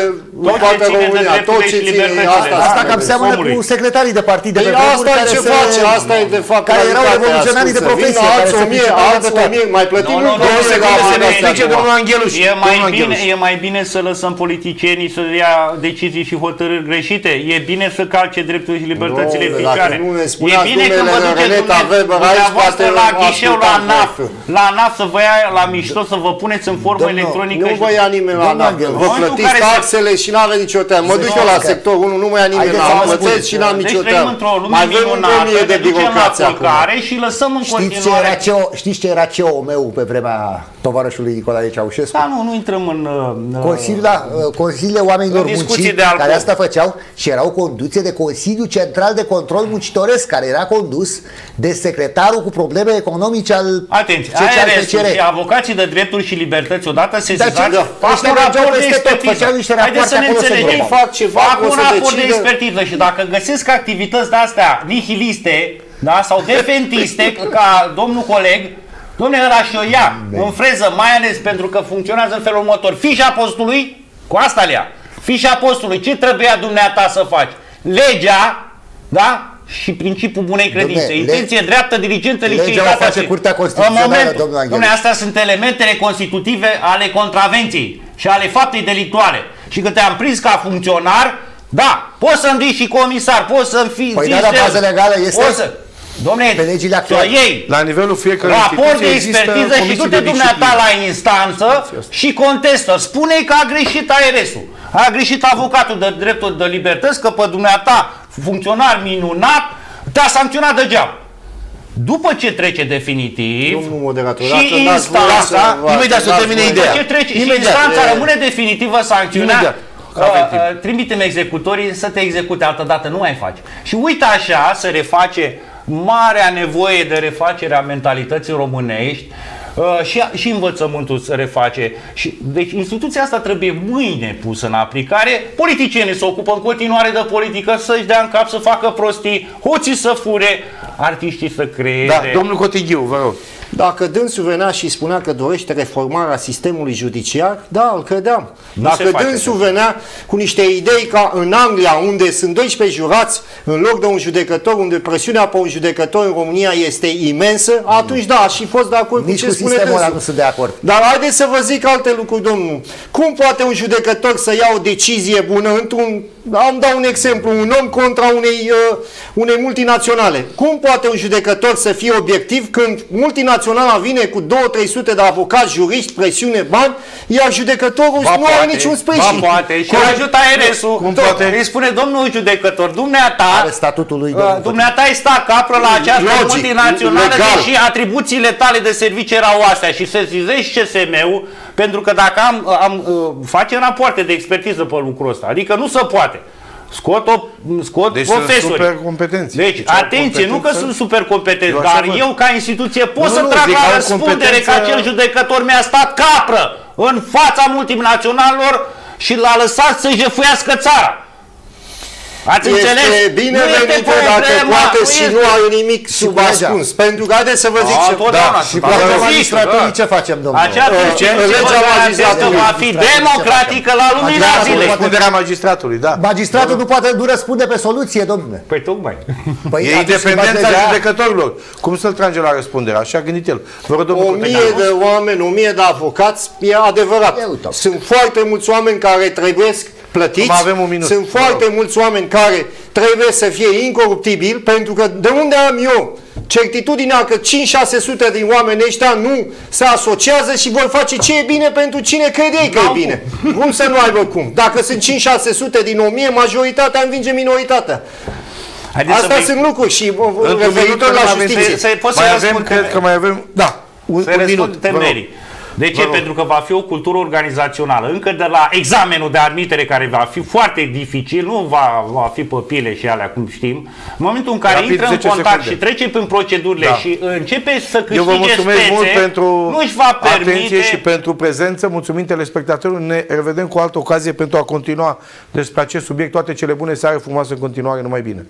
Speaker 3: în
Speaker 2: tot ce
Speaker 3: toată
Speaker 2: ține de
Speaker 3: România. Tot
Speaker 2: drepturile
Speaker 3: ce
Speaker 2: și
Speaker 3: ține
Speaker 2: libertățile.
Speaker 3: asta.
Speaker 4: Asta
Speaker 2: Da,
Speaker 4: cam
Speaker 2: de
Speaker 4: seamănă
Speaker 2: omului.
Speaker 4: cu secretarii de partide
Speaker 3: Păi
Speaker 4: pe vremuri
Speaker 3: asta
Speaker 4: care
Speaker 3: ce
Speaker 4: se-
Speaker 3: face, asta e de fapt
Speaker 4: care erau
Speaker 3: realitatea
Speaker 4: revoluționarii de
Speaker 3: ascunsă.
Speaker 4: profesie,
Speaker 3: Vin
Speaker 4: care
Speaker 3: alți
Speaker 4: se
Speaker 3: o mie,
Speaker 4: pricep
Speaker 3: alți
Speaker 4: la
Speaker 3: o mie, mai plătim
Speaker 2: Nu, nu,
Speaker 3: încă
Speaker 2: nu,
Speaker 3: o mie
Speaker 2: nu,
Speaker 3: la
Speaker 2: nu,
Speaker 3: banii
Speaker 2: nu,
Speaker 3: astea
Speaker 1: Zice
Speaker 3: acum.
Speaker 1: domnul Angheluș.
Speaker 2: E mai,
Speaker 1: domnul
Speaker 2: bine,
Speaker 1: Angheluș.
Speaker 2: e mai bine să lăsăm politicienii să ia decizii și hotărâri greșite. E bine să calce drepturile și libertățile
Speaker 3: Domnule,
Speaker 2: ficare.
Speaker 3: dacă nu ne
Speaker 2: E
Speaker 3: spuneați
Speaker 2: bine când vă
Speaker 3: numele
Speaker 2: duceți
Speaker 3: Reneta
Speaker 2: dumne-
Speaker 3: Weber aici,
Speaker 2: dumneavoastră
Speaker 3: poate
Speaker 2: la
Speaker 3: îl
Speaker 2: ghișeu, la
Speaker 3: ascultam
Speaker 2: NAF,
Speaker 3: altfel.
Speaker 2: la NAF să vă ia la mișto, să vă puneți în formă
Speaker 4: Domnul,
Speaker 2: electronică.
Speaker 3: Nu
Speaker 2: și-
Speaker 3: vă ia nimeni la
Speaker 4: Domnul
Speaker 3: NAF.
Speaker 4: Angel,
Speaker 3: Vă
Speaker 2: în momentul
Speaker 3: plătiți
Speaker 2: care se-
Speaker 3: taxele și n-aveți nicio teamă. Mă duc eu la
Speaker 4: că-
Speaker 3: sector 1, nu mă ia nimeni
Speaker 4: Haideți
Speaker 3: la
Speaker 4: să vă
Speaker 3: învățăți
Speaker 4: spun,
Speaker 3: și n-am
Speaker 2: Deci
Speaker 3: nicio
Speaker 2: trăim
Speaker 3: teamă.
Speaker 2: într-o lume
Speaker 3: Mai avem încă o
Speaker 2: minunată,
Speaker 3: mie de
Speaker 2: ne ducem la
Speaker 3: birocrați acum.
Speaker 2: culcare și lăsăm în
Speaker 4: Știți ce,
Speaker 2: continuare...
Speaker 4: era CEO, știți ce era CEO-meu pe vremea tovarășului Nicolae Ceaușescu?
Speaker 2: Da, nu, nu intrăm în... uh,
Speaker 4: Consiliul, da, consiliile oamenilor
Speaker 2: În discuții
Speaker 4: muncii,
Speaker 2: de alcool.
Speaker 4: care asta făceau și erau conduție de Consiliul Central de Control Muncitoresc, care era condus de secretarul cu probleme economice al
Speaker 2: Atenție,
Speaker 4: CCR.
Speaker 2: ARS și avocații de drepturi și libertăți odată se
Speaker 4: Da,
Speaker 2: zizați,
Speaker 4: ce- da.
Speaker 2: fac
Speaker 4: Ăștia
Speaker 2: un
Speaker 4: mergeau
Speaker 2: raport de
Speaker 4: peste tot,
Speaker 2: expertiză.
Speaker 4: făceau niște
Speaker 2: Haideți să
Speaker 4: rapoarte
Speaker 2: ne
Speaker 4: acolo, se
Speaker 2: înțelegem.
Speaker 4: îndrepau.
Speaker 3: Fac ceva,
Speaker 2: fac
Speaker 3: o
Speaker 2: un
Speaker 3: să
Speaker 2: raport de
Speaker 3: decidă.
Speaker 2: expertiză și dacă găsesc activități de astea nihiliste da, sau defentiste, ca domnul coleg, Domnule, ăla și o ia în freză, mai ales pentru că funcționează în felul următor. Fișa postului, cu asta le ia. Fișa postului, ce trebuia dumneata să faci? Legea, da? Și principiul bunei credințe.
Speaker 4: Dom'le,
Speaker 2: Intenție dreaptă, diligentă,
Speaker 4: legea o
Speaker 2: licitatea.
Speaker 4: face
Speaker 2: și-
Speaker 4: Curtea
Speaker 2: În
Speaker 4: Constituțională,
Speaker 2: momentul-
Speaker 4: domnul Angel.
Speaker 2: Dom'le, astea sunt elementele constitutive ale contravenției și ale faptei delictuale. Și că te-am prins ca funcționar, da, poți să-mi vii și comisar, poți să-mi fii...
Speaker 4: Păi
Speaker 2: ții
Speaker 4: da, dar
Speaker 2: șef,
Speaker 4: baza legală este
Speaker 2: poți să... Dom'le,
Speaker 4: pe legile
Speaker 2: să
Speaker 4: actuale.
Speaker 2: iei
Speaker 1: La nivelul fiecărui
Speaker 2: raport de
Speaker 1: instituție există
Speaker 2: expertiză și
Speaker 1: comisii
Speaker 2: du-te
Speaker 1: de
Speaker 2: dumneata
Speaker 1: disciplină.
Speaker 2: la instanță și contestă. spune că a greșit ARS-ul. A greșit avocatul de dreptul de libertăți, că pe dumneata, funcționar minunat, te-a sancționat degeaba. După ce trece definitiv
Speaker 3: Domnul moderator,
Speaker 2: și
Speaker 3: dacă dați voie
Speaker 2: instanța,
Speaker 3: să vă-
Speaker 1: imediat să
Speaker 3: dați
Speaker 1: termine
Speaker 3: voie-
Speaker 1: ideea.
Speaker 2: după ce trece și
Speaker 1: Imediat.
Speaker 2: instanța
Speaker 3: E-
Speaker 2: rămâne definitivă sancțiunea,
Speaker 1: Imediat.
Speaker 2: uh, uh, trimitem executorii să te execute altă dată, nu mai faci. Și uite așa se reface marea nevoie de refacere a mentalității românești uh, și, și învățământul se reface. Și, deci instituția asta trebuie mâine pusă în aplicare. Politicienii se ocupă în continuare de politică, să-și dea în cap, să facă prostii, hoții să fure, artiștii să creeze.
Speaker 1: Da, domnul Cotighiu, vă rog.
Speaker 3: Dacă dânsul venea și spunea că dorește reformarea sistemului judiciar, da, îl credeam.
Speaker 2: Nu
Speaker 3: Dacă
Speaker 2: se face
Speaker 3: dânsul venea cu niște idei ca în Anglia, unde sunt 12 jurați, în loc de un judecător, unde presiunea pe un judecător în România este imensă, atunci da, aș fi fost de acord
Speaker 4: Nici
Speaker 3: cu
Speaker 4: cu
Speaker 3: ce spune
Speaker 4: sistemul ăla
Speaker 3: dânsul.
Speaker 4: nu sunt de acord.
Speaker 3: Dar haideți să vă zic alte lucruri, domnul. Cum poate un judecător să ia o decizie bună într-un... Am dau un exemplu, un om contra unei, uh, unei multinaționale. Cum poate un judecător să fie obiectiv când multinaționala vine cu 2-300 de avocați, juriști, presiune, bani, iar judecătorul
Speaker 2: Ba
Speaker 3: nu are niciun sprijin?
Speaker 2: Ba poate și
Speaker 3: Cum-
Speaker 2: ajută ARS-ul.
Speaker 1: Cum poate?
Speaker 2: Îi spune domnul judecător, dumneata,
Speaker 4: Are statutul lui
Speaker 2: uh,
Speaker 4: domnul
Speaker 2: dumneata ai sta capră la această
Speaker 3: Logic,
Speaker 2: multinațională,
Speaker 3: legal.
Speaker 2: deși atribuțiile tale de servicii erau astea și să zizești CSM-ul, pentru că dacă am, am uh, face rapoarte de expertiză pe lucrul ăsta, adică nu se poate. Scot, o, scot
Speaker 1: Deci sunt
Speaker 2: profesori.
Speaker 1: super competenți.
Speaker 2: Deci,
Speaker 1: Deci au
Speaker 2: atenție, nu că
Speaker 1: competență.
Speaker 2: sunt super competenți,
Speaker 1: Eu așa
Speaker 2: dar
Speaker 1: văd.
Speaker 2: eu ca instituție pot
Speaker 1: Nu,
Speaker 2: să
Speaker 1: nu,
Speaker 2: trag
Speaker 1: zic,
Speaker 2: la
Speaker 1: au
Speaker 2: răspundere că
Speaker 1: competență-
Speaker 2: acel judecător mi-a stat capră în fața multinaționalilor și l-a lăsat să jefuiască țara. Ați înțeles?
Speaker 3: Este bine
Speaker 2: Nu este
Speaker 3: venită dacă
Speaker 2: problema,
Speaker 3: poate
Speaker 2: nu
Speaker 3: și
Speaker 2: este-
Speaker 3: nu are nimic sub
Speaker 4: cu legea.
Speaker 3: ascuns. Pentru că haideți să vă zic
Speaker 2: A,
Speaker 3: ce...
Speaker 2: totdeauna,
Speaker 3: Da,
Speaker 2: și
Speaker 3: și
Speaker 2: cu
Speaker 3: poate
Speaker 2: legea
Speaker 3: vă
Speaker 4: Magistraturii ce facem, domnule?
Speaker 2: Acea
Speaker 3: Uh,
Speaker 2: licență
Speaker 3: legea
Speaker 2: vă garantez că
Speaker 3: magistratului.
Speaker 2: va fi democratică la lumina
Speaker 4: Magistratul
Speaker 2: zilei.
Speaker 4: poate-
Speaker 1: Răspunderea magistratului, da.
Speaker 4: Magistratul nu poate nu răspunde pe soluție, domnule.
Speaker 2: Păi tocmai.
Speaker 4: Păi
Speaker 1: E
Speaker 4: atunci
Speaker 1: independența
Speaker 4: schimbați legea.
Speaker 1: judecătorilor. Cum să-l trage la răspundere? Așa a gândit el. Vă rog, domnul
Speaker 3: O
Speaker 1: Cotighiu.
Speaker 3: mie de oameni, o mie de avocați, e adevărat.
Speaker 4: Eu uite.
Speaker 3: Sunt foarte mulți oameni care trebuie plătiți.
Speaker 1: Acum avem un minut.
Speaker 3: Sunt
Speaker 1: Vă
Speaker 3: foarte mulți oameni care trebuie să fie incoruptibili, pentru că de unde am eu certitudinea că 5-600 din oameni ăștia nu se asociază și vor face ce e bine pentru cine crede ei că e
Speaker 2: N-au
Speaker 3: bine. Cum să nu aibă cum? Dacă sunt 5-600 din 1000, majoritatea învinge minoritatea.
Speaker 2: Haideți să
Speaker 3: Astea
Speaker 2: vă-
Speaker 3: sunt lucruri și
Speaker 1: Într-un minut
Speaker 3: referitor
Speaker 1: că
Speaker 3: la
Speaker 1: nu avem
Speaker 3: justiție.
Speaker 2: Să- să- pot să
Speaker 1: mai
Speaker 2: răspund
Speaker 1: avem,
Speaker 2: că-
Speaker 1: cred că mai avem, da, un,
Speaker 2: să
Speaker 1: un
Speaker 2: răspund
Speaker 1: minut, vă rog.
Speaker 2: temerii. De ce?
Speaker 1: Vă rog.
Speaker 2: Pentru că va fi o cultură organizațională. Încă de la examenul de admitere, care va fi foarte dificil, nu va, va fi pe pile și alea, cum știm, în momentul în care
Speaker 1: Rapid,
Speaker 2: intră în
Speaker 1: 10
Speaker 2: contact
Speaker 1: secunde.
Speaker 2: și trece prin procedurile
Speaker 1: Da.
Speaker 2: și începe să câștige
Speaker 1: Eu vă mulțumesc
Speaker 2: spețe,
Speaker 1: mult pentru
Speaker 2: nu își va permite
Speaker 1: atenție și pentru prezență. Mulțumim telespectatorilor. Ne revedem cu altă ocazie pentru a continua despre acest subiect. Toate cele bune, seară frumoasă în continuare. Numai bine!